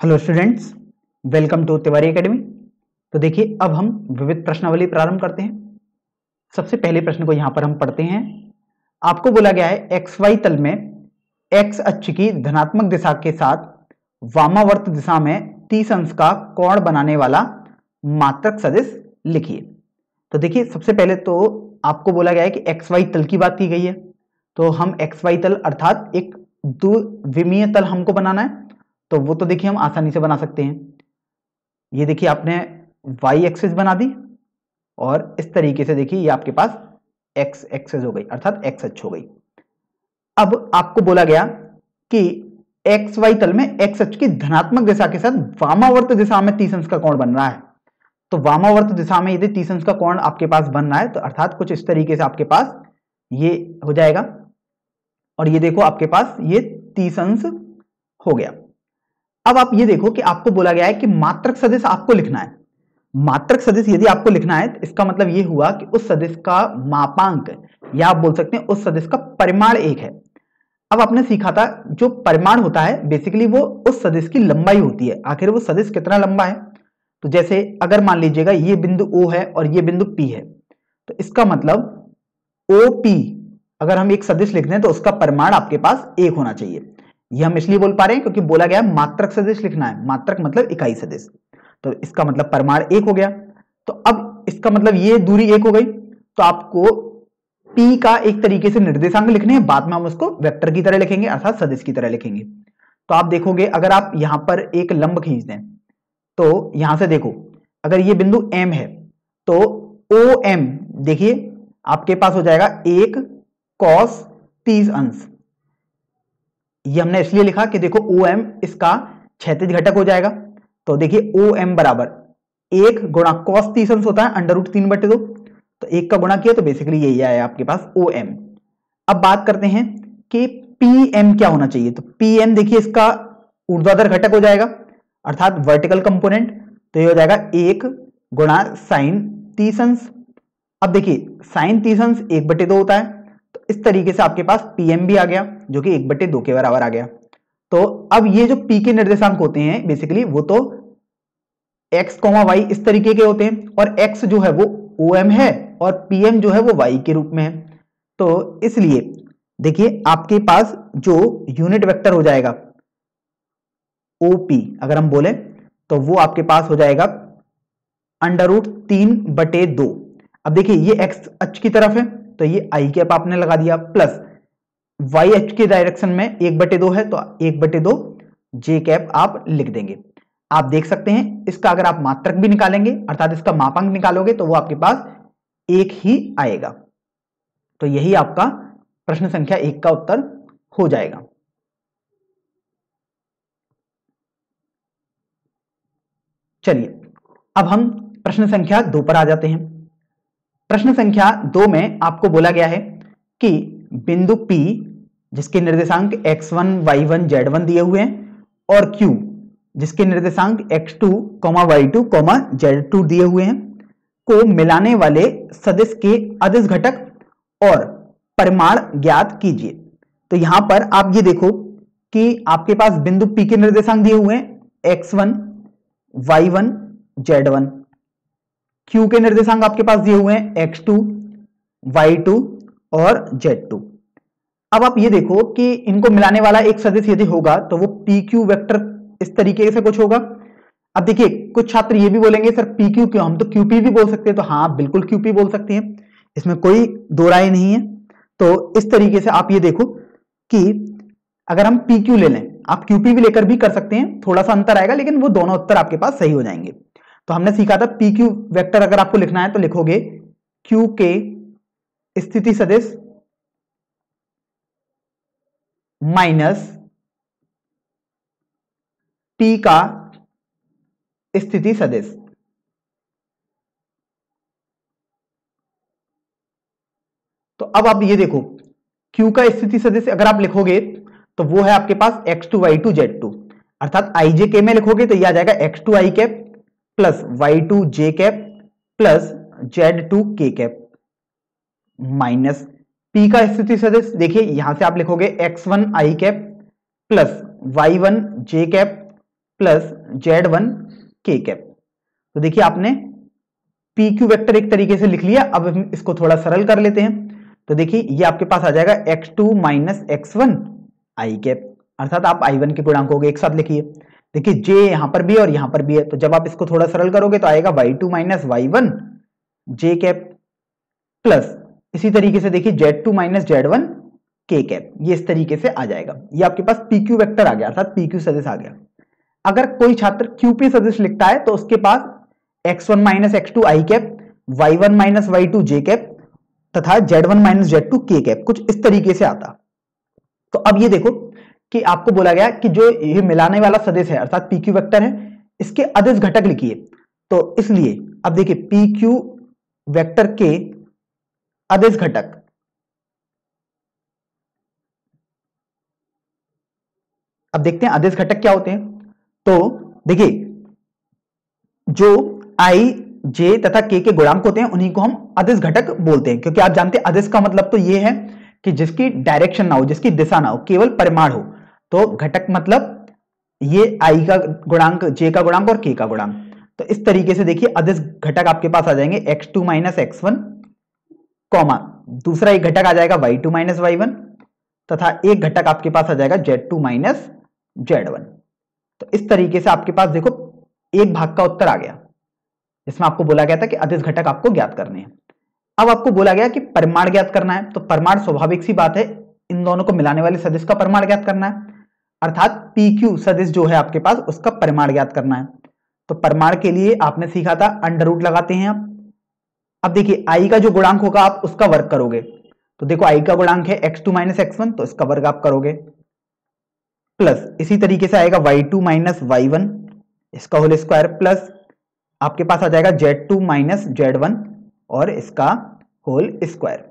Hello students welcome to Tiwari academy तो देखिए, अब हम विविध प्रश्नावली प्रारंभ करते हैं। सबसे पहले प्रश्न को यहाँ पर हम पढ़ते हैं। आपको बोला गया है एक्स वाई तल में एक्स अक्ष की धनात्मक दिशा के साथ वामावर्त दिशा में तीस अंश का कोण बनाने वाला मात्रक सदिश लिखिए। तो देखिए, सबसे पहले तो आपको बोला गया है कि एक्स वाई तल की बात की गई है। तो हम एक्स वाई तल अर्थात एक द्विमीय तल हमको बनाना है। तो वो तो देखिए हम आसानी से बना सकते हैं। ये देखिए आपने वाई एक्सेस बना दी और इस तरीके से देखिए ये आपके पास एक्स एक्सेस हो गई, अर्थात एक्स अक्ष हो गई। अब आपको बोला गया कि एक्स वाई तल में एक्स एच की धनात्मक दिशा के साथ वामावर्त दिशा में तीस अंश का कोण बन रहा है। तो वामावर्त दिशा में यदि तीस अंश का कोण आपके पास बन रहा है तो अर्थात कुछ इस तरीके से आपके पास ये हो जाएगा। और ये देखो आपके पास ये तीस अंश हो गया। अब आप ये देखो कि आपको बोला गया है कि मात्रक सदिश आपको लिखना है। मात्रक सदिश यदि आपको लिखना है तो इसका मतलब ये हुआ कि उस सदिश का मापांक, या आप बोल सकते हैं उस सदिश का परिमाण एक है। अब आपने सीखा था, जो परिमाण होता है बेसिकली वो उस सदिश की लंबाई होती है। आखिर वो सदिश कितना लंबा है? तो जैसे अगर मान लीजिएगा, ये बिंदु ओ है और ये बिंदु पी है। तो इसका मतलब ओ पी अगर हम एक सदिश लिखते हैं तो उसका परिमाण आपके पास एक होना चाहिए। ये हम इसलिए बोल पा रहे हैं क्योंकि बोला गया मात्रक सदिश लिखना है। मात्रक मतलब इकाई सदिश। तो इसका मतलब परिमाण एक हो गया। तो अब इसका मतलब ये दूरी एक हो गई। तो आपको P का एक तरीके से निर्देशांक लिखने हैं। बाद में हम उसको वेक्टर की तरह लिखेंगे अर्थात सदिश की तरह लिखेंगे। तो आप देखोगे, अगर आप यहाँ पर एक लंब खींच दें तो यहाँ से देखो, अगर ये बिंदु M है तो ओ एम देखिए, आपके पास हो जाएगा एक कॉस तीस अंश। ये हमने इसलिए लिखा कि देखो ओ एम इसका क्षैतिज घटक हो जाएगा। तो देखिए ओ एम बराबर एक गुणा कॉस तीस अंश होता है अंडर रूट तीन बटे दो। तो एक का गुणा किया तो बेसिकली यही आया आपके पास ओ एम अब बात करते हैं कि पी एम क्या होना चाहिए। तो पी एम देखिए इसका ऊर्ध्वाधर घटक हो जाएगा, अर्थात वर्टिकल कंपोनेंट तो ये हो जाएगा एक गुणा साइन तीस अंश अब देखिए साइन तीस अंश एक बटे दो होता है। इस तरीके से आपके पास पीएम भी आ गया, जो कि एक बटे दो के बराबर आ गया। तो अब ये जो पी के निर्देशांक होते हैं बेसिकली वो तो एक्स कॉमा वाई इस तरीके के होते हैं, और एक्स जो है वो ओ एम है, और पीएम जो है वो वाई के रूप में है। तो इसलिए देखिए, आपके पास जो यूनिट वेक्टर हो जाएगा ओपी अगर हम बोले तो वो आपके पास हो जाएगा अंडर रूट तीन बटे दो। अब देखिए, ये एक्स अच की तरफ़ है तो ये आई कैप आपने लगा दिया प्लस वाई एच के डायरेक्शन में एक बटे दो है तो एक बटे दो जे कैप आप लिख देंगे। आप देख सकते हैं, इसका अगर आप मात्रक भी निकालेंगे, अर्थात इसका मापांक निकालोगे तो वो आपके पास एक ही आएगा। तो यही आपका प्रश्न संख्या एक का उत्तर हो जाएगा। चलिए, अब हम प्रश्न संख्या दो पर आ जाते हैं। प्रश्न संख्या दो में आपको बोला गया है कि बिंदु P जिसके निर्देशांक x1, y1, z1 दिए हुए हैं और Q जिसके निर्देशांक x2, y2, z2 दिए हुए हैं को मिलाने वाले सदिश के अदिश घटक और परिमाण ज्ञात कीजिए। तो यहाँ पर आप ये देखो कि आपके पास बिंदु P के निर्देशांक दिए हुए हैं x1, y1, z1 क्यू के निर्देशांक आपके पास दिए हुए हैं एक्स टू वाई टू और जेड टू अब आप ये देखो कि इनको मिलाने वाला एक सदस्य यदि होगा तो वो पी क्यू वैक्टर इस तरीके से कुछ होगा। अब देखिए, कुछ छात्र ये भी बोलेंगे, सर पी क्यू क्यों? हम तो क्यूपी भी बोल सकते हैं। तो हाँ बिल्कुल क्यूपी बोल सकते हैं। इसमें कोई दो राय नहीं है। तो इस तरीके से आप ये देखो कि अगर हम पी क्यू ले लें, आप क्यूपी भी लेकर भी कर सकते हैं, थोड़ा सा अंतर आएगा, लेकिन वो दोनों उत्तर आपके पास सही हो जाएँगे। तो हमने सीखा था पी क्यू वैक्टर अगर आपको लिखना है तो लिखोगे क्यू के स्थिति सदिश माइनस पी का स्थिति सदिश। तो अब आप ये देखो, Q का स्थिति सदिश अगर आप लिखोगे तो वो है आपके पास x2 y2 z2 अर्थात i j k में लिखोगे तो ये आ जाएगा x2 i cap plus Y two J cap plus Z two K cap minus P का स्थिति सदस्य देखिए, यहाँ से आप लिखोगे X one I cap plus Y one J cap plus Z one K cap तो देखिए, आपने पी क्यू वैक्टर एक तरीके से लिख लिया। अब हम इसको थोड़ा सरल कर लेते हैं। तो देखिए, ये आपके पास आ जाएगा X two minus X one I cap अर्थात आप आई वन के गुणांकों को एक साथ लिखिए। देखिए जे यहाँ पर भी है और यहाँ पर भी है। तो जब आप इसको थोड़ा सरल करोगे तो आएगा Y two minus Y one J cap plus इसी तरीके से देखिए Z two minus Z one K cap ये इस तरीके से आ जाएगा। ये आपके पास पी क्यू वैक्टर आ गया, अर्थात पी क्यू सदिश आ गया। अगर कोई छात्र क्यूपी सदिश लिखता है तो उसके पास X one minus X two I cap Y one minus Y two J cap तथा Z one minus Z two K cap कुछ इस तरीके से आता। तो अब ये देखो कि आपको बोला गया कि जो ये मिलाने वाला सदिश है, अर्थात पी क्यू वैक्टर है, इसके अदिश घटक लिखिए। तो इसलिए अब देखिए पी क्यू वैक्टर के अदिश घटक। अब देखते हैं अदिश घटक क्या होते हैं। तो देखिए, जो आई जे तथा के के गुणांक होते हैं, उन्हीं को हम अदिश घटक बोलते हैं, क्योंकि आप जानते हैं अदिश का मतलब तो ये है कि जिसकी डायरेक्शन ना हो, जिसकी दिशा ना हो, केवल परिमाण हो। तो घटक मतलब ये आई का गुणांक जे का गुणांक और के का गुणांक। तो इस तरीके से देखिए अदिश घटक आपके पास आ जाएँगे X two minus X one comma दूसरा एक घटक आ जाएगा Y two minus Y one तथा एक घटक आपके पास आ जाएगा Z two minus Z one तो इस तरीके से आपके पास देखो, एक भाग का उत्तर आ गया। इसमें आपको बोला गया था कि अदिश घटक आपको ज्ञात करने हैं। अब आपको बोला गया कि परिमाण ज्ञात करना है तो परिमाण स्वाभाविक सी बात है, इन दोनों को मिलाने वाले सदिश का परिमाण ज्ञात करना है। अर्थात पी क्यू सदिश जो है आपके पास, उसका परिमाण ज्ञात करना है। तो परिमाण के लिए आपने सीखा था अंडर रूट लगाते हैं आप। अब देखिए आई का जो गुणांक होगा, आप उसका वर्ग करोगे। तो देखो आई का गुणांक है X two minus X one तो इसका वर्ग आप करोगे। प्लस इसी तरीके से आएगा Y two minus Y one इसका होल स्क्वायर प्लस आपके पास आ जाएगा Z two minus Z one और इसका होल स्क्वायर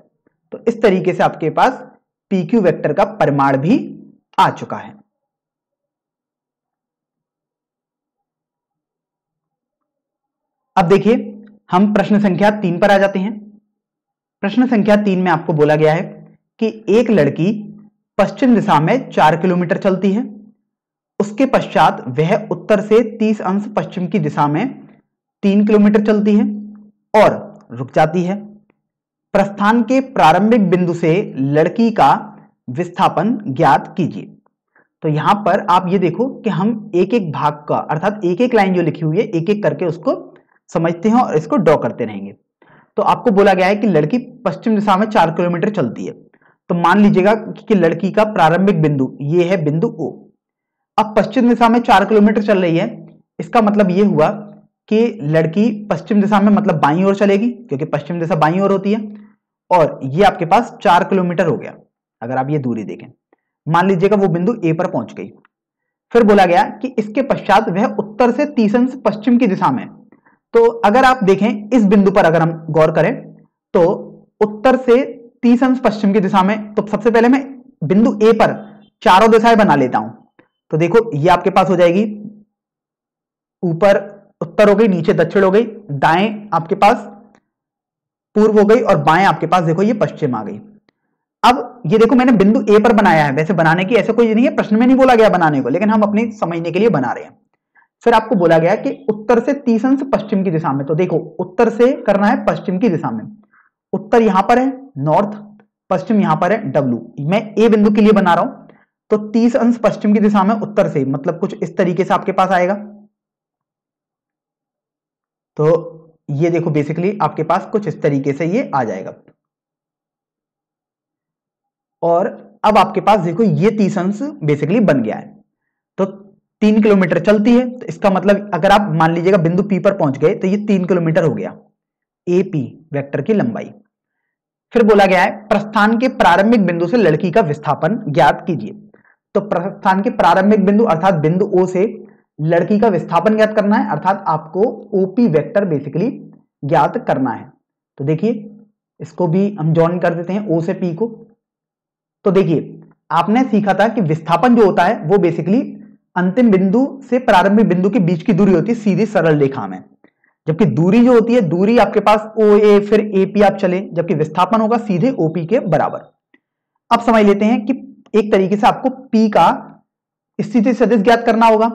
तो इस तरीके से आपके पास पी क्यू वैक्टर का परिमाण भी आ चुका है। अब देखिए, हम प्रश्न संख्या तीन पर आ जाते हैं। प्रश्न संख्या तीन में आपको बोला गया है कि एक लड़की पश्चिम दिशा में चार किलोमीटर चलती है। उसके पश्चात वह उत्तर से तीस अंश पश्चिम की दिशा में तीन किलोमीटर चलती है और रुक जाती है। प्रस्थान के प्रारंभिक बिंदु से लड़की का विस्थापन ज्ञात कीजिए। तो यहाँ पर आप ये देखो कि हम एक एक भाग का, अर्थात एक एक लाइन जो लिखी हुई है एक एक करके उसको समझते हैं और इसको ड्रॉ करते रहेंगे। तो आपको बोला गया है कि लड़की पश्चिम दिशा में चार किलोमीटर चलती है। तो मान लीजिएगा कि लड़की का प्रारंभिक बिंदु ये है बिंदु ओ अब पश्चिम दिशा में चार किलोमीटर चल रही है। इसका मतलब ये हुआ कि लड़की पश्चिम दिशा में मतलब बाई ओर चलेगी, क्योंकि पश्चिम दिशा बाई ओर होती है। और ये आपके पास चार किलोमीटर हो गया, अगर आप ये दूरी देखें। मान लीजिएगा वो बिंदु ए पर पहुँच गई। फिर बोला गया कि इसके पश्चात वह उत्तर से तीस अंश पश्चिम की दिशा में तो अगर आप देखें, इस बिंदु पर अगर हम गौर करें तो उत्तर से तीस अंश पश्चिम की दिशा में तो सबसे पहले मैं बिंदु ए पर चारों दिशाएँ बना लेता हूँ। तो देखो, ये आपके पास हो जाएगी। ऊपर उत्तर हो गई, नीचे दक्षिण हो गई, दाएँ आपके पास, पूर्व हो गई और बाएँ आपके पास, देखो ये पश्चिम आ गई। अब ये देखो, मैंने बिंदु ए पर बनाया है। वैसे बनाने की ऐसे कोई नहीं है, प्रश्न में नहीं बोला गया बनाने को, लेकिन हम अपनी समझने के लिए बना रहे हैं। फिर आपको बोला गया कि उत्तर से तीस अंश पश्चिम की दिशा में। तो देखो, उत्तर से करना है पश्चिम की दिशा में। उत्तर यहाँ पर है नॉर्थ पश्चिम यहाँ पर है डब्ल्यू मैं ए बिंदु के लिए बना रहा हूँ। तो तीस अंश पश्चिम की दिशा में उत्तर से मतलब कुछ इस तरीके से आपके पास आएगा। तो ये देखो बेसिकली आपके पास कुछ इस तरीके से ये आ जाएगा। और अब आपके पास देखो, ये तीस अंश बेसिकली बन गया है। तीन किलोमीटर चलती है तो इसका मतलब अगर आप मान लीजिएगा बिंदु पी पर पहुँच गए तो ये तीन किलोमीटर हो गया ए पी वेक्टर की लंबाई। फिर बोला गया है, प्रस्थान के प्रारंभिक बिंदु से लड़की का विस्थापन ज्ञात कीजिए। तो प्रस्थान के प्रारंभिक बिंदु अर्थात बिंदु ओ से लड़की का विस्थापन ज्ञात करना है, अर्थात आपको ओपी वेक्टर बेसिकली ज्ञात करना है। तो देखिए, इसको भी हम जॉइन कर देते हैं ओ से पी को। तो देखिए, आपने सीखा था कि विस्थापन जो होता है, वो बेसिकली अंतिम बिंदु से प्रारंभिक बिंदु के बीच की दूरी होती है सीधी सरल रेखा में। जबकि दूरी जो होती है, दूरी आपके पास ओ ए फिर ए पी आप चले, जबकि विस्थापन होगा सीधे ओपी के बराबर। अब समझ लेते हैं कि एक तरीके से आपको पी का स्थिति सदिश ज्ञात करना होगा।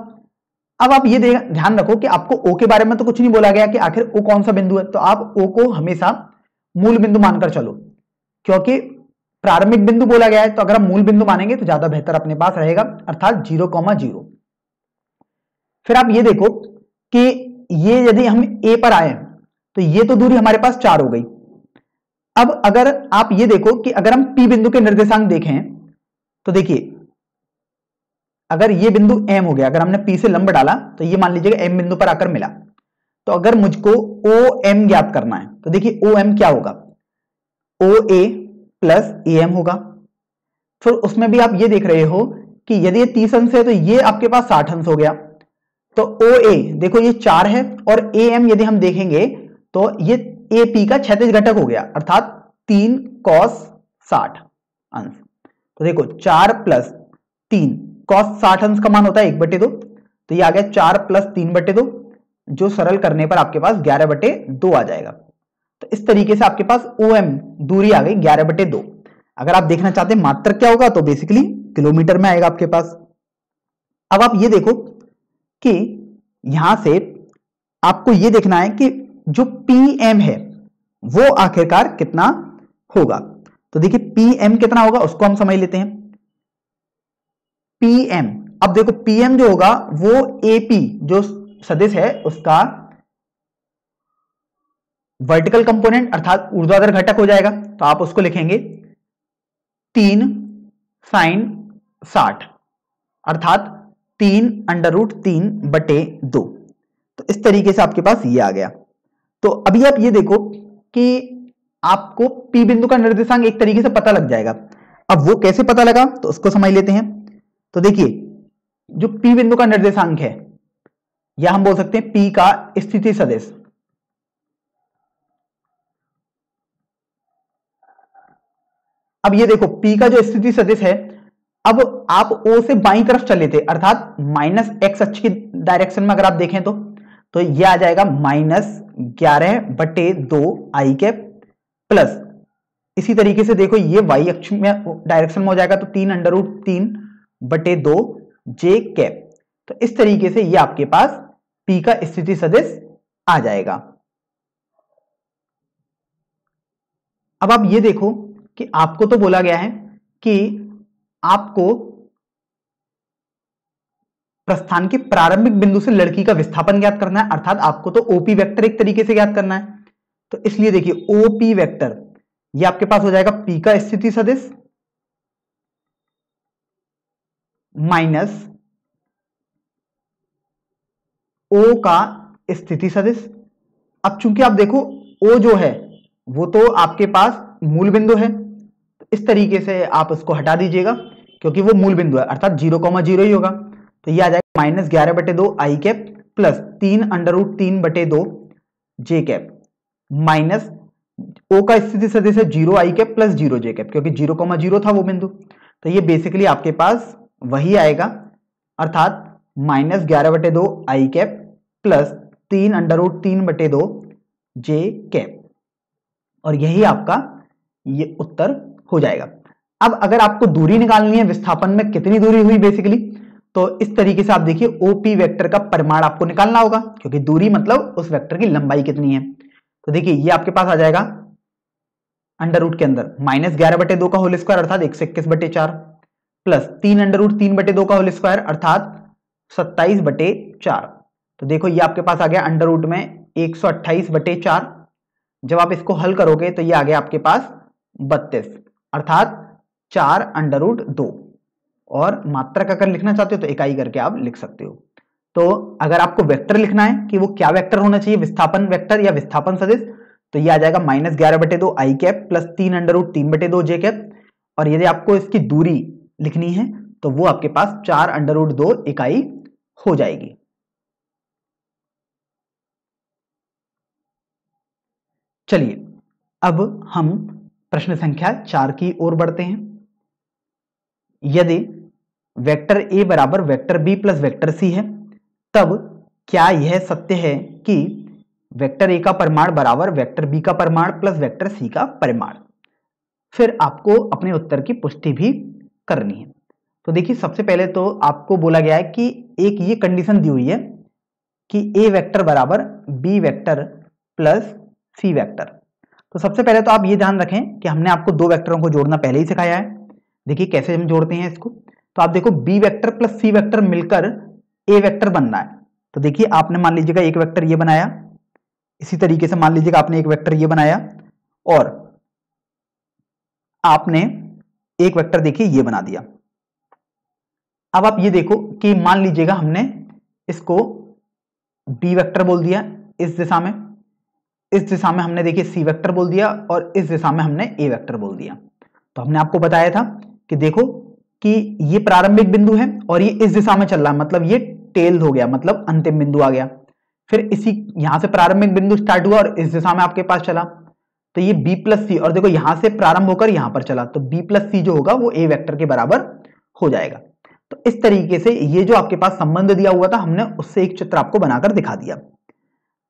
अब आप ये ध्यान रखो कि आपको ओ के बारे में तो कुछ नहीं बोला गया कि आखिर ओ कौन सा बिंदु है तो आप ओ को हमेशा मूल बिंदु मानकर चलो, क्योंकि प्रारंभिक बिंदु बोला गया है तो अगर हम मूल बिंदु मानेंगे तो ज़्यादा बेहतर अपने पास रहेगा, अर्थात ज़ीरो कॉमा ज़ीरो। फिर आप ये देखो कि ये यदि हम ए पर आए तो ये तो दूरी हमारे पास चार हो गई। अब अगर आप ये देखो कि अगर हम पी बिंदु के निर्देशांक देखें तो देखिए, अगर ये बिंदु एम हो गया, अगर हमने पी से लंब डाला तो ये मान लीजिएगा एम बिंदु पर आकर मिला। तो अगर मुझको ओ एम ज्ञात करना है तो देखिए ओ एम क्या होगा? ओ ए प्लस ए एम होगा। फिर उसमें भी आप ये देख रहे हो कि यदि ये तीस अंश है तो ये आपके पास साठ अंश हो गया। तो ओ ए देखो ये चार है, और ए एम यदि हम देखेंगे तो ये ए पी का क्षैतिज घटक हो गया, अर्थात तीन कॉस साठ अंश। तो देखो, चार प्लस तीन कॉस साठ अंश का मान होता है एक बटे दो। तो ये आ गया चार प्लस तीन बटे दो, जो सरल करने पर आपके पास ग्यारह बटे दो आ जाएगा। तो इस तरीके से आपके पास ओ एम दूरी आ गई ग्यारह बटे दो। अगर आप देखना चाहते हैं मात्र क्या होगा तो बेसिकली किलोमीटर में आएगा आपके पास। अब आप ये देखो कि यहाँ से आपको ये देखना है कि जो पी एम है, वो आखिरकार कितना होगा। तो देखिए पी एम कितना होगा, उसको हम समझ लेते हैं। पी एम अब देखो पीएम जो होगा, वो एपी जो सदिश है, उसका वर्टिकल कंपोनेंट अर्थात ऊर्ध्वाधर घटक हो जाएगा तो आप उसको लिखेंगे तीन साइन साठ, अर्थात तीन अंडर रूट तीन बटे दो। तो इस तरीके से आपके पास ये आ गया। तो अभी आप ये देखो कि आपको पी बिंदु का निर्देशांक एक तरीके से पता लग जाएगा। अब वो कैसे पता लगा? तो उसको समझ लेते हैं। तो देखिए, जो पी बिंदु का निर्देशांक है, या हम बोल सकते हैं पी का स्थिति सदिश। अब ये देखो पी का जो स्थिति सदिश है, अब आप ओ से बाई तरफ़ चले थे अर्थात माइनस एक्स अक्ष की डायरेक्शन में अगर आप देखें तो तो ये आ जाएगा माइनस ग्यारह बटे दो आई कैप प्लस इसी तरीके से देखो, ये वाई अक्ष में डायरेक्शन में हो जाएगा तो तीन अंडर रूट तीन बटे दो जे कैप तो इस तरीके से ये आपके पास पी का स्थिति सदिश आ जाएगा। अब आप ये देखो कि आपको तो बोला गया है कि आपको प्रस्थान के प्रारंभिक बिंदु से लड़की का विस्थापन ज्ञात करना है, अर्थात आपको तो ओपी वेक्टर एक तरीके से ज्ञात करना है। तो इसलिए देखिए ओपी वेक्टर ये आपके पास हो जाएगा पी का स्थिति सदिश माइनस ओ का स्थिति सदिश। अब चूँकि आप देखो ओ जो है, वो तो आपके पास मूल बिंदु है। इस तरीके से आप उसको हटा दीजिएगा, क्योंकि वो मूल बिंदु है, अर्थात ज़ीरो कॉमा ज़ीरो ही होगा। तो ये आ जाएगा माइनस ग्यारह बटे दो आई कैप प्लस तीन अंडर रूट तीन बटे दो जे कैप। माइनस ओ का स्थिति सदिश है zero I cap plus zero J cap, क्योंकि ज़ीरो कॉमा ज़ीरो था वो बिंदु। तो ये बेसिकली आपके पास वही आएगा, अर्थात माइनस ग्यारह बटे दो आई कैप प्लस तीन अंडर रूट तीन बटे दो जे कैप। और यही आपका ये उत्तर हो जाएगा। अब अगर आपको दूरी निकालनी है, विस्थापन में कितनी दूरी हुई बेसिकली तो इस तरीके से आप देखिए ओपी वेक्टर का परिमाण आपको निकालना होगा, क्योंकि दूरी मतलब उस वेक्टर की लंबाई कितनी है। तो देखिए, ये आपके पास आ जाएगा अंडर रूट के अंदर। माइनस ग्यारह बटे दो का होल स्क्वायर, अर्थात एक सौ इक्कीस बटे चार, प्लस तीन अंडर रूट तीन बटे दो का होल स्क्वायर, अर्थात सत्ताईस बटे चार। तो देखो, ये आपके पास आ गया अंडर रूट में एक सौ अट्ठाईस बटे चार। जब आप इसको हल करोगे तो ये आ गया आपके पास बत्तीस। अर्थात चार अंडर रूट दो। और मात्रक अगर लिखना चाहते हो तो इकाई करके आप लिख सकते हो। तो अगर आपको वेक्टर लिखना है कि वो क्या वेक्टर होना चाहिए, विस्थापन वेक्टर या विस्थापन सदिश तो ये आ जाएगा माइनस ग्यारह बटे दो आई कैप प्लस तीन अंडर रूट तीन बटे दो जे कैप और यदि आपको इसकी दूरी लिखनी है तो वो आपके पास चार अंडर रूट दो इकाई हो जाएगी। चलिए, अब हम प्रश्न संख्या चार की ओर बढ़ते हैं। यदि वेक्टर ए बराबर vector B plus vector C है, तब क्या यह सत्य है कि वेक्टर ए का परिमाण बराबर वेक्टर बी का परिमाण प्लस वेक्टर सी का परिमाण? फिर आपको अपने उत्तर की पुष्टि भी करनी है। तो देखिए, सबसे पहले तो आपको बोला गया है कि एक ये कंडीशन दी हुई है कि ए वेक्टर बराबर B vector plus C vector. तो सबसे पहले तो आप ये ध्यान रखें कि हमने आपको दो वेक्टरों को जोड़ना पहले ही सिखाया है। देखिए कैसे हम जोड़ते हैं इसको। तो आप देखो B vector plus C vector मिलकर ए वेक्टर बन रहा है। तो देखिए आपने मान लीजिएगा एक वेक्टर ये बनाया। इसी तरीके से मान लीजिएगा आपने एक वेक्टर ये बनाया। और आपने एक वेक्टर देखिए ये बना दिया। अब आप ये देखो कि मान लीजिएगा हमने इसको बी वेक्टर बोल दिया इस दिशा में। इस दिशा में हमने देखिए सी वेक्टर बोल दिया और इस दिशा में हमने ए वेक्टर बोल दिया। तो हमने आपको बताया था कि देखो कि ये प्रारंभिक बिंदु है और ये इस दिशा में चल रहा है मतलब ये टेल हो गया मतलब अंतिम बिंदु आ गया। फिर इसी, यहाँ से प्रारंभिक बिंदु स्टार्ट हुआ और इस दिशा में आपके पास चला। तो ये b प्लस सी और देखो यहाँ से प्रारंभ होकर यहाँ पर चला तो b प्लस सी जो होगा वो a वेक्टर के बराबर हो जाएगा। तो इस तरीके से ये जो आपके पास संबंध दिया हुआ था, हमने उससे एक चित्र आपको बनाकर दिखा दिया।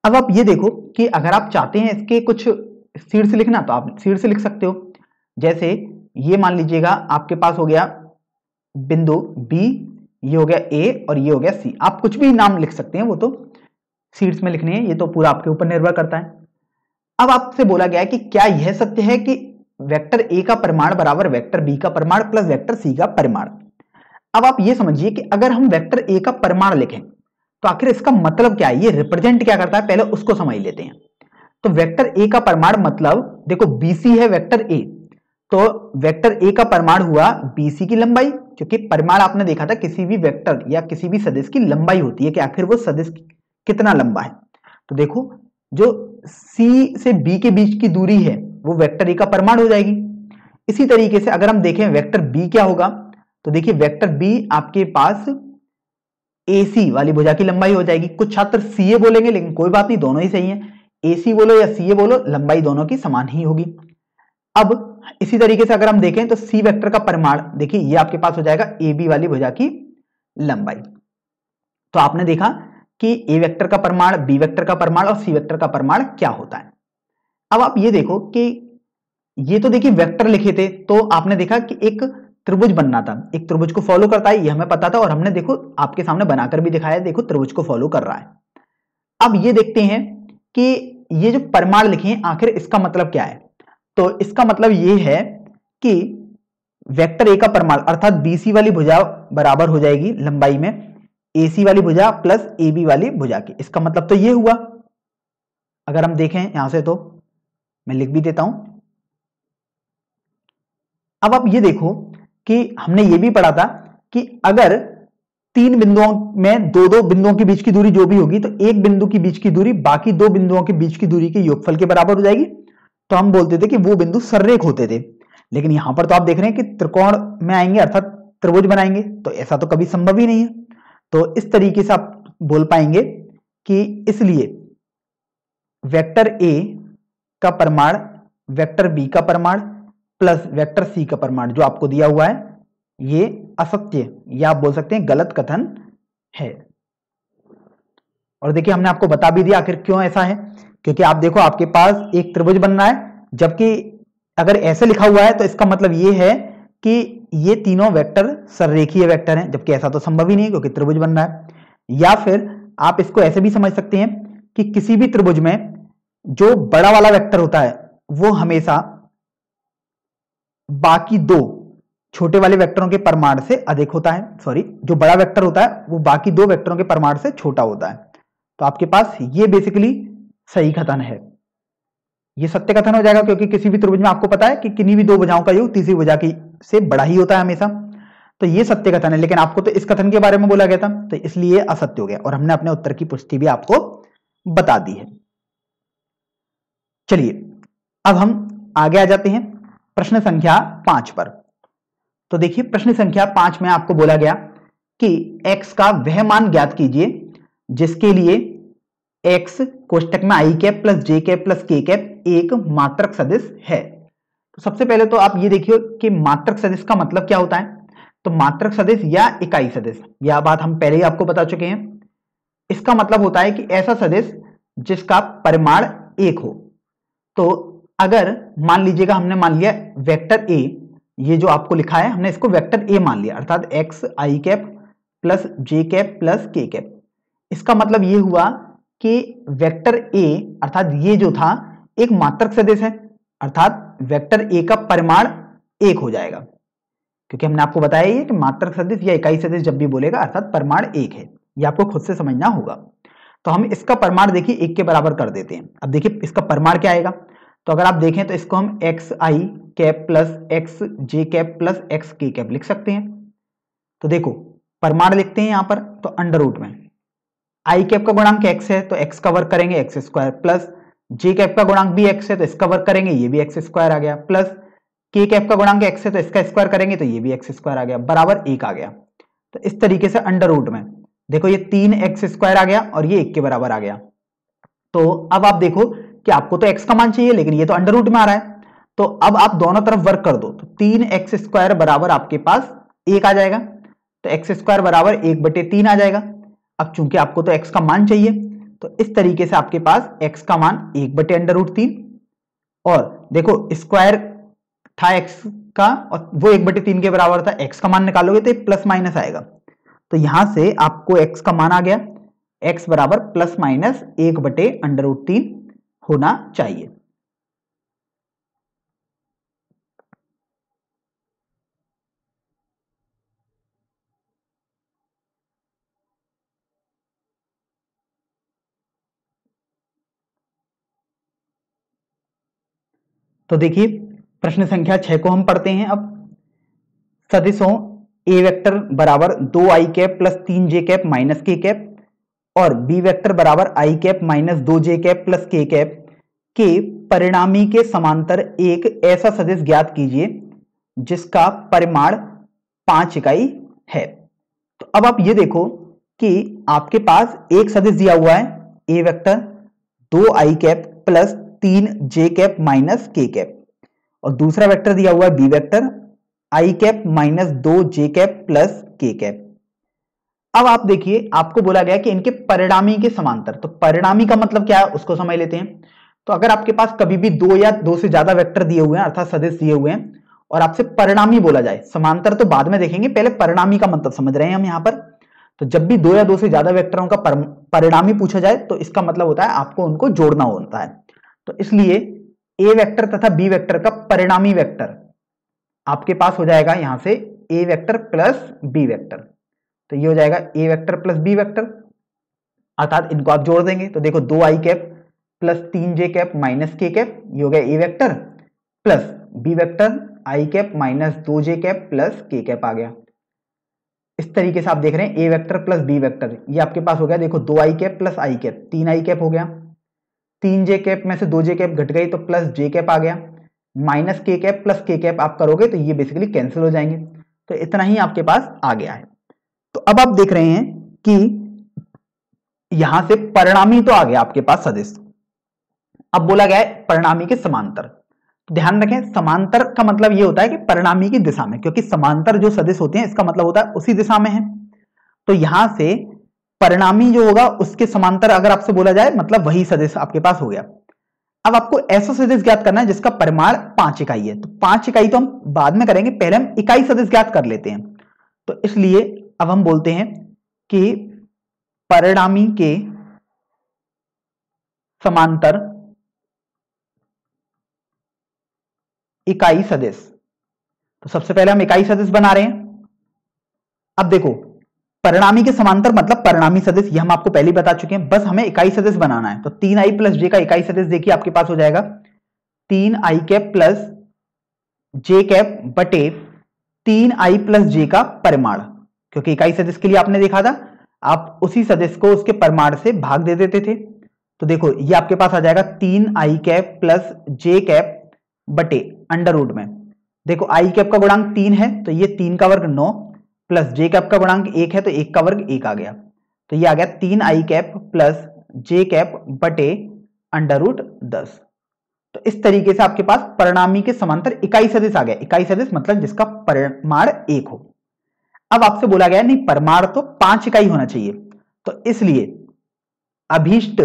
अब आप ये देखो कि अगर आप चाहते हैं इसके कुछ से लिखना तो आप से लिख सकते हो। जैसे ये मान लीजिएगा, आपके पास हो गया बिंदु बी ये हो गया ए और ये हो गया सी आप कुछ भी नाम लिख सकते हैं, वो तो सीड्स में लिखने हैं, ये तो पूरा आपके ऊपर निर्भर करता है। अब आपसे बोला गया है कि क्या यह सत्य है कि वेक्टर ए का परिमाण बराबर वेक्टर बी का परिमाण प्लस वेक्टर सी का परिमाण। अब आप ये समझिए कि अगर हम वेक्टर ए का परिमाण लिखें तो आखिर इसका मतलब क्या है? ये रिप्रेजेंट क्या करता है? पहले उसको समझ लेते हैं। तो वेक्टर ए का परिमाण मतलब देखो बीसी है वेक्टर ए तो वेक्टर ए का परिमाण हुआ बीसी की लंबाई, क्योंकि परिमाण आपने देखा था किसी भी वेक्टर या किसी भी सदिश की लंबाई होती है कि आखिर वो सदिश कितना लंबा है। तो देखो, जो सी से बी के बीच की दूरी है, वो वेक्टर ए का परिमाण हो जाएगी। इसी तरीके से अगर हम देखें वेक्टर बी क्या होगा तो देखिए वेक्टर बी आपके पास ए सी वाली भुजा की लंबाई हो जाएगी। कुछ छात्र सी ए बोलेंगे, लेकिन कोई बात नहीं, दोनों ही सही है। ए सी बोलो या सी ए बोलो, लंबाई दोनों की समान ही होगी। अब इसी तरीके से अगर हम देखें तो सी वेक्टर का परिमाण, देखिए ये आपके पास हो जाएगा ए बी वाली भुजा की लंबाई। तो आपने देखा कि ए वेक्टर का परिमाण बी वेक्टर का परिमाण और सी वेक्टर का परिमाण क्या होता है। अब आप ये देखो कि ये तो देखिए वेक्टर लिखे थे तो आपने देखा कि एक त्रिभुज बनना था। एक त्रिभुज को फॉलो करता है, ये हमें पता था और हमने देखो आपके सामने बनाकर भी दिखाया देखो त्रिभुज को फॉलो कर रहा है। अब ये देखते हैं कि ये जो परिमाण लिखे हैं, आखिर इसका मतलब क्या है? तो इसका मतलब ये है कि वेक्टर ए का परिमाण, अर्थात बीसी वाली भुजा बराबर हो जाएगी लंबाई में एसी वाली भुजा प्लस ए बी वाली भुजा की। इसका मतलब तो ये हुआ। अगर हम देखें यहाँ से तो मैं लिख भी देता हूँ। अब आप ये देखो कि हमने ये भी पढ़ा था कि अगर तीन बिंदुओं में दो दो बिंदुओं के बीच की दूरी जो भी होगी तो एक बिंदु की बीच की दूरी बाकी दो बिंदुओं के बीच की दूरी के योगफल के बराबर हो जाएगी। तो हम बोलते थे कि वो बिंदु सर्रेख होते थे। लेकिन यहाँ पर तो आप देख रहे हैं कि त्रिकोण में आएँगे, अर्थात त्रिभुज बनाएँगे। तो ऐसा तो कभी संभव ही नहीं है। तो इस तरीके से आप बोल पाएँगे कि इसलिए वेक्टर ए का परिमाण, वेक्टर बी का परिमाण प्लस वेक्टर सी का प्रमाण जो आपको दिया हुआ है, ये असत्य या आप बोल सकते हैं गलत कथन है। और देखिए, हमने आपको बता भी दिया आखिर क्यों ऐसा है? क्योंकि आप देखो, आपके पास एक त्रिभुज बनना है, जबकि अगर ऐसे लिखा हुआ है तो इसका मतलब ये है कि ये तीनों वेक्टर सररेखीय वेक्टर हैं, जबकि ऐसा तो संभव ही नहीं क्योंकि त्रिभुज बनना है। या फिर आप इसको ऐसे भी समझ सकते हैं कि किसी भी त्रिभुज में जो बड़ा वाला वेक्टर होता है, वो हमेशा बाकी दो छोटे वाले वेक्टरों के परमाण से अधिक होता है सॉरी जो बड़ा वेक्टर होता है, वो बाकी दो वेक्टरों के परमाण से छोटा होता है। तो आपके पास ये बेसिकली सही कथन है। ये सत्य कथन हो जाएगा क्योंकि किसी भी त्रिभुज में आपको पता है कि किन्हीं भी दो भुजाओं का योग तीसरी भुजा की से बड़ा ही होता है हमेशा। तो ये सत्य कथन है, लेकिन आपको तो इस कथन के बारे में बोला गया था तो इसलिए असत्य हो गया, और हमने अपने उत्तर की पुष्टि भी आपको बता दी है। चलिए, अब हम आगे आ जाते हैं। प्रश्न संख्या पाँच पर। तो देखिए, प्रश्न संख्या पाँच में आपको बोला गया कि x का वह मान ज्ञात कीजिए, जिसके लिए x कोष्टक में I cap plus J cap plus K cap एक मात्रक सदिश है। तो सबसे पहले तो आप ये देखिए कि मात्रक सदिश का मतलब क्या होता है। तो मात्रक सदिश या इकाई सदिश, यह बात हम पहले ही आपको बता चुके हैं। इसका मतलब होता है कि ऐसा सदिश जिसका परिमाण एक हो। तो अगर मान लीजिएगा हमने मान लिया वेक्टर ए ये जो आपको लिखा है, हमने इसको वेक्टर ए मान लिया, अर्थात X I cap plus J cap plus K cap इसका मतलब ये हुआ कि वेक्टर ए अर्थात ये जो था, एक मात्रक सदिश है, अर्थात वेक्टर ए का परिमाण एक हो जाएगा। क्योंकि हमने आपको बताया ये कि मात्रक सदिश या इकाई सदिश जब भी बोलेगा, अर्थात परिमाण एक है, ये आपको खुद से समझना होगा। तो हम इसका परिमाण देखिए एक के बराबर कर देते हैं। अब देखिए इसका परिमाण क्या आएगा? तो अगर आप देखें तो इसको हम X I cap plus X J cap plus X K cap लिख सकते हैं। तो देखो, परिमाण लिखते हैं यहाँ पर तो अंडर रूट में। आई कैप का गुणांक एक्स है तो एक्स का करेंगे X square plus J cap का गुणांक भी एक्स है तो इसका वर्क करेंगे, ये भी एक्स स्क्वायर आ गया। प्लस के कैप का गुणांक एक्स है तो इसका स्क्वायर करेंगे तो ये भी एक्स स्क्वायर आ गया, बराबर एक आ गया। तो इस तरीके से अंडर रूट में। देखो, ये तीन एक्स स्क्वायर आ गया और ये एक के बराबर आ गया। तो अब आप देखो कि आपको तो एक्स का मान चाहिए, लेकिन ये तो अंडर रूट में आ रहा है। तो अब आप दोनों तरफ़ वर्क कर दो तो तीन एक्स स्क्वायर बराबर आपके पास एक आ जाएगा। तो एक्स स्क्वायर बराबर एक बटे तीन आ जाएगा। अब चूँकि आपको तो एक्स का मान चाहिए तो इस तरीके से आपके पास एक्स का मान एक बटे अंडर रूट तीन। और देखो स्क्वायर था एक्स का और वो एक बटे तीन के बराबर था एक्स का मान निकालोगे तो प्लस माइनस आएगा। तो यहाँ से आपको एक्स का मान आ गया। एक्स बराबर प्लस माइनस एक बटे अंडर रूट तीन। होना चाहिए। तो देखिए, प्रश्न संख्या छह को हम पढ़ते हैं अब। सदिशों ए वेक्टर बराबर दो आई कैप प्लस तीन J cap minus K cap. और बी वेक्टर बराबर आई कैप माइनस दो J cap plus K cap के परिणामी के समांतर एक ऐसा सदिश ज्ञात कीजिए, जिसका परिमाण पाँच इकाई है। तो अब आप ये देखो कि आपके पास एक सदिश दिया हुआ है ए वेक्टर दो आई कैप प्लस तीन J cap minus K cap और दूसरा वेक्टर दिया हुआ है B vector I cap minus दो J cap plus K cap अब आप देखिए, आपको बोला गया कि इनके परिणामी के समांतर तो परिणामी का मतलब क्या है, उसको समझ लेते हैं। तो अगर आपके पास कभी भी दो या दो से ज़्यादा वेक्टर दिए हुए हैं, अर्थात सदस्य दिए हुए हैं, और आपसे परिणामी बोला जाए, समांतर तो बाद में देखेंगे, पहले परिणामी का मतलब समझ रहे हैं हम यहाँ पर। तो जब भी दो या दो से ज़्यादा वेक्टरों का परिणामी पूछा जाए तो इसका मतलब होता है आपको उनको जोड़ना होता है। तो इसलिए ए वेक्टर तथा बी वेक्टर का परिणामी वेक्टर आपके पास हो जाएगा यहाँ से A vector plus B vector. तो ये हो जाएगा A vector plus B vector अर्थात इनको आप जोड़ देंगे। तो देखो दो आई कैप प्लस तीन J cap minus K cap ये हो गया A vector plus B vector I cap minus दो J cap plus K cap आ गया। इस तरीके से आप देख रहे हैं A vector plus B vector ये आपके पास हो गया, देखो दो I cap plus I cap तीन आई कैप हो गया। तीन जे कैप में से दो जे कैप घट गई तो प्लस जे कैप आ गया। माइनस के कैप प्लस के कैप आप करोगे तो ये बेसिकली कैंसिल हो जाएँगे। तो इतना ही आपके पास आ गया है। तो अब आप देख रहे हैं कि यहाँ से परिणामी तो आ गया आपके पास सदिश। अब बोला गया है परिणामी के समांतर। तो ध्यान रखें, समांतर का मतलब यह होता है कि परिणामी की दिशा में, क्योंकि समांतर जो सदिश होते हैं, इसका मतलब होता है उसी दिशा में है। तो यहाँ से परिणामी जो होगा, उसके समांतर अगर आपसे बोला जाए मतलब वही सदिश आपके पास हो गया। अब आपको ऐसा सदिश ज्ञात करना है जिसका परिमाण पाँच इकाई है। तो पाँच इकाई तो हम बाद में करेंगे, पहले हम इकाई सदिश ज्ञात कर लेते हैं। तो इसलिए अब हम बोलते हैं कि परिणामी के समांतर इकाई सदिश। तो सबसे पहले हम इकाई सदिश बना रहे हैं। अब देखो, परिणामी के समांतर मतलब परिणामी सदिश, ये हम आपको पहले बता चुके हैं। बस हमें इकाई सदिश बनाना है। तो तीन आई प्लस जे का इकाई सदिश देखिए आपके पास हो जाएगा। तीन I cap plus J cap बटे तीन आई प्लस जे का परिमाण। क्योंकि इकाई सदिश के लिए आपने देखा था, आप उसी सदिश को उसके परमाण से भाग दे देते थे। तो देखो, ये आपके पास आ जाएगा तीन I cap plus J cap बटे अंडर रूट में। देखो आई कैप का गुणांक तीन है तो ये तीन का वर्ग नौ प्लस जे कैप का गुणांक एक है तो एक का वर्ग एक आ गया। तो ये आ गया तीन I cap plus J cap बटे अंडर रूट दस। तो इस तरीके से आपके पास परिणामी के समांतर इकाई सदिश आ गया। इकाई सदिश मतलब जिसका परिमाण एक हो। अब आपसे बोला गया, नहीं, परमाण तो पाँच इकाई होना चाहिए। तो इसलिए अभीष्ट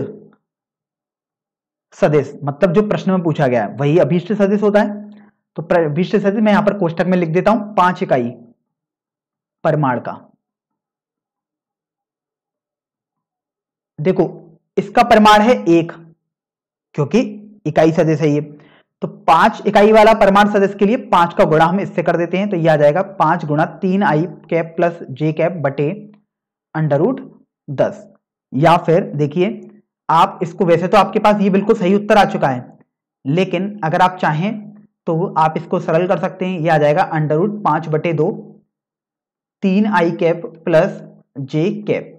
सदिश मतलब जो प्रश्न में पूछा गया है वही अभीष्ट सदिश होता है। तो विशिष्ट सदिश मैं यहाँ पर कोष्टक में लिख देता हूँ, पाँच इकाई परमाण का। देखो, इसका परमाण है एक, क्योंकि इकाई सदस्य है ये। तो पाँच इकाई वाला परमाणु सदस्य के लिए पाँच का गुणा हम इससे कर देते हैं तो यह आ जाएगा पाँच गुणा तीन I cap plus J cap बटे अंडर रूट दस। या फिर देखिए, आप इसको वैसे तो आपके पास ये बिल्कुल सही उत्तर आ चुका है, लेकिन अगर आप चाहें तो आप इसको सरल कर सकते हैं यह आ जाएगा अंडर रूट पाँच बटे दो, तीन I cap plus J cap.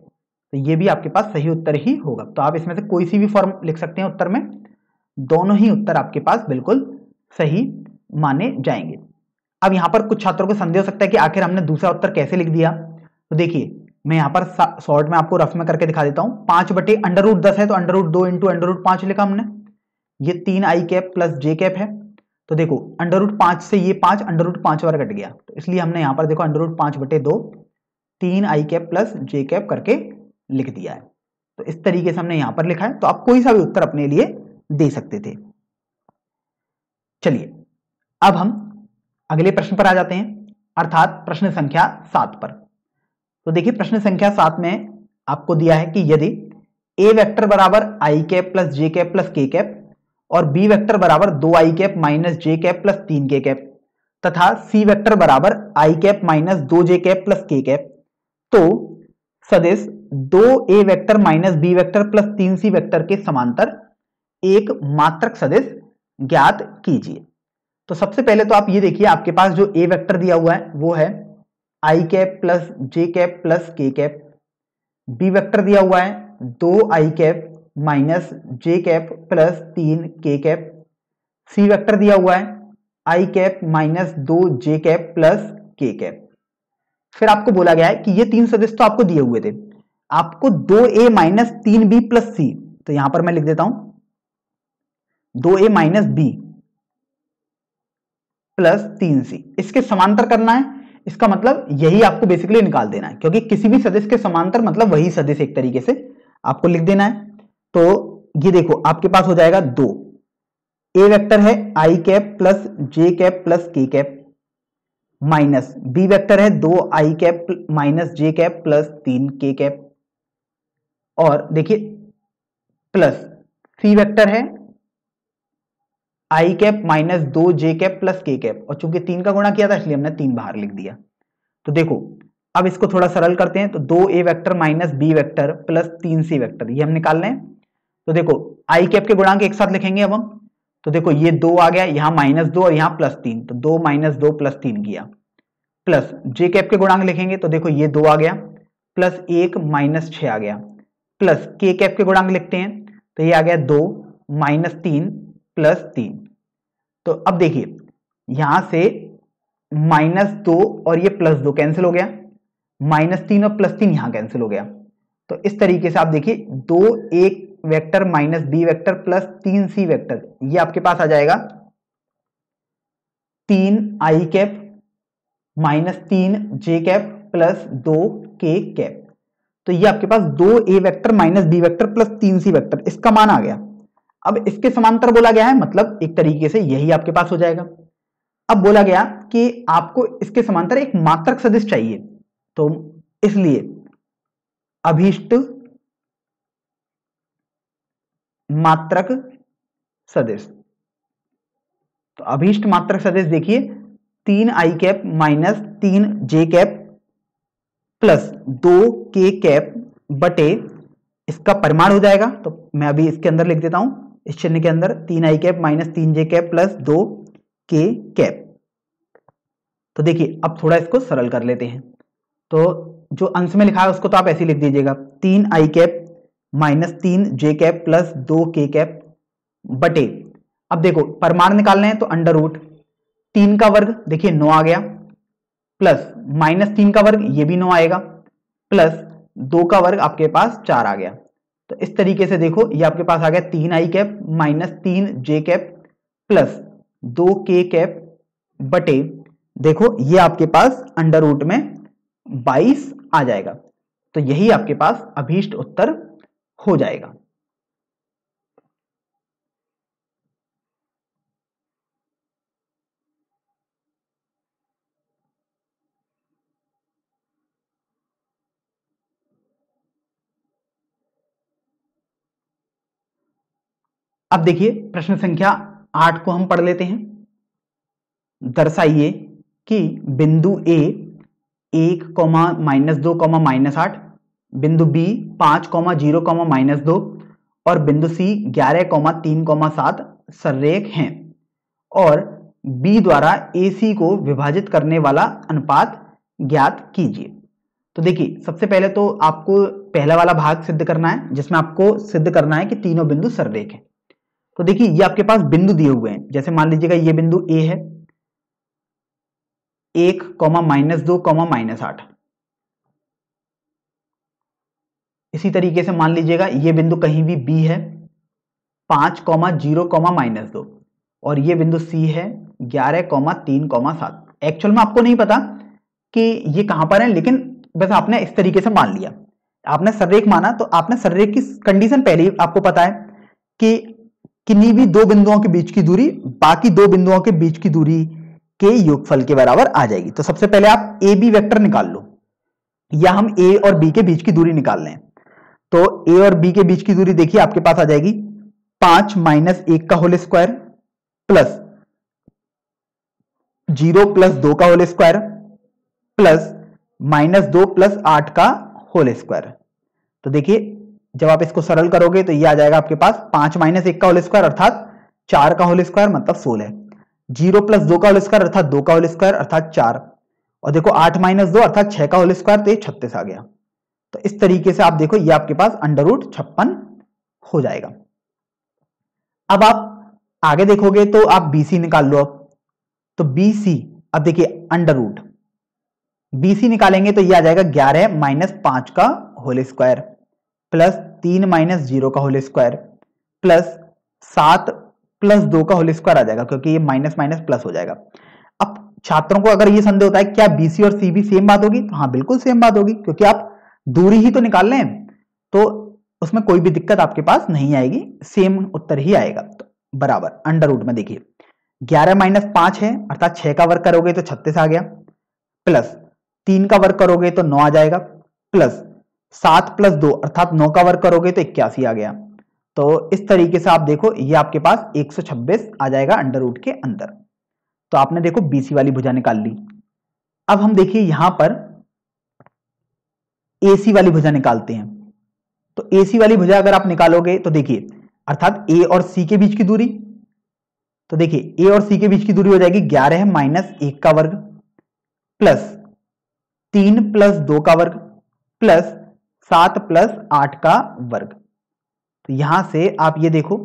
तो ये भी आपके पास सही उत्तर ही होगा। तो आप इसमें से कोई सी भी फॉर्म लिख सकते हैं उत्तर में। दोनों ही उत्तर आपके पास बिल्कुल सही माने जाएँगे। अब यहाँ पर कुछ छात्रों को संदेह हो सकता है कि आखिर हमने दूसरा उत्तर कैसे लिख दिया? तो देखिए, मैं यहाँ पर शॉर्ट में आपको रफ में करके दिखा देता हूँ। पाँच बटे अंडर रूट दस है तो अंडर रूट दो इंटू अंडर रूट पाँच लिखा हमने। ये तीन I cap plus J cap है। तो देखो, अंडर रूट पाँच से ये पाँच, अंडर रूट पाँच बार कट गया। तो इसलिए हमने यहाँ पर देखो, अंडर रूट पाँच बटे दो, तीन I cap plus J cap करके लिख दिया है। तो इस तरीके से हमने यहाँ पर लिखा है। तो आप कोई सा भी उत्तर अपने लिए दे सकते थे। चलिए, अब हम अगले प्रश्न पर आ जाते हैं, अर्थात प्रश्न संख्या सात पर। तो देखिए, प्रश्न संख्या सात में आपको दिया है कि यदि ए वेक्टर बराबर I cap plus J cap plus K cap और बी वेक्टर बराबर दो I cap minus J cap plus तीन के कैप तथा सी वेक्टर बराबर आई कैप माइनस दो J cap plus K cap तो सदिश दो A vector minus B vector plus तीन सी वेक्टर के समांतर एक मात्रक सदिश ज्ञात कीजिए। तो सबसे पहले तो आप ये देखिए, आपके पास जो ए वेक्टर दिया हुआ है, वो है I cap plus J cap plus K cap B vector दिया हुआ है, दो I cap minus J cap plus तीन के कैप सी वेक्टर दिया हुआ है आई कैप माइनस दो J cap plus K cap फिर आपको बोला गया है कि ये तीन सदस्य तो आपको दिए हुए थे। आपको दो ए माइनस तीन बी प्लस सी तो यहाँ पर मैं लिख देता हूँ दो ए माइनस बी प्लस तीन सी। इसके समांतर करना है। इसका मतलब यही आपको बेसिकली निकाल देना है। क्योंकि किसी भी सदस्य के समांतर मतलब वही सदस्य एक तरीके से आपको लिख देना है। तो ये देखो, आपके पास हो जाएगा दो। ए वेक्टर है I cap plus J cap plus K cap minus B vector है दो I cap minus J cap plus तीन के कैप और देखिए प्लस सी वेक्टर है। आई कैप माइनस दो J cap plus K cap. और चूँकि तीन का गुणा किया था, इसलिए हमने तीन बाहर लिख दिया। तो देखो, अब इसको थोड़ा सरल करते हैं। तो दो A vector minus B vector plus तीन सी वेक्टर, ये हम निकाल लें। तो देखो, आई कैप के गुणांक एक साथ लिखेंगे अब हम। तो देखो, ये दो आ गया, यहाँ माइनस दो और यहाँ प्लस तीन। तो दो माइनस दो प्लस तीन किया। प्लस जे कैप के गुणांक लिखेंगे तो देखो, ये दो आ गया। प्लस एक माइनस छ आ गया। प्लस के कैप के गुणांक लिखते हैं तो ये आ गया दो माइनस तीन प्लस तीन। तो अब देखिए, यहाँ से माइनस दो और ये प्लस दो कैंसिल हो गया। माइनस तीन और प्लस तीन यहाँ कैंसिल हो गया। तो इस तरीके से आप देखिए, दो एक vector minus B vector plus तीन सी वेक्टर ये आपके पास आ जाएगा। तीन आई कैप माइनस तीन जे कैप प्लस दो के कैप तो ये आपके पास दो A vector minus B vector plus तीन सी वेक्टर इसका मान आ गया। अब इसके समांतर बोला गया है मतलब एक तरीके से यही आपके पास हो जाएगा। अब बोला गया कि आपको इसके समांतर एक मात्रक सदिश चाहिए तो इसलिए अभीष्ट मात्रक सदिश। तो अभीष्ट मात्रक सदिश देखिए, तीन आई कैप माइनस तीन जे कैप प्लस दो के कैप बटे इसका परिमाण हो जाएगा। तो मैं अभी इसके अंदर लिख देता हूँ। इस चिन्ह के अंदर तीन आई कैप माइनस तीन जे कैप प्लस दो के कैप। तो देखिए, अब थोड़ा इसको सरल कर लेते हैं। तो जो अंश में लिखा है, उसको तो आप ऐसे लिख दीजिएगा। तीन आई कैप माइनस तीन जे कैप प्लस दो के कैप बटे। अब देखो, परमाण निकालने हैं तो अंडर रूट तीन का वर्ग, देखिए, नौ आ गया। प्लस माइनस तीन का वर्ग, ये भी नौ आएगा। प्लस दो का वर्ग आपके पास चार आ गया। तो इस तरीके से देखो, ये आपके पास आ गया तीन आई कैप माइनस तीन जे कैप प्लस दो के कैप बटे, देखो, ये आपके पास अंडर रूट में बाईस आ जाएगा। तो यही आपके पास अभीष्ट उत्तर हो जाएगा। अब देखिए, प्रश्न संख्या आठ को हम पढ़ लेते हैं। दर्शाइए कि बिंदु ए एक कॉमा माइनस दो कॉमा माइनस आठ, बिंदु बी पाँच कॉमा ज़ीरो कॉमा माइनस दो, और बिंदु सी ग्यारह कॉमा तीन कॉमा सात सर्रेख हैं। और बी द्वारा ए सी को विभाजित करने वाला अनुपात ज्ञात कीजिए। तो देखिए, सबसे पहले तो आपको पहला वाला भाग सिद्ध करना है, जिसमें आपको सिद्ध करना है कि तीनों बिंदु सर्रेख हैं। तो देखिए, ये आपके पास बिंदु दिए हुए हैं। जैसे मान लीजिएगा, ये बिंदु ए है। एक कॉमा माइनस दो कॉमा माइनस आठ। इसी तरीके से मान लीजिएगा, ये बिंदु कहीं भी बी है। पाँच कॉमा ज़ीरो कॉमा माइनस दो। और ये बिंदु सी है, ग्यारह कॉमा तीन कॉमा सात। एक्चुअल में आपको नहीं पता कि ये कहाँ पर है, लेकिन बस आपने इस तरीके से मान लिया। आपने सर्रेख माना तो आपने सर्रेख की कंडीशन पहले ही आपको पता है कि किन्हीं भी दो बिंदुओं के बीच की दूरी, बाकी दो बिंदुओं के बीच की दूरी के योगफल के बराबर आ जाएगी। तो सबसे पहले आप ए बी वेक्टर निकाल लो, या हम ए और बी के बीच की दूरी निकाल लें। तो ए और बी के बीच की दूरी देखिए, आपके पास आ जाएगी पाँच माइनस एक का whole square plus zero plus दो का होल स्क्वायर प्लस माइनस दो प्लस आठ का होल स्क्वायर। तो देखिए जब आप इसको सरल करोगे तो ये आ जाएगा आपके पास पाँच माइनस एक का होल स्क्वायर अर्थात चार का होल स्क्वायर मतलब सोलह ज़ीरो प्लस दो का होल स्क्वायर अर्थात दो का होल स्क्वायर अर्थात चार। और देखो आठ माइनस दो अर्थात छह का होल स्क्वायर तो ये छत्तीस आ गया। तो इस तरीके से आप देखो, ये आपके पास अंडर रूट छप्पन हो जाएगा। अब आप आगे देखोगे तो आप बीसी निकाल लो अब तो बीसी अब देखिए अंडर रूट। बीसी निकालेंगे तो ये आ जाएगा ग्यारह माइनस पाँच का होल स्क्वायर। प्लस तीन माइनस ज़ीरो का होल स्क्वायर, प्लस सात प्लस दो का होल स्क्वायर आ जाएगा, क्योंकि ये माइनस माइनस प्लस हो जाएगा। अब छात्रों को अगर ये संदेह होता है, क्या बीसी और सी भी सेम बात होगी? तो हाँ बिल्कुल सेम बात होगी, क्योंकि आप दूरी ही तो निकाल लें तो उसमें कोई भी दिक्कत आपके पास नहीं आएगी सेम उत्तर ही आएगा। तो बराबर अंडर रूट में देखिए, ग्यारह माइनस पाँच है, अर्थात छह का वर्क करोगे तो छत्तीस आ गया, प्लस तीन का वर्क करोगे तो नौ आ जाएगा, प्लस सात प्लस दो, अर्थात नौ का वर्ग करोगे तो इक्यासी आ गया। तो इस तरीके से आप देखो, ये आपके पास 126 आ जाएगा अंडर रूट के अंदर। तो आपने देखो बीसी वाली भुजा निकाल ली। अब हम देखिए, यहाँ पर एसी वाली भुजा निकालते हैं। तो एसी वाली भुजा अगर आप निकालोगे तो देखिए, अर्थात ए और सी के बीच की दूरी तो देखिए ए और सी के बीच की दूरी हो जाएगी ग्यारह माइनस एक का वर्ग, प्लस तीन प्लस दो का वर्ग, प्लस सात प्लस आठ का वर्ग। तो यहाँ से आप ये देखो,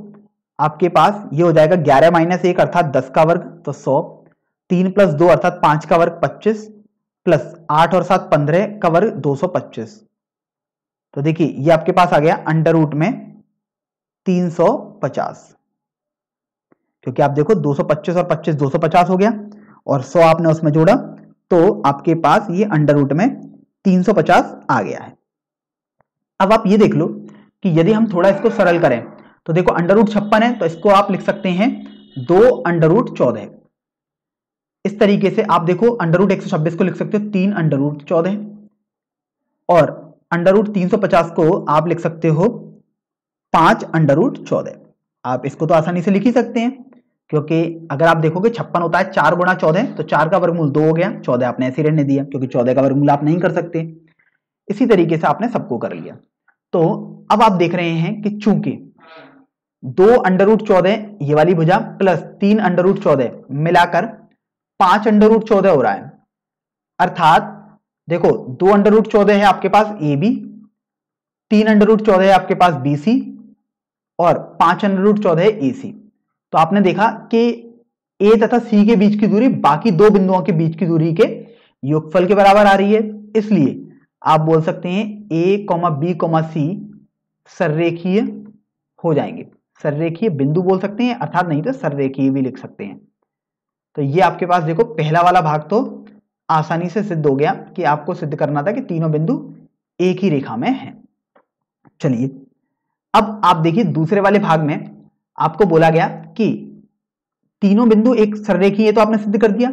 आपके पास ये हो जाएगा ग्यारह माइनस एक अर्थात दस का वर्ग तो सौ। तीन प्लस दो अर्थात पाँच का वर्ग पच्चीस, प्लस आठ और सात पंद्रह का वर्ग दो सौ पच्चीस। तो देखिए, ये आपके पास आ गया अंडर रूट में तीन सौ पचास। क्योंकि आप देखो दो सौ पच्चीस और पच्चीस दो सौ पचास हो गया, और सौ आपने उसमें जोड़ा तो आपके पास ये अंडर रूट में तीन सौ पचास आ गया है। अब आप ये देख लो कि यदि हम थोड़ा इसको सरल करें तो देखो अंडर रूट छप्पन है तो इसको आप लिख सकते हैं दो अंडर रूट चौदह। इस तरीके से आप देखो अंडर रूट एक सौ छब्बीस को लिख सकते हो, तीन अंडर रूट चौदह। और अंडर तीन को आप लिख सकते हो पाँच अंडर रूट चौदह। आप इसको तो आसानी से लिख ही सकते हैं, क्योंकि अगर आप देखोगे छप्पन होता है चार गुणा चौदह तो चार का वर्गमूल दो हो गया, चौदह आपने ऐसे रहने दिया, क्योंकि चौदह का वर्गमूल आप नहीं कर सकते। इसी तरीके से आपने सबको कर लिया। तो अब आप देख रहे हैं कि चूँकि दो अंडर रूट चौदह, ये वाली भुजा, प्लस तीन अंडर रूट चौदह मिलाकर पाँच अंडर रूट चौदह हो रहा है। अर्थात, देखो, दो अंडर रूट चौदह है आपके पास ए बी तीन अंडर रूट चौदह है आपके पास बी सी और पाँच अंडर रूट चौदह है ए सी तो आपने देखा कि ए तथा सी के बीच की दूरी बाकी दो बिंदुओं के बीच की दूरी के योगफल के बराबर आ रही है, इसलिए आप बोल सकते हैं A comma B comma C सर्रेखीय हो जाएँगे। सर्रेखीय बिंदु बोल सकते हैं, अर्थात नहीं तो सर्रेखीय भी लिख सकते हैं। तो ये आपके पास देखो, पहला वाला भाग तो आसानी से सिद्ध हो गया कि आपको सिद्ध करना था कि तीनों बिंदु एक ही रेखा में हैं। चलिए, अब आप देखिए दूसरे वाले भाग में आपको बोला गया कि तीनों बिंदु एक सर्रेखीय तो आपने सिद्ध कर दिया।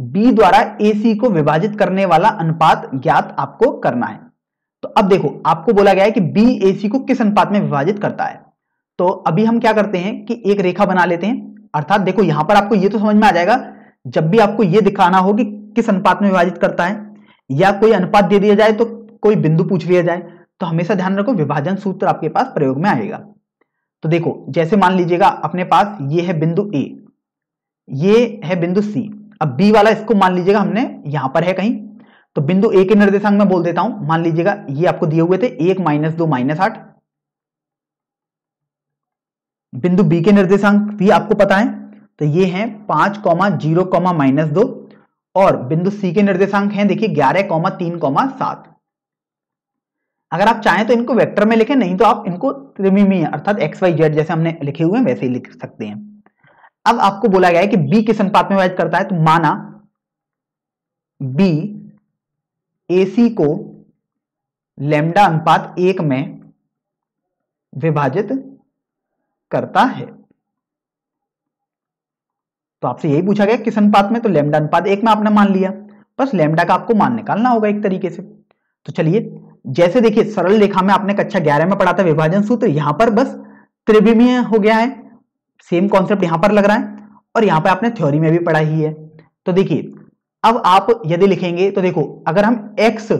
बी द्वारा ए सी को विभाजित करने वाला अनुपात ज्ञात आपको करना है। तो अब देखो, आपको बोला गया है कि बी ए सी को किस अनुपात में विभाजित करता है? तो अभी हम क्या करते हैं कि एक रेखा बना लेते हैं। अर्थात देखो, यहाँ पर आपको ये तो समझ में आ जाएगा, जब भी आपको ये दिखाना हो कि किस अनुपात में विभाजित करता है, या कोई अनुपात दे दिया जाए तो कोई बिंदु पूछ लिया जाए तो हमेशा ध्यान रखो, विभाजन सूत्र आपके पास प्रयोग में आएगा। तो देखो, जैसे मान लीजिएगा, अपने पास ये है बिंदु ए, ये है बिंदु सी अब बी वाला इसको मान लीजिएगा हमने यहाँ पर है कहीं। तो बिंदु ए के निर्देशांक में बोल देता हूँ। मान लीजिएगा, ये आपको दिए हुए थे, एक माइनस दो माइनस आठ। बिंदु बी के निर्देशांक भी आपको पता है। तो ये है पाँच कॉमा ज़ीरो कॉमा माइनस दो और बिंदु सी के निर्देशांक हैं, देखिए, ग्यारह कॉमा तीन कॉमा सात। अगर आप चाहें तो इनको वेक्टर में लिखें, नहीं तो आप इनको त्रिमिमीय, अर्थात एक्स वाई जेड जैसे हमने लिखे हुए हैं, वैसे ही लिख सकते हैं। अब आपको बोला गया है कि बी किस अनुपात में विभाजित करता है? तो माना बी एसी को लेमडा अनुपात एक में विभाजित करता है। तो आपसे यही पूछा गया किस अनुपात में? तो लेमडा अनुपात एक में आपने मान लिया। बस लेमडा का आपको मान निकालना होगा एक तरीके से। तो चलिए, जैसे देखिए सरल रेखा में आपने कक्षा ग्यारह में पढ़ा था विभाजन सूत्र, यहाँ पर बस त्रिविमीय हो गया है। सेम कॉन्सेप्ट यहाँ पर लग रहा है और यहाँ पर आपने थ्योरी में भी पढ़ा ही है। तो देखिए, अब आप यदि लिखेंगे तो देखो, अगर हम x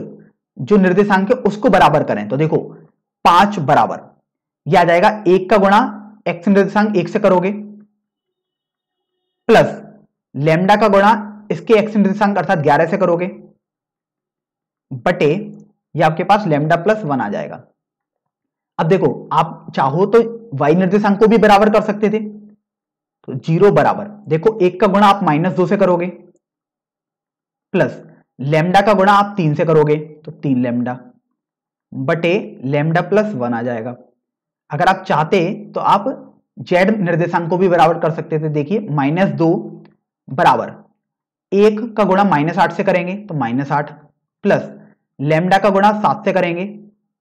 जो निर्देशांक है उसको बराबर करें तो देखो, पाँच बराबर। यह आ जाएगा एक का गुणा x निर्देशांक एक से करोगे प्लस लेमडा का गुणा इसके x निर्देशांक अर्थात ग्यारह से करोगे, बटे ये आपके पास लेमडा प्लस वन आ जाएगा। अब देखो, आप चाहो तो y निर्देशांक को भी बराबर कर सकते थे। तो ज़ीरो बराबर। देखो, एक का गुणा आप माइनस दो से करोगे प्लस लेमडा का गुणा आप तीन से करोगे तो तीन लेमडा बटे लेमडा प्लस वन आ जाएगा। अगर आप चाहते तो आप जेड निर्देशांक को भी बराबर कर सकते थे। देखिए माइनस दो बराबर। एक का गुणा माइनस आठ से करेंगे तो माइनस आठ प्लस लेमडा का गुणा सात से करेंगे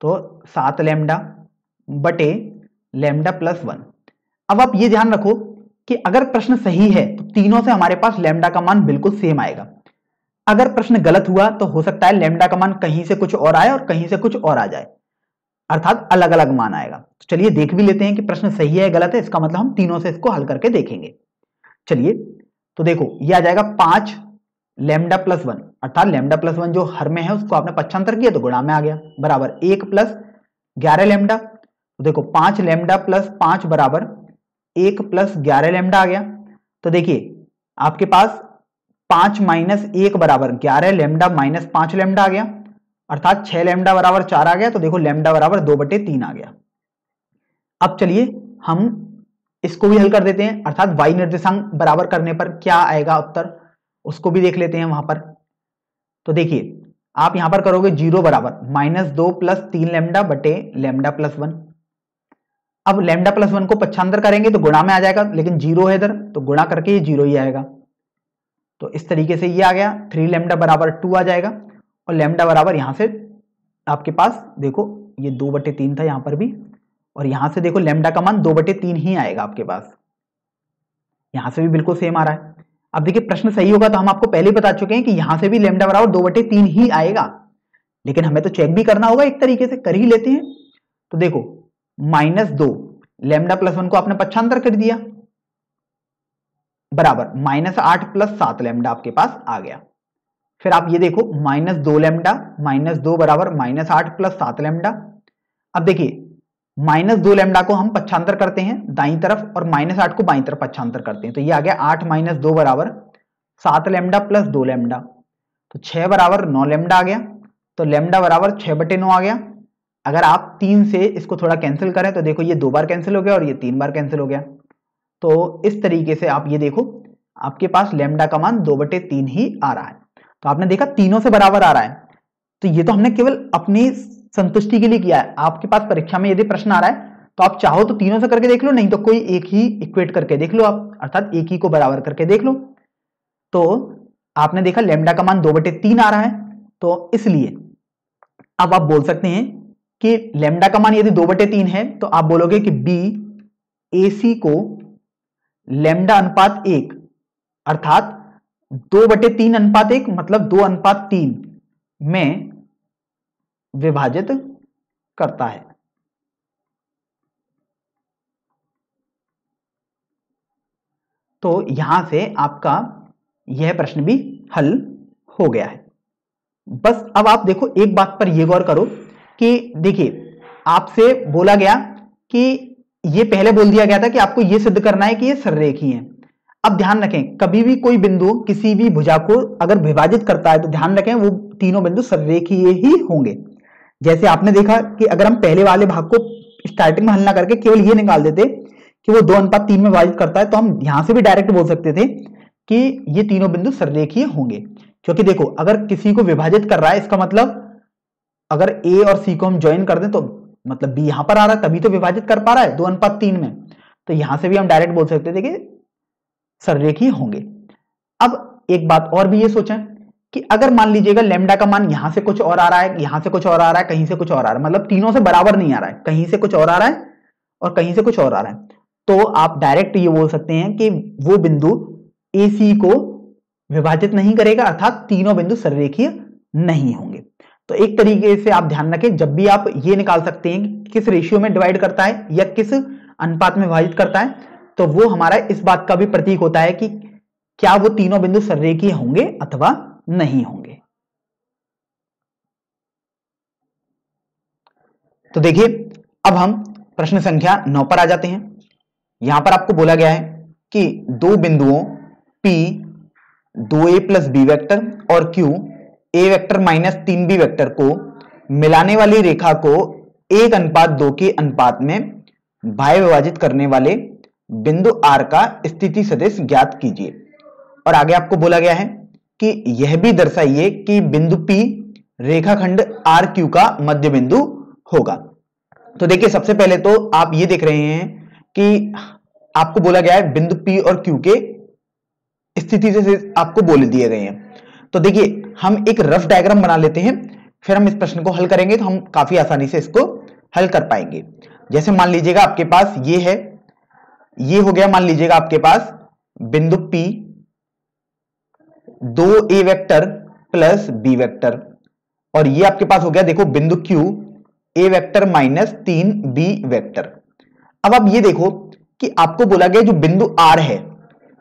तो सात लेमडा बटे लेमडा प्लस वन। अब आप ये ध्यान रखो कि अगर प्रश्न सही है तो तीनों से हमारे पास लेमडा का मान बिल्कुल सेम आएगा। अगर प्रश्न गलत हुआ तो हो सकता है लेमडा का मान कहीं से कुछ और आए और कहीं से कुछ और आ जाए। अर्थात अलग अलग मान आएगा। तो चलिए देख भी लेते हैं कि प्रश्न सही है गलत है, इसका मतलब हम तीनों से इसको हल करके देखेंगे। चलिए तो देखो, ये आ जाएगा पाँच लेमडा प्लस वन। अर्थात लेमडा प्लस वन जो हर में है, उसको आपने पच्छांतर किया तो गुणा में आ गया। बराबर एक प्लस ग्यारह लेमडा। तो देखो, पाँच लेमडा प्लस पाँच बराबर एक प्लस ग्यारह लेमडा आ गया। तो देखिए, आपके पास पाँच माइनस एक बराबर ग्यारह लेमडा माइनस पाँच लेमडा आ गया, अर्थात छह लेमडा बराबर चार आ गया तो देखो लेमडा बराबर दो बटे तीन आ गया। अब चलिए, हम इसको भी हल कर देते हैं, अर्थात वाई निर्देशांक बराबर करने पर क्या आएगा उत्तर, उसको भी देख लेते हैं वहाँ पर। तो देखिए, आप यहाँ पर करोगे ज़ीरो बराबर माइनस दो प्लस तीन लेमडा बटे लेमडा प्लस वन अब लेमडा प्लस वन को पच्छांतर करेंगे तो गुणा में आ जाएगा, लेकिन ज़ीरो है इधर तो गुणा करके ये ज़ीरो ही आएगा। तो इस तरीके से ये आ गया थ्री लेमडा बराबर टू आ जाएगा, और लेमडा बराबर यहाँ से आपके पास, देखो, ये दो बटे तीन था यहाँ पर भी, और यहाँ से देखो लेमडा का मान दो बटे तीन ही आएगा आपके पास। यहाँ से भी बिल्कुल सेम आ रहा है। अब देखिए, प्रश्न सही होगा तो हम आपको पहले बता चुके हैं कि यहाँ से भी लेमडा बराबर दो बटे तीन ही आएगा, लेकिन हमें तो चेक भी करना होगा एक तरीके से, कर ही लेते हैं। तो देखो माइनस दो। लेमडा प्लस वन को आपने पच्छांतर कर दिया। बराबर, माइनस आठ प्लस सात लेमडा आपके पास आ गया। फिर आप ये देखो, माइनस दो लेमडा, माइनस दो बराबर, माइनस आठ प्लस सात लेमडा। अब देखिए, माइनस दो लेमडा को हम पच्छांतर करते हैं, दाई तरफ़, और माइनस आठ को बाई तरफ़ पच्छांतर करते हैं। तो ये आ गया आठ माइनस दो बराबर, सात लेमडा प्लस दो लेमडा। तो छह बराबर नौ लेमडा आ गया। तो लेमडा बराबर छह बटे नौ आ गया। अगर आप तीन से इसको थोड़ा कैंसिल करें तो देखो ये दो बार कैंसिल हो गया और ये तीन बार कैंसिल हो गया। तो इस तरीके से आप ये देखो, आपके पास लेमडा का मान दो बटे तीन ही आ रहा है। तो आपने देखा तीनों से बराबर आ रहा है। तो ये तो हमने केवल अपनी संतुष्टि के लिए किया है। आपके पास परीक्षा में यदि प्रश्न आ रहा है तो आप चाहो तो तीनों से करके देख लो, नहीं तो कोई एक ही इक्वेट करके देख लो आप, अर्थात एक ही को बराबर करके देख लो। तो आपने देखा लेमडा का मान दो बटे तीन आ रहा है। तो इसलिए अब आप बोल सकते हैं कि लेमडा का मान यदि दो बटे तीन है तो आप बोलोगे कि बी ए सी को लेमडा अनुपात एक, अर्थात दो बटे तीन अनुपात एक मतलब दो अनुपात तीन में विभाजित करता है। तो यहाँ से आपका यह प्रश्न भी हल हो गया है। बस अब आप देखो एक बात पर यह गौर करो कि देखिए, आपसे बोला गया कि ये पहले बोल दिया गया था कि आपको यह सिद्ध करना है कि ये सररेखी है। अब ध्यान रखें, कभी भी कोई बिंदु किसी भी भुजा को अगर विभाजित करता है तो ध्यान रखें वो तीनों बिंदु सररेखीय ही होंगे। जैसे आपने देखा कि अगर हम पहले वाले भाग को स्टार्टिंग में हल ना करके केवल ये निकाल देते कि वो दो अनुपात तीन में विभाजित करता है तो हम यहाँ से भी डायरेक्ट बोल सकते थे कि ये तीनों बिंदु सररेखीय होंगे। क्योंकि देखो, अगर किसी को विभाजित कर रहा है, इसका मतलब अगर ए और सी को हम ज्वाइन कर दें तो मतलब बी यहाँ पर आ रहा है, तभी तो विभाजित कर पा रहा है, दो अनुपात तीन में। तो यहाँ से भी हम डायरेक्ट बोल सकते थे कि सररेखी होंगे। अब एक बात और भी ये सोचें कि अगर मान लीजिएगा लेमडा का मान यहाँ से कुछ और आ रहा है, यहाँ से कुछ और आ रहा है, कहीं से कुछ और आ रहा है मतलब तीनों से बराबर नहीं आ रहा है, कहीं से कुछ और आ रहा है और कहीं से कुछ और आ रहा है तो आप डायरेक्ट ये बोल सकते हैं कि वो बिंदु ए सी को विभाजित नहीं करेगा, अर्थात तीनों बिंदु सररेखीय नहीं होंगे। तो एक तरीके से आप ध्यान रखें, जब भी आप ये निकाल सकते हैं कि किस रेशियो में डिवाइड करता है या किस अनुपात में विभाजित करता है तो वो हमारा इस बात का भी प्रतीक होता है कि क्या वो तीनों बिंदु सर्रेखीय होंगे अथवा नहीं होंगे। तो देखिए, अब हम प्रश्न संख्या नौ पर आ जाते हैं। यहाँ पर आपको बोला गया है कि दो बिंदुओं P दो ए प्लस बी वैक्टर और Q ए वेक्टर माइनस तीन बी वेक्टर को मिलाने वाली रेखा को एक अनुपात दो के अनुपात में भाई विभाजित करने वाले बिंदु आर का स्थिति सदिश ज्ञात कीजिए। और आगे आपको बोला गया है कि यह भी दर्शाइए कि बिंदु P रेखाखंड आर क्यू का मध्य बिंदु होगा। तो देखिए, सबसे पहले तो आप ये देख रहे हैं कि आपको बोला गया है बिंदु P और Q के स्थिति से आपको बोल दिए गए हैं। तो देखिए हम एक रफ डायग्राम बना लेते हैं, फिर हम इस प्रश्न को हल करेंगे तो हम काफ़ी आसानी से इसको हल कर पाएँगे। जैसे मान लीजिएगा आपके पास ये है, ये हो गया मान लीजिएगा आपके पास बिंदु P, दो A vector plus B vector और ये आपके पास हो गया देखो बिंदु Q ए वेक्टर माइनस तीन बी वेक्टर अब आप ये देखो कि आपको बोला गया जो बिंदु R है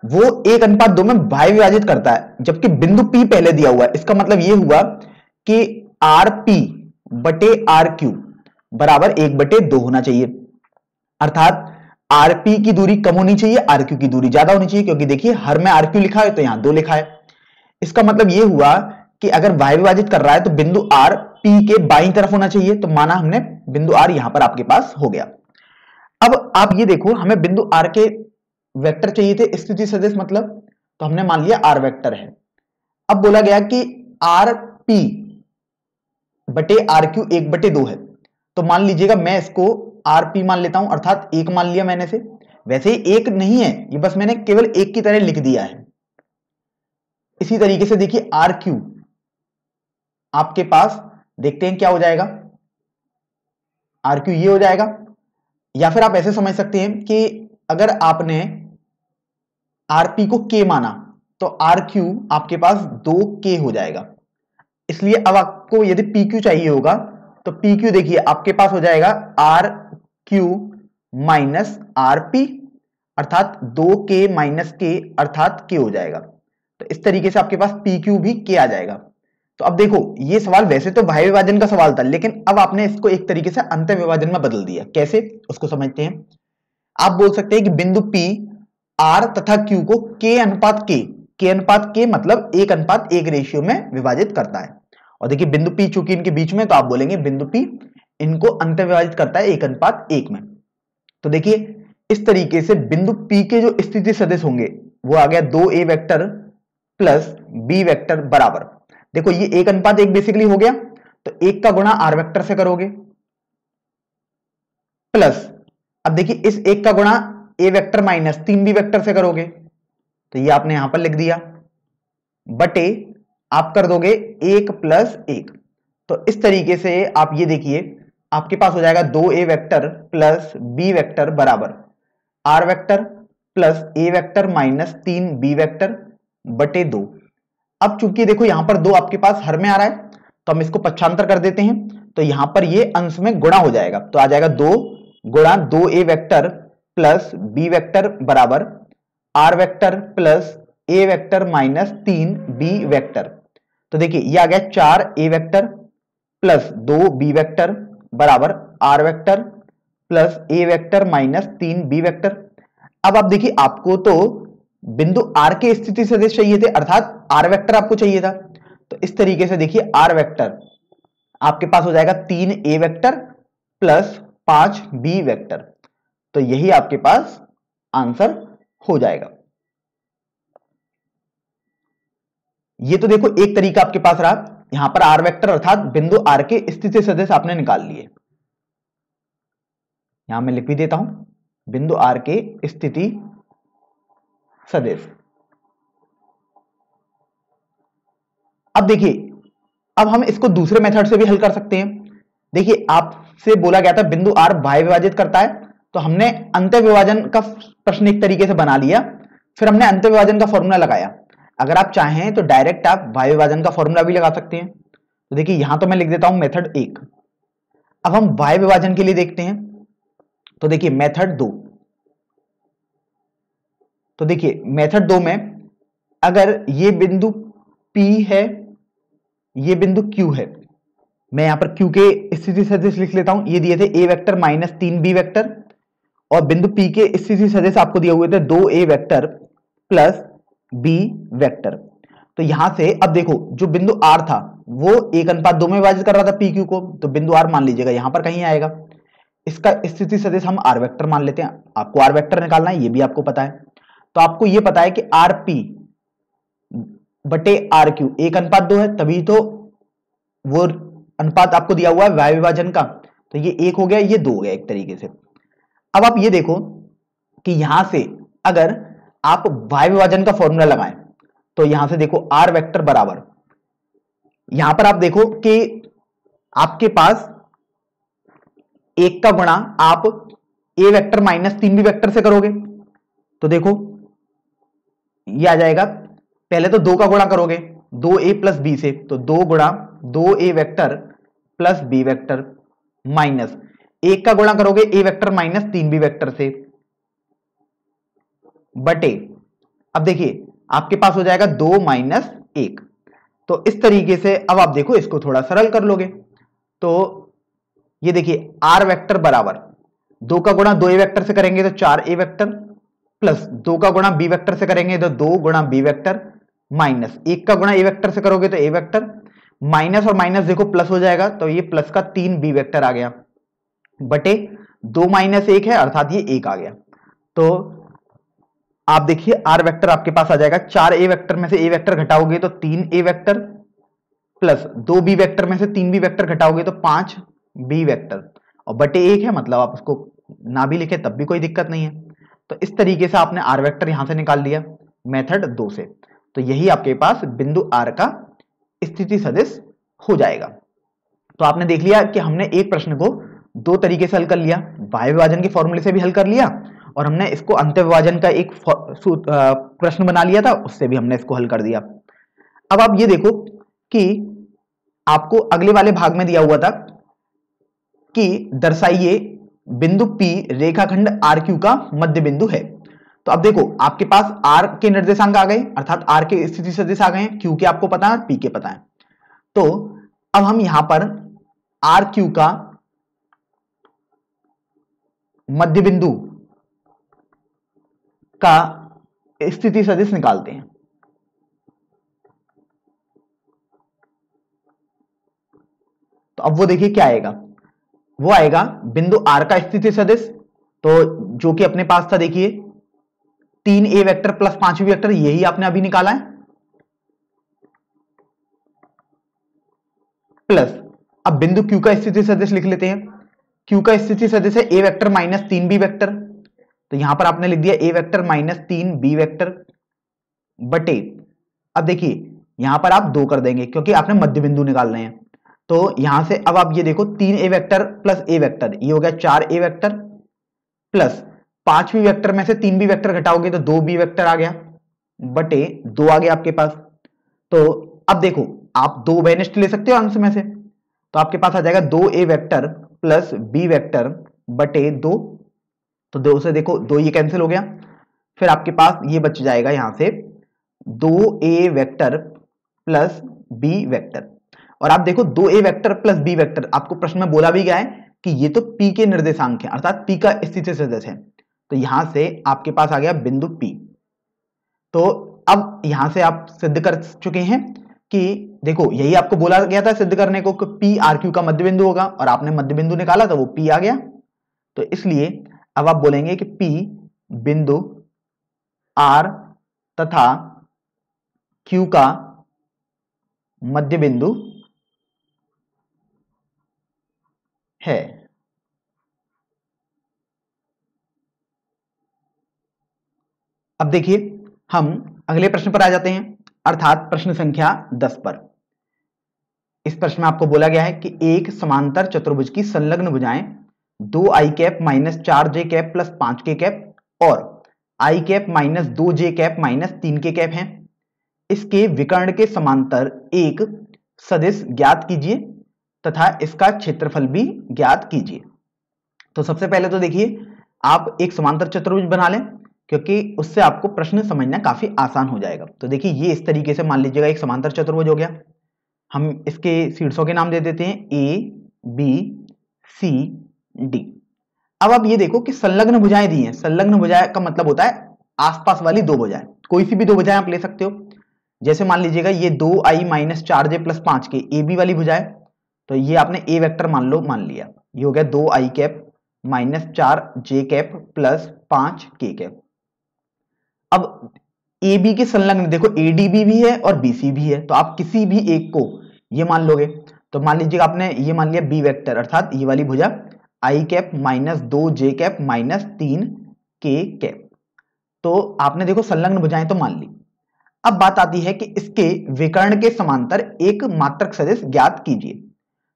वो एक अनुपात दो में भाई विभाजित करता है, जबकि बिंदु P पहले दिया हुआ है। इसका मतलब ये हुआ कि आर पी बटे आर क्यू बराबर एक बटे दो होना चाहिए। अर्थात आरपी की दूरी कम होनी चाहिए आरक्यू की दूरी ज़्यादा होनी चाहिए, क्योंकि देखिए हर में आरक्यू लिखा है तो यहाँ दो लिखा है। इसका मतलब यह हुआ कि अगर वाय विभाजित कर रहा है तो बिंदु आर पी के बाई तरफ़ होना चाहिए तो माना हमने बिंदु आर यहाँ पर आपके पास हो गया। अब आप ये देखो, हमें बिंदु आर के वेक्टर चाहिए थे स्थिति सदिश मतलब तो हमने मान लिया आर वेक्टर है। अब बोला गया कि आर पी बटे आर क्यू एक बटे दो है। तो मान लीजिएगा मैं इसको आर पी मान लेता हूँ, अर्थात एक मान लिया मैंने से वैसे ही एक नहीं है, ये बस मैंने केवल एक की तरह लिख दिया है। इसी तरीके से देखिए आर क्यू आपके पास देखते हैं क्या हो जाएगा। आर क्यू ये हो जाएगा। या फिर आप ऐसे समझ सकते हैं कि अगर आपने आरपी को के माना तो आर क्यू आपके पास दो के हो जाएगा। इसलिए अब आपको यदि पी क्यू चाहिए होगा तो पी क्यू देखिए, आपके पास हो जाएगा R Q minus R P अर्थात दो के माइनस के अर्थात के हो जाएगा। तो इस तरीके से आपके पास पी क्यू भी के आ जाएगा। तो अब देखो, ये सवाल वैसे तो भाई विभाजन का सवाल था, लेकिन अब आपने इसको एक तरीके से अंत विभाजन में बदल दिया। कैसे? उसको समझते हैं। आप बोल सकते हैं कि बिंदु पी आर तथा क्यू को के अनुपात के के अनुपात के मतलब एक अनुपात एक रेशियो में विभाजित करता है। और देखिए, बिंदु पी चूँकि इनके बीच में तो आप बोलेंगे बिंदु पी इनको अंत विभाजित करता है एक अनुपात एक में। तो देखिए, इस तरीके से बिंदु पी के जो स्थिति सदस्य होंगे, वो आ गया दो A vector plus B vector बराबर। देखो, ये एक अनुपात एक बेसिकली हो गया तो एक का गुणा आर वेक्टर से करोगे प्लस अब देखिए, इस एक का गुणा ए वेक्टर माइनस तीन बी वेक्टर से करोगे तो ये आपने यहाँ पर लिख दिया। बटे आप कर दोगे एक प्लस एक। तो इस तरीके से आप ये देखिए, आपके पास हो जाएगा दो A vector plus B vector बराबर। R vector plus A vector minus तीन बी वैक्टर बटे दो। अब चूँकि देखो, यहाँ पर दो आपके पास हर में आ रहा है तो हम इसको पक्षांतर कर देते हैं तो यहाँ पर ये अंश में गुणा हो जाएगा। तो आ जाएगा दो गुणा दो A vector plus B vector बराबर R vector plus A vector minus तीन बी वेक्टर। तो देखिए, ये आ गया चार ए वेक्टर प्लस दो बी वेक्टर बराबर R vector plus A vector minus तीन बी वेक्टर। अब आप देखिए, आपको तो बिंदु आर के स्थिति सदिश चाहिए थे, अर्थात आर वेक्टर आपको चाहिए था। तो इस तरीके से देखिए, आर वेक्टर आपके पास हो जाएगा तीन ए वेक्टर प्लस पाँच बी वेक्टर तो यही आपके पास आंसर हो जाएगा। ये तो देखो, एक तरीका आपके पास रहा। यहाँ पर आर वेक्टर अर्थात बिंदु आर के स्थिति सदस्य आपने निकाल लिए। यहाँ मैं लिख भी देता हूँ। बिंदु आर के स्थिति सदस्य अब देखिए, अब हम इसको दूसरे मेथड से भी हल कर सकते हैं। देखिए, आपसे बोला गया था, बिंदु आर बाह्य विभाजित करता है तो हमने अंत विभाजन का प्रश्न एक तरीके से बना लिया, फिर हमने अंत विभाजन का फॉर्मूला लगाया। अगर आप चाहें तो डायरेक्ट आप वायु विभाजन का फॉर्मूला भी लगा सकते हैं। तो देखिए, यहाँ तो मैं लिख देता हूँ मेथड एक। अब हम वायु विभाजन के लिए देखते हैं तो देखिए मेथड दो। तो देखिए मेथड दो में अगर ये बिंदु P है, ये बिंदु Q है मैं यहाँ पर Q के स्थिति सदिश लिख लेता हूँ। ये दिए थे A वेक्टर माइनस तीन बी वेक्टर और बिंदु P के स्थिति सदिश आपको दिए हुए थे दो A vector plus B vector तो यहाँ से अब देखो, जो बिंदु आर था, वो एक अनुपात दो में विभाजित कर रहा था पी क्यू को। तो बिंदु आर मान लीजिएगा, यहाँ पर कहीं आएगा। इसका स्थिति सदिश हम आर वेक्टर मान लेते हैं। आपको आर वेक्टर निकालना है, ये भी आपको पता है। तो आपको ये पता है कि आर पी बटे आर क्यू एक अनुपात दो है, तभी तो वो अनुपात आपको दिया हुआ है वायु विभाजन का। तो ये एक हो गया, ये दो हो गया एक तरीके से। अब आप ये देखो कि यहाँ से अगर आप वाय विभाजन का फॉर्मूला लगाएँ तो यहाँ से देखो आर वेक्टर बराबर। यहाँ पर आप देखो कि आपके पास एक का गुणा आप ए वेक्टर माइनस तीन बी वेक्टर से करोगे। तो देखो, ये आ जाएगा, पहले तो दो का गुणा करोगे, दो ए प्लस बी से तो दो गुणा दो A vector plus B vector minus. एक का गुणा करोगे ए वेक्टर माइनस तीन बी वेक्टर से। बटे अब देखिए, आपके पास हो जाएगा दो माइनस एक। तो इस तरीके से अब आप देखो, इसको थोड़ा सरल कर लोगे। तो ये देखिए, आर वेक्टर बराबर। दो का गुणा दो ए वेक्टर से करेंगे तो चार ए वेक्टर, प्लस दो का गुणा बी वेक्टर से करेंगे तो दो गुणा बी वेक्टर माइनस। एक का गुणा ए वेक्टर से करोगे तो ए वेक्टर माइनस और माइनस देखो, प्लस हो जाएगा तो ये प्लस का तीन बी वेक्टर आ गया। बटे दो माइनस एक है, अर्थात ये एक आ गया। तो आप देखिए, आर वेक्टर आपके पास आ जाएगा। चार ए वेक्टर में से ए वेक्टर घटाओगे तो तीन ए वेक्टर प्लस दो बी वेक्टर में से तीन बी वेक्टर घटाओगे तो पाँच बी वेक्टर। और बटे एक है मतलब आप उसको ना भी लिखे, तब भी कोई दिक्कत नहीं है। तो इस तरीके से आपने आर वेक्टर यहाँ से निकाल लिया, मेथड दो से। तो यही आपके पास बिंदु आर का स्थिति सदिश हो जाएगा। तो आपने देख लिया कि हमने एक प्रश्न को दो तरीके से हल कर लिया। वायु विभाजन के फॉर्मूले से भी हल कर लिया और हमने इसको अंत्य विभाजन का एक प्रश्न बना लिया था, उससे भी हमने इसको हल कर दिया। अब आप ये देखो कि आपको अगले वाले भाग में दिया हुआ था कि दर्शाइए बिंदु P रेखाखंड क्यू का मध्य बिंदु है। तो अब देखो, आपके पास आर के निर्देशांक आ गए, अर्थात आर के स्थिति सदिश आ गए क्यू के आपको पता है पी के पता है। तो अब हम यहाँ पर आर क्यू का मध्य बिंदु का स्थिति सदिश निकालते हैं। तो अब वो देखिए क्या आएगा। वो आएगा बिंदु आर का स्थिति सदिश तो जो कि अपने पास था देखिए तीन ए वेक्टर प्लस पांचवी वेक्टर यही आपने अभी निकाला है। प्लस अब बिंदु क्यू का स्थिति सदिश लिख लेते हैं। क्यू का स्थिति सदिश है ए वेक्टर माइनस तीन बी वेक्टर तो यहाँ पर आपने लिख दिया ए वेक्टर माइनस तीन बी वेक्टर बटे। अब देखिए, यहाँ पर आप दो कर देंगे, क्योंकि आपने मध्य बिंदु निकालने हैं। तो यहाँ से अब आप ये देखो, तीन A vector plus A vector ये हो गया चार ए वेक्टर प्लस पांचवी वेक्टर में से तीन बी वेक्टर घटाओगे तो दो बी वेक्टर आ गया, बटे दो आ गया आपके पास। तो अब देखो, आप दो बेनिस्ट ले सकते हो अंश में से तो आपके पास आ जाएगा दो A vector plus B vector बटे दो। तो दो से देखो, दो ये कैंसिल हो गया, फिर आपके पास ये बच जाएगा यहाँ से दो A vector plus B vector. और आप देखो, दो A vector plus B vector, आपको प्रश्न में बोला भी गया है कि ये तो पी के निर्देशांक है, अर्थात पी का स्थिति सदस्य है। तो यहाँ से आपके पास आ गया बिंदु पी तो अब यहाँ से आप सिद्ध कर चुके हैं कि देखो, यही आपको बोला गया था सिद्ध करने को कि पी आर क्यू का मध्य बिंदु होगा और आपने मध्य बिंदु निकाला तो वो पी आ गया। तो इसलिए अब आप बोलेंगे कि पी बिंदु आर तथा क्यू का मध्य बिंदु है। अब देखिए, हम अगले प्रश्न पर आ जाते हैं, अर्थात प्रश्न संख्या 10 पर। इस प्रश्न में आपको बोला गया है कि एक समांतर चतुर्भुज की संलग्न भुजाएँ, दो आई कैप माइनस चार जे कैप प्लस पाँच के कैप और आई कैप माइनस दो जे कैप माइनस तीन के कैप हैं। इसके विकर्ण के समांतर एक सदिश ज्ञात कीजिए तथा इसका क्षेत्रफल भी ज्ञात कीजिए। तो सबसे पहले तो देखिए, आप एक समांतर चतुर्भुज बना लें क्योंकि उससे आपको प्रश्न समझना काफ़ी आसान हो जाएगा। तो देखिए, ये इस तरीके से मान लीजिएगा, एक समांतर चतुर्भुज हो गया। हम इसके शीर्षों के नाम दे देते हैं ए बी सी डी अब आप ये देखो कि संलग्न भुजाएँ दी हैं। संलग्न भुजाएँ का मतलब होता है आसपास वाली दो भुजाएँ। कोई सी भी दो भुजाएँ आप ले सकते हो। जैसे मान लीजिएगा, ये दो आई माइनस चार जे प्लस पाँच के ए बी वाली भुजाएँ। तो ये आपने ए वेक्टर मान लो, मान लिया। ये हो गया दो आई कैप माइनस चार जे कैप प्लस पाँच के कैप अब ए बी के संलग्न, देखो ए डी बी भी है और बी सी भी है। तो आप किसी भी एक को ये मान लोगे तो मान लीजिएगा आपने ये मान लिया बी वेक्टर अर्थात ये वाली भुजा आई कैप माइनस दो जे कैप माइनस तीन के कैप तो आपने देखो संलग्न भुजाएँ तो मान ली। अब बात आती है कि इसके विकर्ण के समांतर एक मात्रक सदिश ज्ञात कीजिए।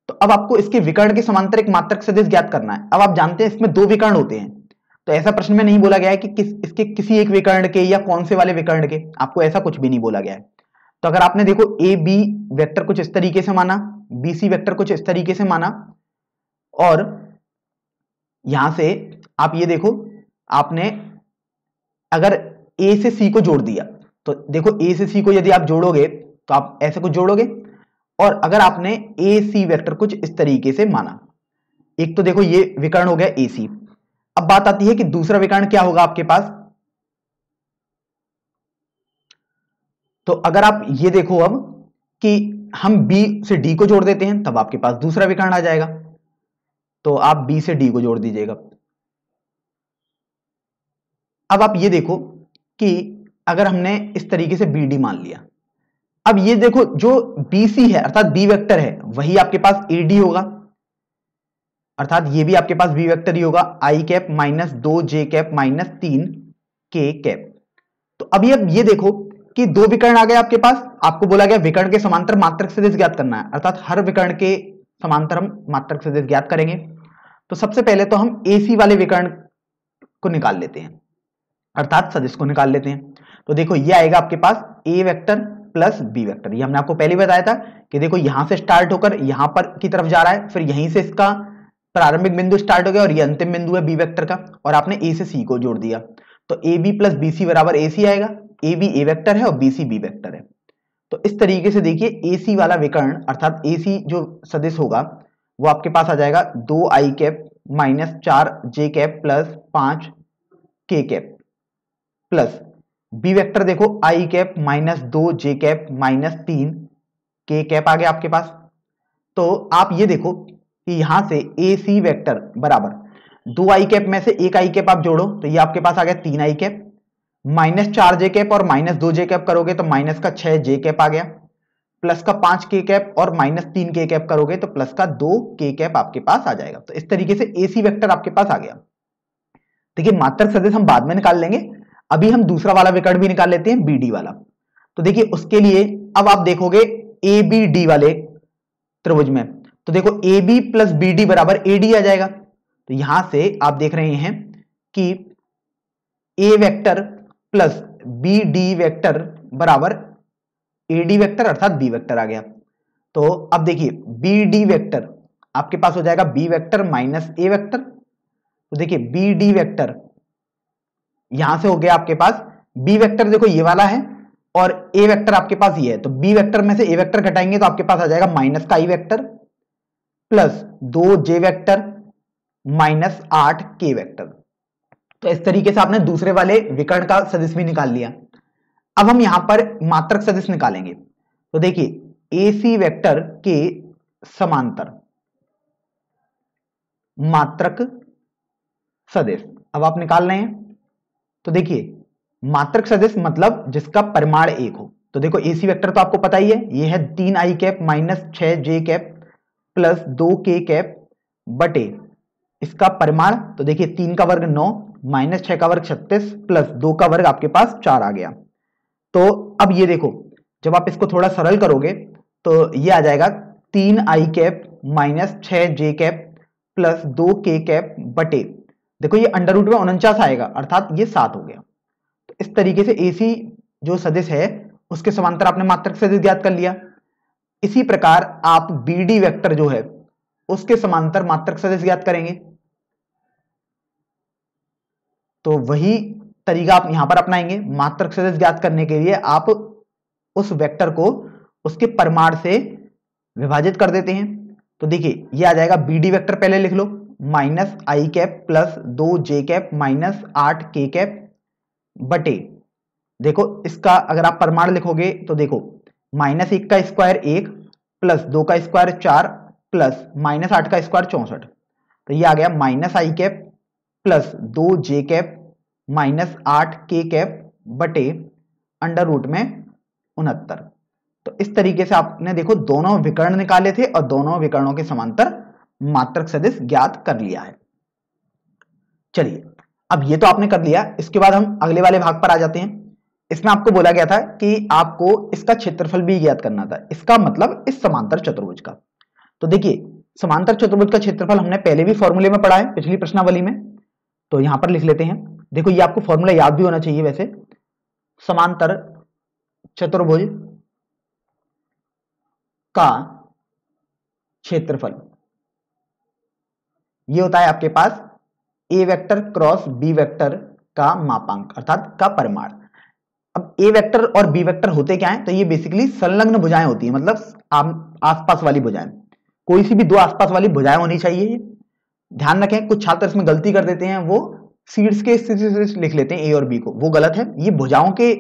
तो अब आपको इसके विकर्ण के समांतर एक मात्रक सदिश ज्ञात करना है। अब आप जानते हैं इसमें दो विकर्ण होते हैं। तो ऐसा प्रश्न में नहीं बोला गया है कि किस, इसके किसी एक विकर्ण के या कौन से वाले विकर्ण के, आपको ऐसा कुछ भी नहीं बोला गया है। तो अगर आपने देखो ए बी वेक्टर कुछ इस तरीके से माना बी सी वेक्टर कुछ इस तरीके से माना, और यहाँ से आप ये देखो, आपने अगर ए से सी को जोड़ दिया तो देखो ए से सी को यदि आप जोड़ोगे तो आप ऐसे कुछ जोड़ोगे, और अगर आपने ए सी वेक्टर कुछ इस तरीके से माना, एक तो देखो, ये विकर्ण हो गया ए सी अब बात आती है कि दूसरा विकर्ण क्या होगा आपके पास? तो अगर आप ये देखो अब कि हम बी से डी को जोड़ देते हैं, तब आपके पास दूसरा विकर्ण आ जाएगा। तो आप बी से डी को जोड़ दीजिएगा। अब आप ये देखो कि अगर हमने इस तरीके से डी मान लिया, अब ये देखो जो सी है, अर्थात बी वेक्टर है, वही आपके पास डी होगा। अर्थात ये भी आपके पास बी वेक्टर ही होगा आई कैप माइनस दो जे कैप माइनस तीन के कैप तो अभी अब ये देखो कि दो विकर्ण आ गए आपके पास। आपको बोला गया विकर्ण के समांतर मात्रक सदिश ज्ञात करना है। अर्थात हर विकर्ण के समांतर हम मात्रक सदिश ज्ञात करेंगे। तो सबसे पहले तो हम ए सी वाले विकर्ण को निकाल लेते हैं। अर्थात सदिश को निकाल लेते हैं। तो देखो ये आएगा आपके पास A vector plus B vector ये हमने आपको पहले बताया था कि देखो यहाँ से स्टार्ट होकर यहाँ पर की तरफ़ जा रहा है, फिर यहीं से इसका प्रारंभिक बिंदु स्टार्ट हो गया और ये अंतिम बिंदु है बी वेक्टर का, और आपने ए से सी को जोड़ दिया। तो A B plus B C बराबर ए सी आएगा। ए बी ए वेक्टर है और बी सी बी वेक्टर है। तो इस तरीके से देखिए ए सी वाला विकर्ण, अर्थात ए सी जो सदिश होगा, वो आपके पास आ जाएगा दो आई कैप माइनस चार जे कैप प्लस पाँच के कैप प्लस बी वेक्टर देखो आई कैप माइनस दो जे कैप माइनस तीन के कैप आ गया आपके पास। तो आप ये देखो कि यहाँ से ए सी वैक्टर बराबर। दो आई कैप में से एक आई कैप आप जोड़ो तो ये आपके पास आ गया तीन आई कैप माइनस चार जे कैप और माइनस दो जे कैप करोगे तो माइनस का छह जे कैप आ गया। प्लस का पाँच के कैप और माइनस तीन के कैप करोगे तो प्लस का दो के कैप आपके पास आ जाएगा। तो इस तरीके से ए सी वैक्टर आपके पास आ गया। देखिए, मात्र सदिश हम बाद में निकाल लेंगे। अभी हम दूसरा वाला विकर्ण भी निकाल लेते हैं बी डी वाला। तो देखिए, उसके लिए अब आप देखोगे ए बी डी वाले त्रिभुज में। तो देखो A B plus B D बराबर ए डी आ जाएगा। तो यहाँ से आप देख रहे हैं कि A vector plus B D vector बराबर ए डी वेक्टर अर्थात बी वेक्टर आ गया। तो अब देखिए बी डी वेक्टर आपके पास हो जाएगा B vector minus A vector तो देखिए बी डी वेक्टर यहाँ से हो गया आपके पास बी वेक्टर देखो ये वाला है, और ए वेक्टर आपके पास ये है। तो बी वेक्टर में से ए वेक्टर घटाएँगे तो आपके पास आ जाएगा माइनस का आई वेक्टर प्लस दो जे वेक्टर माइनस आठ के वेक्टर। तो इस तरीके से आपने दूसरे वाले विकर्ण का सदिश भी निकाल लिया। अब हम यहाँ पर मात्रक सदिश निकालेंगे। तो देखिए ए सी वेक्टर के समांतर मात्रक सदिश। अब आप निकाल रहे हैं। तो देखिए, मात्रक सदिश मतलब जिसका परिमाण एक हो। तो देखो एसी वेक्टर तो आपको पता ही है। ये है तीन आई कैप माइनस छ जे कैप। प्लस दो के कैप बटे इसका परिमाण तो देखिए तीन का वर्ग नौ, माइनस छह का वर्ग छत्तीस, प्लस दो का वर्ग आपके पास चार आ गया। तो अब ये देखो, जब आप इसको थोड़ा सरल करोगे तो ये आ जाएगा तीन आई कैप माइनस छ जे कैप प्लस दो के कैप बटे। देखो ये अंडर रूट में उनचास आएगा, अर्थात ये सात हो गया। तो इस तरीके से एसी जो सदिश है, उसके समांतर आपने मात्रक सदिश ज्ञात कर लिया। इसी प्रकार आप बी डी वेक्टर जो है, उसके समांतर मात्रक सदिश ज्ञात करेंगे। तो वही तरीका आप यहाँ पर अपनाएँगे, मात्रक सदिश ज्ञात करने के लिए आप उस वेक्टर को उसके परमाण से विभाजित कर देते हैं। तो देखिए, ये आ जाएगा बी डी वेक्टर पहले लिख लो माइनस आई कैप प्लस दो जे कैप माइनस आठ के कैप बटे। देखो, इसका अगर आप परमाण लिखोगे तो देखो माइनस एक का स्क्वायर एक, प्लस दो का स्क्वायर चार, प्लस माइनस आठ का स्क्वायर चौसठ। तो ये आ गया माइनस आई कैप, प्लस दो जे कैप, माइनस आठ के कैप बटे अंडर रूट में उनहत्तर। तो इस तरीके से आपने देखो दोनों विकर्ण निकाले थे और दोनों विकर्णों के समांतर मात्रक सदिश ज्ञात कर लिया है। चलिए, अब ये तो आपने कर लिया, इसके बाद हम अगले वाले भाग पर आ जाते हैं। इसमें आपको बोला गया था कि आपको इसका क्षेत्रफल भी ज्ञात करना था। इसका मतलब इस समांतर चतुर्भुज का। तो देखिए, समांतर चतुर्भुज का क्षेत्रफल हमने पहले भी फॉर्मूले में पढ़ा है, पिछली प्रश्नावली में। तो यहाँ पर लिख लेते हैं। देखो, ये आपको फॉर्मूला याद भी होना चाहिए वैसे। समांतर चतुर्भुज का क्षेत्रफल। ये होता है आपके पास A vector cross B vector का मापांक, अर्थात का परिमाण। अब ए वेक्टर और बी वेक्टर होते क्या है? तो ये बेसिकली संलग्न भुजाएँ होती है मतलब आसपास वाली भुजाएँ। कोई सी भी दो आसपास वाली भुजाएँ होनी चाहिए। ध्यान रखें, कुछ छात्र इसमें गलती कर देते हैं, वो सीड्स के स्थिति लिख लेते हैं ए और बी को। वो गलत है। ये भुजाओं के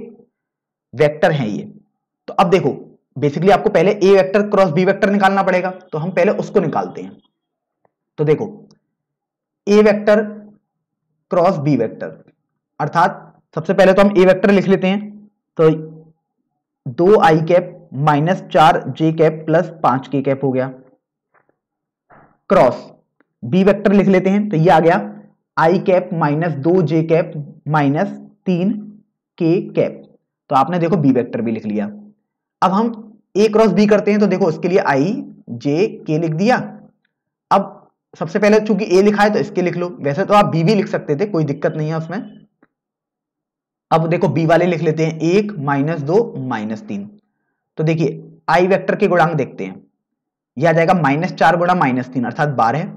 वेक्टर हैं ये। तो अब देखो बेसिकली आपको पहले A vector cross B vector निकालना पड़ेगा। तो हम पहले उसको निकालते हैं। तो देखो A vector cross B vector अर्थात सबसे पहले तो हम ए वेक्टर लिख लेते हैं। तो दो आई कैप माइनस चार जे कैप प्लस पाँच के कैप हो गया। क्रॉस बी वेक्टर लिख लेते हैं तो ये आ गया। आई कैप माइनस दो जे कैप माइनस तीन के कैप तो आपने देखो बी वेक्टर भी लिख लिया। अब हम ए क्रॉस बी करते हैं तो देखो उसके लिए आई जे के लिख दिया। अब सबसे पहले चूँकि ए लिखा है तो इसके लिख लो। वैसे तो आप बी भी लिख सकते थे, कोई दिक्कत नहीं है उसमें। अब देखो बी वाले लिख लेते हैं एक माइनस दो माइनस तीन। तो देखिए आई वेक्टर के गुणांक देखते हैं। यह आ जाएगा माइनस चार गुणा माइनस तीन, अर्थात बारह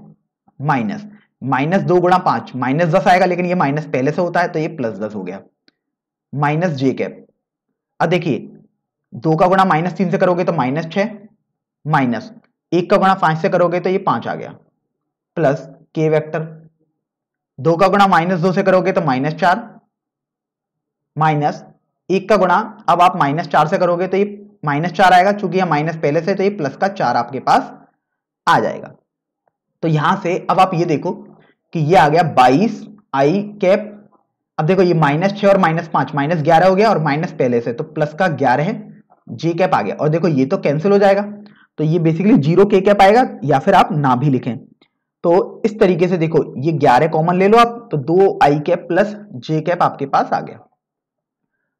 माइनस माइनस दो गुणा पाँच माइनस दस आएगा, लेकिन ये माइनस पहले से होता है तो ये प्लस दस हो गया। माइनस जे कैप अब देखिए, दो का गुणा माइनस तीन से करोगे तो माइनस छ माइनस एक का गुणा पाँच से करोगे तो ये पाँच आ गया। प्लस के वेक्टर दो का गुणा माइनस दो से करोगे तो माइनस चार माइनस एक का गुणा, अब आप माइनस चार से करोगे तो ये माइनस चार आएगा, चूँकि यह माइनस पहले से तो ये प्लस का चार आपके पास आ जाएगा। तो यहाँ से अब आप ये देखो कि ये आ गया बाईस आई कैप। अब देखो ये माइनस छह और माइनस पाँच, माइनस ग्यारह हो गया और माइनस पहले से तो प्लस का ग्यारह है, जे कैप आ गया। और देखो ये तो कैंसिल हो जाएगा तो ये बेसिकली ज़ीरो के कैप आएगा, या फिर आप ना भी लिखें। तो इस तरीके से देखो, ये ग्यारह कॉमन ले लो आप तो दो I cap plus J cap आपके पास आ गया।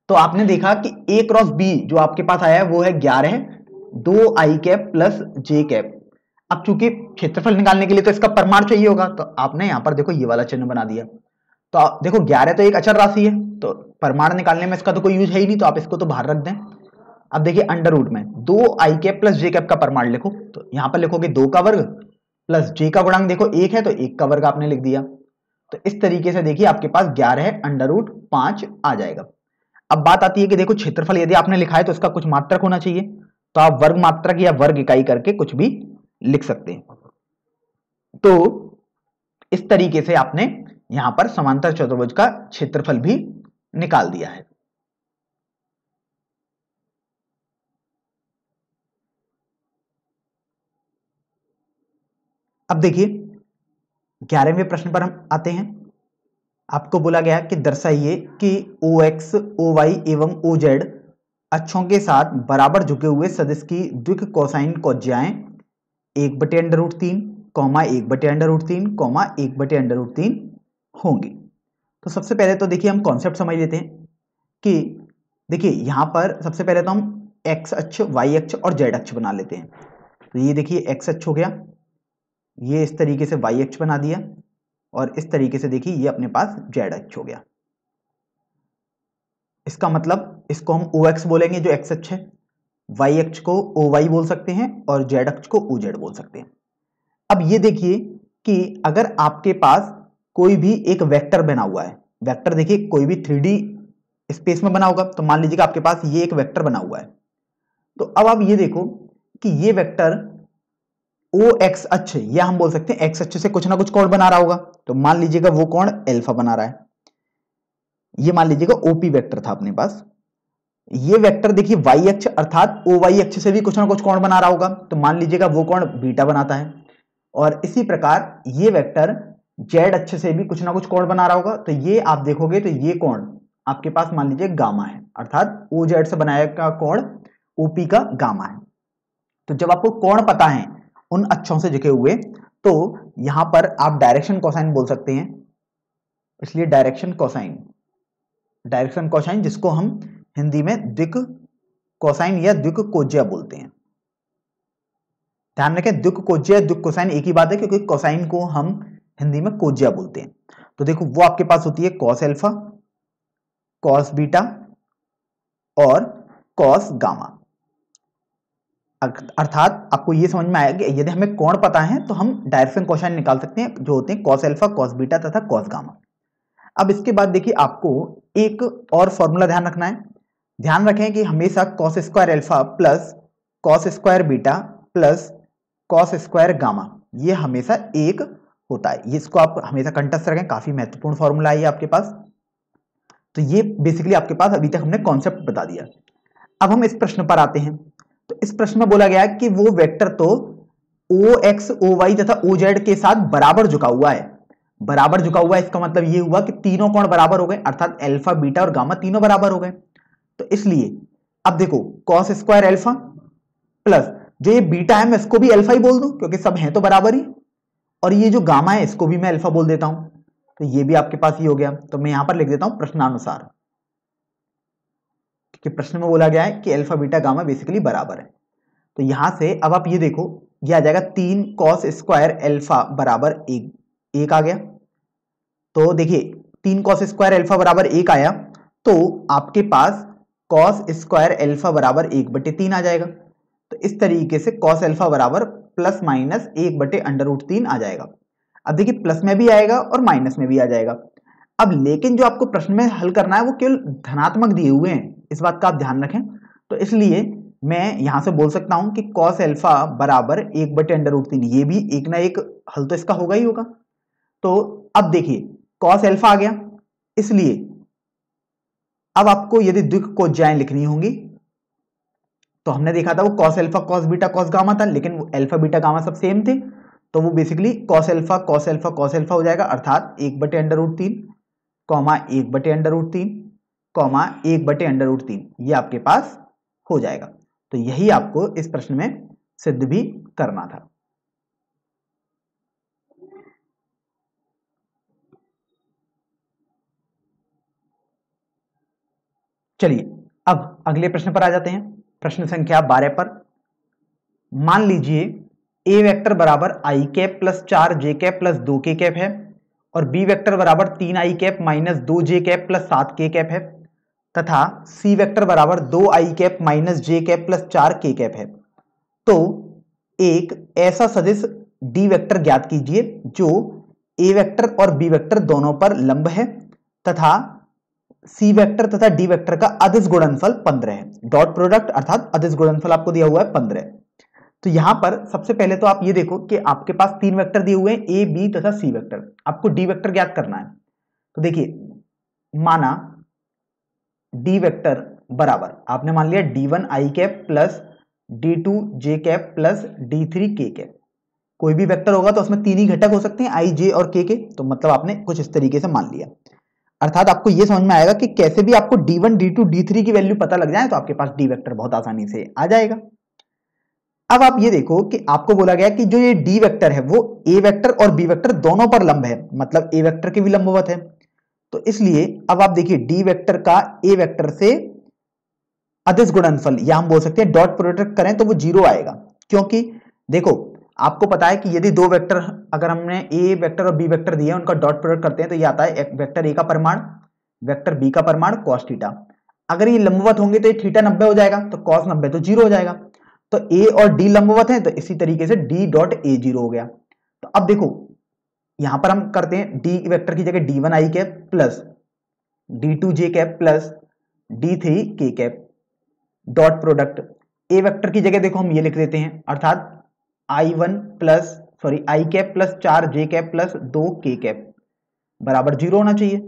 तो आपने देखा कि ए क्रॉस बी जो आपके पास आया है, वो है ग्यारह, दो I cap plus J cap अब चूँकि क्षेत्रफल निकालने के लिए तो इसका परमाण चाहिए होगा तो आपने यहाँ पर देखो ये वाला चिन्ह बना दिया। तो देखो ग्यारह तो एक अचर राशि है तो परमाण निकालने में इसका तो कोई यूज़ है ही नहीं तो आप इसको तो बाहर रख दें। अब देखिए अंडर रूट में, दो I cap plus J cap का परमाण लिखो तो यहाँ पर लिखोगे दो का वर्ग प्लस जे का गुणांक देखो एक है तो एक का वर्ग आपने लिख दिया। तो इस तरीके से देखिए आपके पास ग्यारह अंडर रूट पाँच आ जाएगा। अब बात आती है कि देखो क्षेत्रफल यदि आपने लिखा है तो उसका कुछ मात्रक होना चाहिए। तो आप वर्ग मात्रक या वर्ग इकाई करके कुछ भी लिख सकते हैं। तो इस तरीके से आपने यहाँ पर समांतर चतुर्भुज का क्षेत्रफल भी निकाल दिया है। अब देखिए, ग्यारहवें प्रश्न पर हम आते हैं। आपको बोला गया कि दर्शाइए कि ओ एक्स ओ वाई एवं ओ जेड अक्षों के साथ बराबर झुके हुए सदस्य की द्विक कोसाइन कोज्याएँ, एक बटे अंडर रूट तीन, कौमा एक बटे अंडर रूट तीन, कौमा एक बटे अंडर रूट तीन होंगी। तो सबसे पहले तो देखिए हम कॉन्सेप्ट समझ लेते हैं कि देखिए यहाँ पर सबसे पहले तो हम एक्स अक्ष वाई अक्ष और जेड अक्ष बना लेते हैं। तो ये देखिए एक्स अक्ष हो गया। ये इस तरीके से वाई अक्ष बना दिया। और इस तरीके से देखिए, ये अपने पास जेड अक्ष हो गया। इसका मतलब इसको हम ओ एक्स बोलेंगे, जो एक्स अक्ष है। वाई अक्ष को ओ वाई बोल सकते हैं और जेड अक्ष को ओ जेड बोल सकते हैं। अब ये देखिए कि अगर आपके पास कोई भी एक वेक्टर बना हुआ है, वेक्टर देखिए, कोई भी थ्री स्पेस में बना होगा तो मान लीजिएगा आपके पास ये एक वेक्टर बना हुआ है। तो अब आप ये देखो कि ये वेक्टर ओ एक्स अक्ष, या हम बोल सकते हैं एक्स अक्ष से कुछ ना कुछ कोण बना रहा होगा। तो मान लीजिएगा वो कोण एल्फा बना रहा है। ये मान लीजिएगा ओपी वेक्टर था अपने पास। ये वेक्टर देखिए वाई अक्ष, अर्थात ओ वाई अक्ष से भी कुछ ना कुछ कोण बना रहा होगा। तो मान लीजिएगा वो कोण बीटा बनाता है। और इसी प्रकार ये वेक्टर जेड अक्ष से भी कुछ ना कुछ कोण बना रहा होगा। तो ये आप देखोगे तो ये कोण आपके पास मान लीजिए गामा है। अर्थात ओ जेड से बनाया का कोण ओपी का गामा है। तो जब आपको कोण पता है उन अक्षों से झुके हुए तो यहाँ पर आप डायरेक्शन कोसाइन बोल सकते हैं। इसलिए डायरेक्शन कोसाइन डायरेक्शन कोसाइन जिसको हम हिंदी में द्विक कोसाइन या द्विक कोज्या बोलते हैं। ध्यान रखें, द्विक कोज्या, द्विक कोसाइन एक ही बात है, क्योंकि कोसाइन को हम हिंदी में कोज्या बोलते हैं। तो देखो, वो आपके पास होती है कॉस एल्फा कॉस बीटा और कॉस गामा अर्थात आपको ये समझ में आया कि यदि हमें कोण पता है तो हम डायरेक्शन क्वेश्चन निकाल सकते हैं, जो होते हैं कॉस एल्फा कॉस बीटा तथा कॉस गामा अब इसके बाद देखिए आपको एक और फॉर्मूला ध्यान रखना है। ध्यान रखें कि हमेशा cos square alpha plus cos square beta plus cos square gamma ये हमेशा एक होता है। इसको आप हमेशा कंटस्ट रखें, काफ़ी महत्वपूर्ण फॉर्मूला है आपके पास। तो ये बेसिकली आपके पास अभी तक हमने कॉन्सेप्ट बता दिया। अब हम इस प्रश्न पर आते हैं। इस प्रश्न में बोला गया कि वो वेक्टर तो ओ एक्स ओ वाई तथा ओ जेड के साथ बराबर झुका हुआ है। बराबर झुका हुआ है, इसका मतलब ये हुआ कि तीनों कोण बराबर हो गए, अर्थात एल्फा बीटा और गामा तीनों बराबर हो गए। तो इसलिए, अब देखो कॉस स्क्वायर एल्फा प्लस जो ये बीटा है, मैं इसको भी एल्फा ही बोल दू, क्योंकि सब हैं तो बराबर ही। और ये जो गामा है, इसको भी मैं अल्फ़ा बोल देता हूँ। तो ये भी आपके पास ही हो गया। तो मैं यहाँ पर लिख देता हूँ प्रश्नानुसार। कि प्रश्न में बोला गया है कि अल्फ़ा बीटा गामा बेसिकली बराबर है। तो यहाँ से अब आप ये देखो, ये आ जाएगा तीन कॉस स्क्वायर एल्फा बराबर एक एक आ गया। तो देखिए, तीन कॉस स्क्वायर एल्फा बराबर एक आया तो आपके पास कॉस स्क्वायर एल्फा बराबर एक बटे तीन आ जाएगा। तो इस तरीके से कॉस एल्फा बराबर प्लस माइनस एक बटे अंडर रूट तीन आ जाएगा। अब देखिए प्लस में भी आएगा और माइनस में भी आ जाएगा। अब लेकिन जो आपको प्रश्न में हल करना है, वो केवल धनात्मक दिए हुए हैं। इस बात का आप ध्यान रखें। तो इसलिए मैं यहाँ से बोल सकता हूँ कि कॉस एल्फा बराबर एक बटे अंडर रूट तीन, ये भी एक ना एक हल तो इसका होगा ही होगा। तो अब देखिए कॉस एल्फा आ गया। इसलिए अब आपको यदि द्विक को जाए लिखनी होंगी तो हमने देखा था वो cos alpha cos beta cos gamma था, लेकिन वो एल्फा बीटा गामा सब सेम थे। तो वो basically cos alpha cos alpha cos alpha हो जाएगा, अर्थात एक बटे अंडर रूट तीन कॉमा एक बटे अंडर रूट तीन। कॉमा एक बटे अंडर रूट तीन, ये आपके पास हो जाएगा। तो यही आपको इस प्रश्न में सिद्ध भी करना था। चलिए, अब अगले प्रश्न पर आ जाते हैं। प्रश्न संख्या बारह पर। मान लीजिए, ए वेक्टर बराबर आई कैप प्लस चार जे कैप प्लस दो के कैप है, और बी वेक्टर बराबर तीन आई कैप माइनस दो जे कैप प्लस सात के कैप है। तथा सी वेक्टर बराबर दो I cap minus J cap plus चार के कैप है। तो एक ऐसा सदिश डी वेक्टर ज्ञात कीजिए जो ए वेक्टर और बी वेक्टर दोनों पर लंब है तथा सी वेक्टर तथा डी वेक्टर का अधिस गुणनफल पंद्रह है। डॉट प्रोडक्ट अर्थात अधिस गुणनफल आपको दिया हुआ है पंद्रह। तो यहाँ पर सबसे पहले तो आप ये देखो कि आपके पास तीन वेक्टर दिए हुए हैं, ए, बी तथा सी वेक्टर। आपको डी वेक्टर ज्ञात करना है। तो देखिए, माना डी वेक्टर बराबर। आपने मान लिया D one I cap plus D two J cap plus D three K cap कोई भी वेक्टर होगा तो उसमें तीन ही घटक हो सकते हैं आई जे और के के। तो मतलब आपने कुछ इस तरीके से मान लिया। अर्थात आपको यह समझ में आएगा कि कैसे भी आपको D1, D2, D3 की वैल्यू पता लग जाए तो आपके पास डी वेक्टर बहुत आसानी से आ जाएगा। अब आप ये देखो कि आपको बोला गया कि जो ये डी वेक्टर है वो ए वेक्टर और बी वेक्टर दोनों पर लंब है। मतलब ए वेक्टर के भी लंबवत है। तो इसलिए अब आप देखिए डी वेक्टर का ए वेक्टर से अधिस गुणनफल, या हम बोल सकते हैं डॉट प्रोडक्ट करें तो वो ज़ीरो आएगा। क्योंकि देखो, आपको पता है कि यदि दो वेक्टर अगर हमने ए वेक्टर और बी वेक्टर दिए, उनका डॉट प्रोडक्ट करते हैं तो ये आता है वेक्टर ए का परिमाण वेक्टर बी का परिमाण कॉस थीटा अगर ये लंबवत होंगे तो ये थीटा नब्बे हो जाएगा तो कॉस नब्बे तो ज़ीरो हो जाएगा। तो ए और डी लंबवत है तो इसी तरीके से डी डॉट ए ज़ीरो हो गया। तो अब देखो यहाँ पर हम करते हैं डी वेक्टर की जगह D one I cap plus D two J cap plus D three K cap dot product A vector की जगह देखो हम ये लिख देते हैं, अर्थात I one plus sorry I cap plus चार जे कैप प्लस दो के कैप बराबर ज़ीरो होना चाहिए।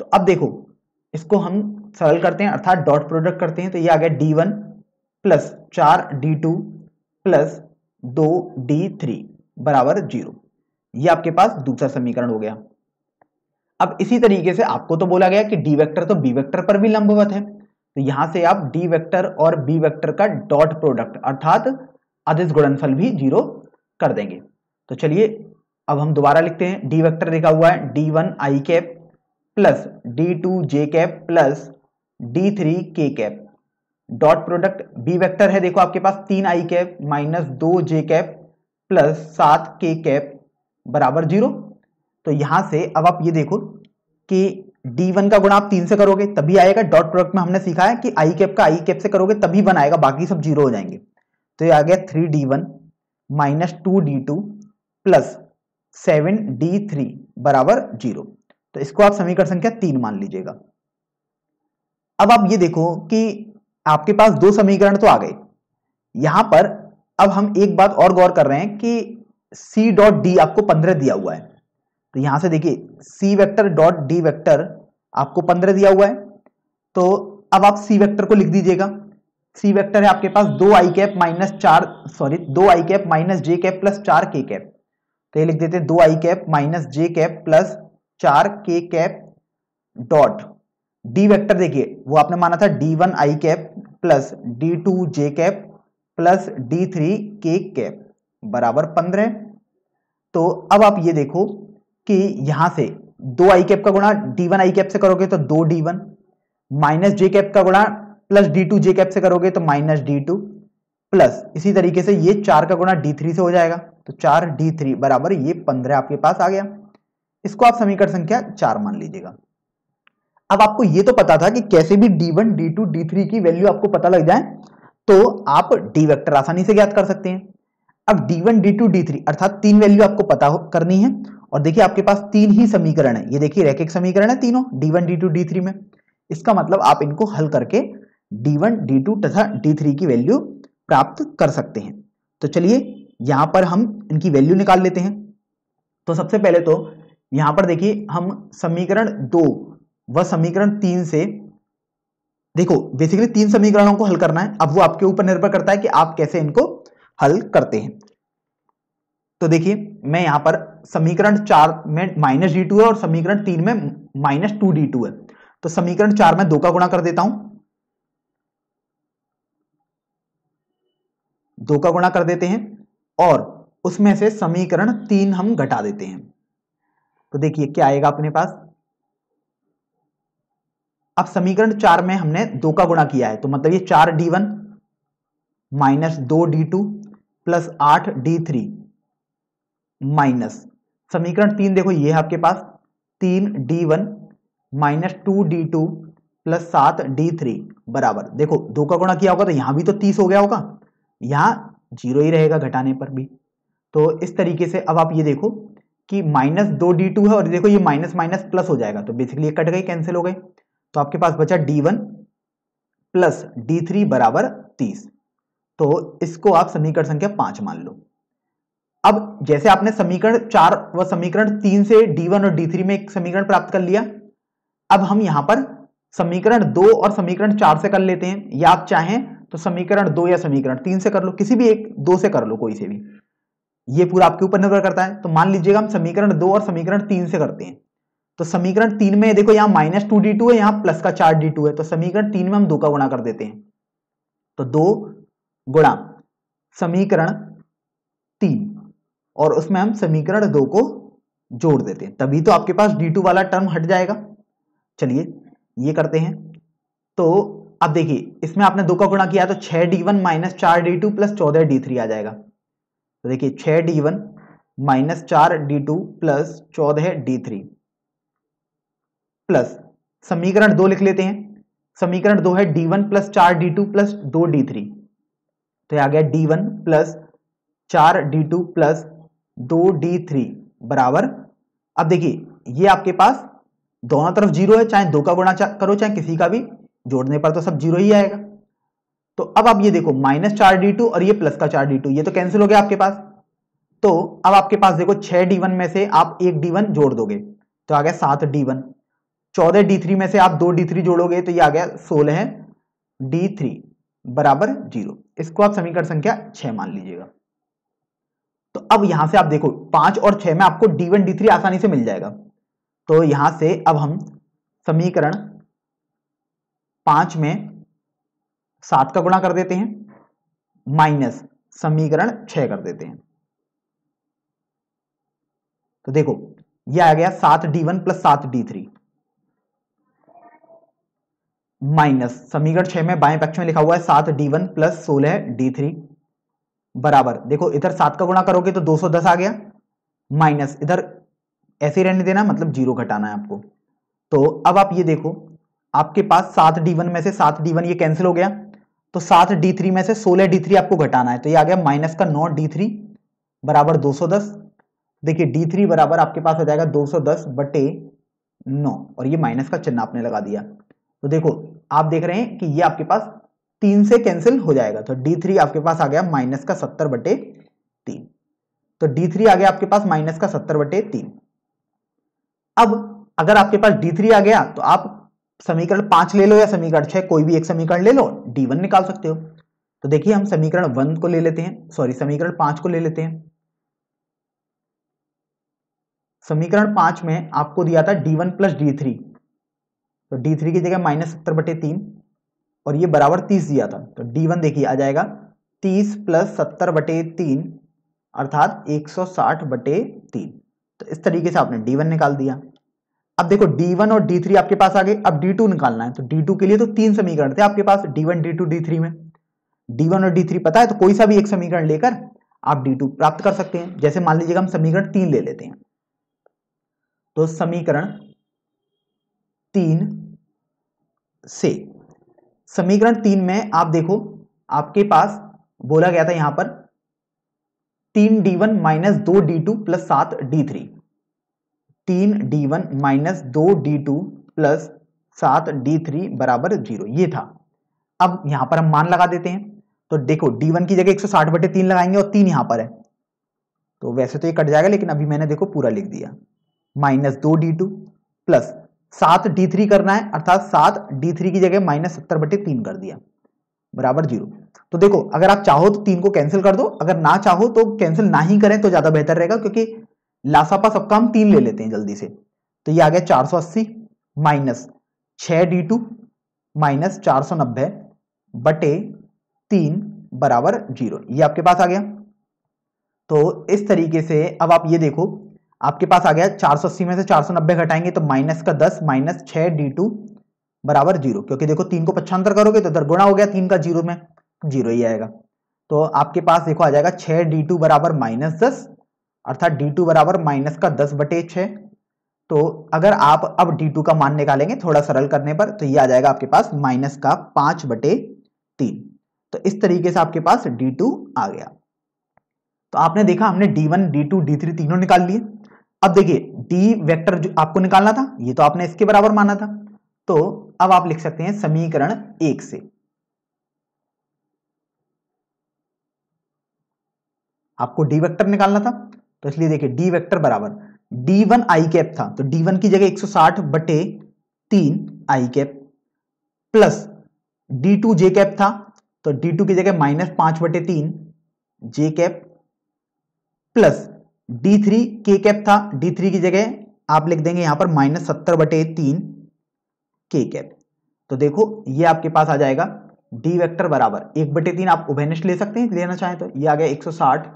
तो अब देखो, इसको हम सरल करते हैं, अर्थात डॉट प्रोडक्ट करते हैं तो ये आ गया डी वन प्लस चार डी टू प्लस दो डी थ्री बराबर ज़ीरो ये आपके पास दूसरा समीकरण हो गया। अब इसी तरीके से आपको तो बोला गया कि डी वेक्टर तो बी वेक्टर पर भी लंबवत है। तो यहाँ से आप डी वेक्टर और बी वेक्टर का डॉट प्रोडक्ट अर्थात अदिश गुणनफल भी ज़ीरो कर देंगे। तो चलिए, अब हम दोबारा लिखते हैं। डी वेक्टर लिखा हुआ है D one I cap plus D two J cap plus D three K cap dot product B vector है, देखो आपके पास तीन आई कैप माइनस दो जे कैप प्लस सात के कैप बराबर ज़ीरो। तो यहाँ से अब आप ये देखो कि डी वन का गुणा आप तीन से करोगे, तभी आएगा। डॉट प्रोडक्ट में हमने सीखा है कि आई कैप का आई कैप से करोगे, तभी वन आएगा, बाकी सब ज़ीरो हो जाएँगे। तो ये आ गया three D one minus two D two plus seven D three बराबर ज़ीरो। तो इसको आप समीकरण संख्या तीन मान लीजिएगा। अब आप ये देखो कि आपके पास दो समीकरण तो आ गए। यहाँ पर अब हम एक बात और गौर कर रहे हैं कि सी डॉट डी आपको पंद्रह दिया हुआ है। तो यहाँ से देखिए C vector dot D vector आपको पंद्रह दिया हुआ है। तो अब आप सी वेक्टर को लिख दीजिएगा। सी वेक्टर है आपके पास दो आई कैप माइनस चार सॉरी दो I cap minus J cap plus चार के कैप तो ये लिख देते हैं दो I cap minus J cap plus चार K cap dot D vector देखिए, वो आपने माना था D one I cap plus D two J cap plus D three K cap बराबर पंद्रह। तो अब आप ये देखो कि यहाँ से दो आई कैप का गुणा डी वन आई कैप से करोगे तो दो D one minus J cap का गुणा plus D two J cap से करोगे तो माइनस डी टू प्लस इसी तरीके से ये चार का गुणा डी थ्री से हो जाएगा। तो चार डी थ्री बराबर ये पंद्रह आपके पास आ गया। इसको आप समीकरण संख्या चार मान लीजिएगा। अब आपको ये तो पता था कि कैसे भी D one D two D three की वैल्यू आपको पता लग जाए तो आप डी वेक्टर आसानी से ज्ञात कर सकते हैं। अब D one D two D three अर्थात तीन वैल्यू आपको पता करनी है। और देखिए आपके पास तीन ही समीकरण है। ये देखिए रैखिक समीकरण है तीनों D one D two D three में। इसका मतलब आप इनको हल करके D1, D2 तथा D3 की वैल्यू प्राप्त कर सकते हैं। तो चलिए यहाँ पर हम इनकी वैल्यू निकाल लेते हैं। तो सबसे पहले तो यहाँ पर देखिए हम समीकरण दो व समीकरण तीन से देखो बेसिकली तीन समीकरणों को हल करना है। अब वो आपके ऊपर निर्भर करता है कि आप कैसे इनको हल करते हैं। तो देखिए, मैं यहाँ पर समीकरण चार में माइनस डी टू है और समीकरण तीन में माइनस टू डी टू है। तो समीकरण चार में दो का गुणा कर देता हूँ। दो का गुणा कर देते हैं और उसमें से समीकरण तीन हम घटा देते हैं। तो देखिए, क्या आएगा अपने पास? अब समीकरण चार में हमने दो का गुणा किया है तो मतलब ये चार डी वन माइनस दो डी टू प्लस आठ डी थ्री माइनस समीकरण तीन देखो, ये है आपके पास। तीन D one minus two D two plus सात डी थ्री, बराबर। देखो, दो का गुणा किया होगा तो यहाँ भी तो तीस हो गया होगा। यहाँ ज़ीरो ही रहेगा घटाने पर भी। तो इस तरीके से अब आप ये देखो कि माइनस दो डी टू है और देखो ये माइनस माइनस प्लस हो जाएगा। तो बेसिकली कट गई कैंसिल हो गए तो आपके पास बचा D one plus D three बराबर तीस। तो इसको आप समीकरण संख्या पाँच मान लो। अब जैसे आपने समीकरण चार व समीकरण तीन से डी वन और डी थ्री में एक समीकरण प्राप्त कर लिया, अब हम यहाँ पर समीकरण दो और समीकरण चार से कर लेते हैं। या आप चाहें तो समीकरण दो या समीकरण तीन से कर लो, किसी भी एक दो से कर लो, कोई से भी। ये पूरा आपके ऊपर निर्भर करता है। तो मान लीजिएगा हम समीकरण दो और समीकरण तीन से करते हैं। तो समीकरण तीन में देखो यहाँ माइनस टू डी टू है, यहाँ प्लस का चार डी टू है। तो समीकरण तीन में हम दो का गुणा कर देते हैं। तो दो गुणा समीकरण तीन। और उसमें हम समीकरण दो को जोड़ देते हैं। तभी तो आपके पास डी टू वाला टर्म हट जाएगा। चलिए, ये करते हैं। तो अब देखिए, इसमें आपने दो का गुणा किया तो छह डी वन माइनस चार डी टू प्लस चौदह डी थ्री आ जाएगा। तो देखिए, छह डी वन माइनस चार डी टू प्लस चौदह डी थ्री प्लस समीकरण दो लिख लेते हैं। समीकरण दो है डी वन प्लस चार डी टू प्लस दो डी थ्री तो आ गया डी वन प्लस चार डी टू प्लस दो डी थ्री बराबर। अब देखिए, ये आपके पास दोनों तरफ़ ज़ीरो है, चाहे दो का गुणा करो, चाहे किसी का भी, जोड़ने पर तो सब ज़ीरो ही आएगा। तो अब आप ये देखो माइनस चार डी टू और ये प्लस का चार डी टू ये तो कैंसिल हो गया आपके पास। तो अब आपके पास देखो, छह डी वन में से आप एक डी वन जोड़ दोगे तो आ गया सात डी वन चौदह डी थ्री में से आप दो डी थ्री जोड़ोगे तो ये आ गया सोलह डी थ्री बराबर ज़ीरो। इसको आप समीकरण संख्या छह मान लीजिएगा। तो अब यहाँ से आप देखो, पाँच और छह में आपको डी वन डी थ्री आसानी से मिल जाएगा। तो यहाँ से अब हम समीकरण पाँच में सात का गुणा कर देते हैं, माइनस समीकरण छह कर देते हैं। तो देखो यह आ गया सात डी वन प्लस सात डी थ्री माइनस, समीकरण छह में बाएँ पक्ष में लिखा हुआ है सात डी वन प्लस सोलह डी थ्री बराबर। देखो, इधर सात का गुणा करोगे तो 210 आ गया। माइनस, इधर ऐसे रहने देना मतलब ज़ीरो घटाना है आपको। तो अब आप ये देखो, आपके पास सात डी वन में से सात डी वन ये कैंसिल हो गया तो सात डी थ्री में से सोलह डी थ्री आपको घटाना है। तो ये आ गया माइनस का नौ डी थ्री बराबर दो सौ दस। देखिए डी थ्री बराबर आपके पास आ जाएगा दो सौ दस बटे नौ, और ये माइनस का चिन्ह आपने लगा दिया। तो देखो, आप देख रहे हैं कि ये आपके पास तीन से कैंसिल हो जाएगा। तो डी थ्री आपके पास आ गया माइनस का सत्तर बटे तीन। तो डी थ्री आ गया आपके पास माइनस का सत्तर बटे तीन। अब अगर आपके पास डी थ्री आ गया तो आप समीकरण पाँच ले लो या समीकरण छह, कोई भी एक समीकरण ले लो डी वन निकाल सकते हो। तो देखिए, हम समीकरण वन को ले लेते हैं। सॉरी समीकरण पाँच को ले लेते हैं। समीकरण पाँच में आपको दिया था D one plus D three तो डी थ्री की जगह माइनस सत्तर बटे तीन और ये बराबर तीस दिया था। तो डी वन देखिए आ जाएगा। तीस प्लस सत्तर बटे तीन अर्थात एक सौ साठ बटे तीन। तो इस तरीके से आपने डी वन निकाल दिया। अब देखो D1 और D3 आपके पास आ गए। अब D2 निकालना है। तो D2 के लिए तो तीन समीकरण थे आपके पास D1, D2, D3 में। डी वन और डी थ्री पता है तो कोई सा भी एक समीकरण लेकर आप डी टू प्राप्त कर सकते हैं। जैसे मान लीजिएगा हम समीकरण तीन ले लेते हैं। तो समीकरण तीन से। समीकरण तीन में आप देखो, आपके पास बोला गया था यहाँ पर तीन डी वन माइनस दो डी टू प्लस सात डी थ्री। तीन डी वन माइनस दो डी टू प्लस सात डी थ्री बराबर ज़ीरो। ये था। अब यहाँ पर हम मान लगा देते हैं। तो देखो, डी वन की जगह एक सौ साठ बटे तीन लगाएँगे और तीन यहाँ पर है। तो वैसे तो ये कट जाएगा, लेकिन अभी मैंने देखो पूरा लिख दिया। माइनस दो डी टू प्लस सात डी थ्री करना है, अर्थात सात डी थ्री की जगह माइनस सत्तर बटे तीन कर दिया। बराबर ज़ीरो। तो देखो, अगर आप चाहो तो तीन को कैंसिल कर दो, अगर ना चाहो तो कैंसिल ना ही करें तो ज़्यादा बेहतर रहेगा, क्योंकि लासापा सबका हम तीन ले लेते हैं जल्दी से। तो ये आ गया चार सौ अस्सी माइनस छ डी टू माइनस चार सौ नब्बे बटे तीन बराबर ज़ीरो। ये आपके पास आ गया। तो इस तरीके से अब आप ये देखो आपके पास आ गया चार सौ अस्सी में से चार सौ नब्बे घटाएँगे तो माइनस का दस, माइनस छ डी टू बराबर ज़ीरो। क्योंकि देखो तीन को पच्छांतर करोगे तो दरगुणा हो गया तीन का ज़ीरो में, ज़ीरो ही आएगा। तो आपके पास देखो आ जाएगा छह डी टू बराबर माइनस दस, अर्थात डी टू बराबर माइनस का दस बटे छ तो अगर आप अब डी टू का मान निकालेंगे थोड़ा सरल करने पर तो ये आ जाएगा आपके पास माइनस का पाँच बटे तीन। तो इस तरीके से आपके पास डी टू आ गया। तो आपने देखा हमने D one, D two, D three तीनों निकाल लिए। अब देखिए डी वेक्टर जो आपको निकालना था, ये तो आपने इसके बराबर माना था। तो अब आप लिख सकते हैं समीकरण एक से। आपको डी वेक्टर निकालना था तो इसलिए देखिए डी वेक्टर बराबर। डी वन आई कैप था तो डी वन की जगह 160 बटे तीन I cap plus D two J cap था तो डी टू की जगह माइनस पाँच बटे तीन J cap plus D three K cap था। डी थ्री की जगह आप लिख देंगे यहाँ पर माइनस सत्तर बटे तीन के कैप तो देखो, ये आपके पास आ जाएगा डी वेक्टर बराबर। एक बटे तीन आप उभयनिष्ठ ले सकते हैं, लेना चाहें तो। ये आ गया 160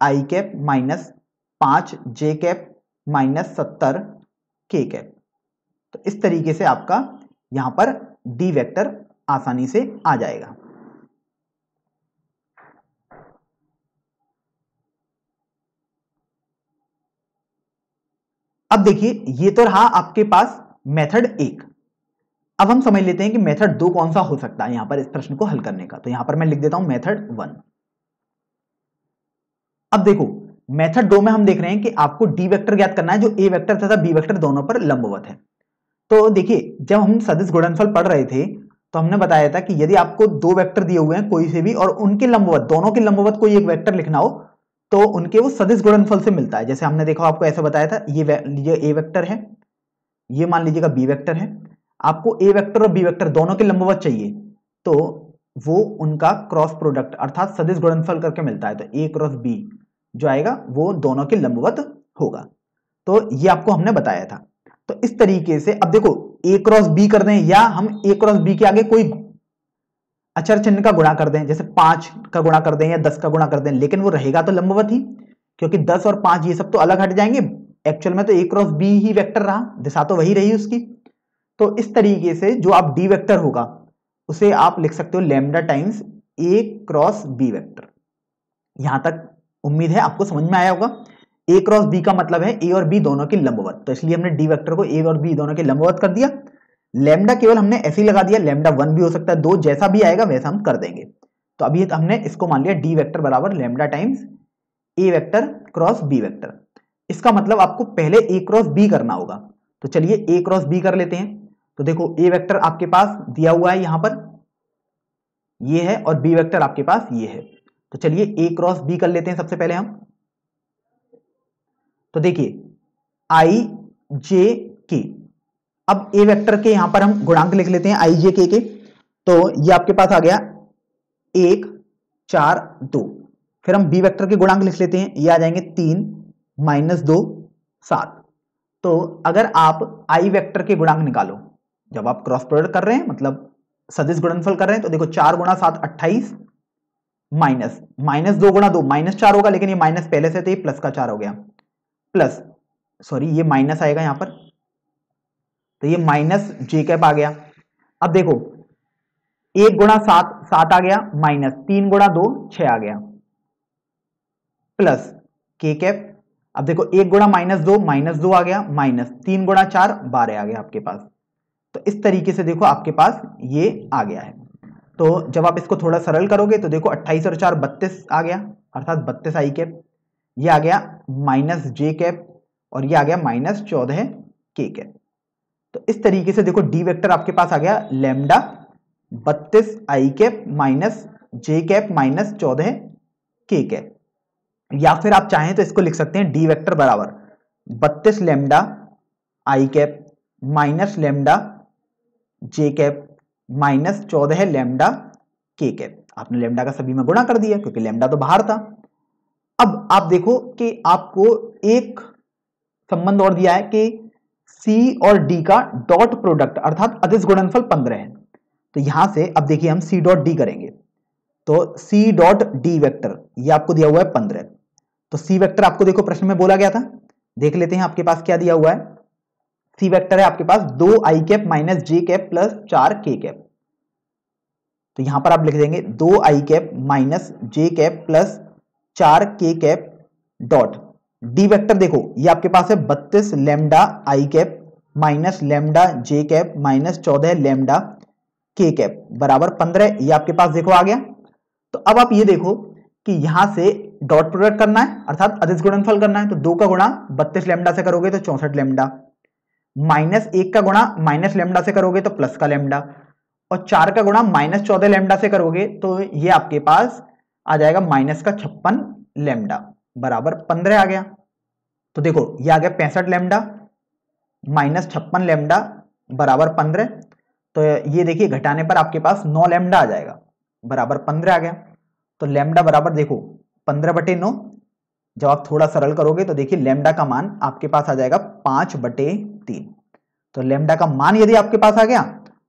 आई कैप माइनस पाँच जे कैप माइनस सत्तर के कैप तो इस तरीके से आपका यहाँ पर डी वेक्टर आसानी से आ जाएगा। अब देखिए, ये तो रहा आपके पास मेथड एक। अब हम समझ लेते हैं कि मेथड दो कौन सा हो सकता है यहाँ पर इस प्रश्न को हल करने का। तो यहाँ पर मैं लिख देता हूँ मेथड वन। अब देखो, मेथड दो में हम देख रहे हैं कि आपको डी वेक्टर ज्ञात करना है, जो ए वेक्टर तथा बी वेक्टर दोनों पर लंबवत है। तो देखिए, जब हम सदिश गुणनफल पढ़ रहे थे तो हमने बताया था कि यदि आपको दो वेक्टर दिए हुए हैं, कोई से भी, और उनके लंबवत, दोनों के लंबवत कोई एक वेक्टर लिखना हो तो उनके वो सदिश गुणनफल से मिलता है। जैसे हमने देखा, आपको ऐसा बताया था, ये ये ए वेक्टर है, ये मान लीजिएगा बी वेक्टर है। आपको ए वेक्टर और बी वेक्टर दोनों के लंबवत चाहिए तो वो उनका क्रॉस प्रोडक्ट अर्थात सदिश गुणनफल करके मिलता है। तो ए क्रॉस बी जो आएगा, वो दोनों के लंबवत होगा। तो ये आपको हमने बताया था। तो इस तरीके से, अब देखो ए क्रॉस बी कर दें या हम ए क्रॉस बी के आगे कोई अचर चिन्ह का गुणा कर दें, जैसे पाँच का गुणा कर दें या दस का गुणा कर दें, लेकिन वो रहेगा तो लंबवत ही, क्योंकि दस और पाँच ये सब तो अलग हट जाएँगे। एक्चुअल में तो ए क्रॉस बी ही वेक्टर रहा, दिशा तो वही रही उसकी। तो इस तरीके से जो आप डी वेक्टर होगा, उसे आप लिख सकते हो lambda times A cross B vector यहाँ तक उम्मीद है आपको समझ में आया होगा। ए क्रॉस बी का मतलब है ए और बी दोनों के लंबवत। तो इसलिए हमने डी वेक्टर को ए और बी दोनों के लंबवत कर दिया। लेमडा केवल हमने ऐसे ही लगा दिया लेमडा वन भी हो सकता है, दो जैसा भी आएगा वैसा हम कर देंगे। तो अभी हमने इसको मान लिया डी वेक्टर बराबर lambda times A vector cross B vector इसका मतलब आपको पहले ए क्रॉस बी करना होगा। तो चलिए ए क्रॉस बी कर लेते हैं। तो देखो ए वेक्टर आपके पास दिया हुआ है यहाँ पर, ये है और बी वेक्टर आपके पास ये है। तो चलिए ए क्रॉस बी कर लेते हैं सबसे पहले हम। तो देखिए आई जे के अब ए वेक्टर के यहाँ पर हम गुणांक लिख लेते हैं आई जे के के तो ये आपके पास आ गया एक, चार, दो। फिर हम बी वेक्टर के गुणांक लिख लेते हैं, ये आ जाएँगे तीन माइनस दो, सात। तो अगर आप आई वेक्टर के गुणांक निकालो, जब आप क्रॉस प्रोडक्ट कर रहे हैं मतलब सदिश गुणनफल कर रहे हैं तो देखो चार गुणा सात, अट्ठाईस माइनस माइनस दो गुणा दो माइनस चार होगा, लेकिन ये माइनस पहले से तो प्लस का चार हो गया। प्लस सॉरी ये माइनस आएगा यहाँ पर। तो ये माइनस जे कैप आ गया। अब देखो, एक गुणा सात सात आ गया, माइनस तीन गुणा दो छ आ गया। प्लस के कैप, अब देखो, एक गुणा माइनस दो माइनस दो आ गया, माइनस तीन गुणा चार, बारह आ गया आपके पास। तो इस तरीके से देखो, आपके पास ये आ गया है। तो जब आप इसको थोड़ा सरल करोगे तो देखो 28 और चार, बत्तीस आ गया, अर्थात बत्तीस आई कैप। ये आ गया माइनस जे कैप, और ये आ गया माइनस चौदह के कैप। तो इस तरीके से देखो डी वेक्टर आपके पास आ गया लेमडा बत्तीस I cap minus J cap minus चौदह के कैप या फिर आप चाहें तो इसको लिख सकते हैं डी वेक्टर बराबर, बत्तीस lambda I cap minus lambda J cap minus चौदह लेमडा के कैप आपने लेमडा का सभी में गुणा कर दिया, क्योंकि लेमडा तो बाहर था. अब आप देखो कि आपको एक संबंध और दिया है कि सी और डी का डॉट प्रोडक्ट अर्थात अधिस गुणनफल पंद्रह है। तो यहाँ से अब देखिए हम सी डॉट डी करेंगे। तो सी डॉट डी वेक्टर ये आपको दिया हुआ है पंद्रह। तो सी वेक्टर आपको देखो प्रश्न में बोला गया था। देख लेते हैं आपके पास क्या दिया हुआ है। सी वेक्टर है आपके पास दो I cap minus J cap plus चार के कैप तो यहाँ पर आप लिख देंगे दो I cap minus J cap plus चार K cap dot D vector देखो, ये आपके पास है बत्तीस lambda I cap minus lambda J cap minus चौदह लेमडा के कैप, बराबर पंद्रह, ये आपके पास देखो आ गया। तो अब आप ये देखो कि यहाँ से डॉट प्रोडक्ट करना है, अर्थात अधिस गुणनफल करना है तो दो का गुणा बत्तीस लेमडा से करोगे तो चौसठ लेमडा। माइनस एक का गुणा माइनस लेमडा से करोगे तो प्लस का लेमडा। और चार का गुणा माइनस चौदह लेमडा से करोगे तो ये आपके पास आ जाएगा माइनस का छप्पन लेमडा, बराबर पंद्रह आ गया। तो देखो, ये आ गया पैंसठ लेमडा माइनस छप्पन लेमडा बराबर पंद्रह। तो ये देखिए, घटाने पर आपके पास नौ लेमडा आ जाएगा। बराबर पंद्रह आ गया। तो लेमडा बराबर देखो, पंद्रह बटे नौ। जब आप थोड़ा सरल करोगे तो देखिए, लेमडा का मान आपके पास आ जाएगा पाँच बटे तीन। तो लेमडा का मान यदि आपके पास आ गया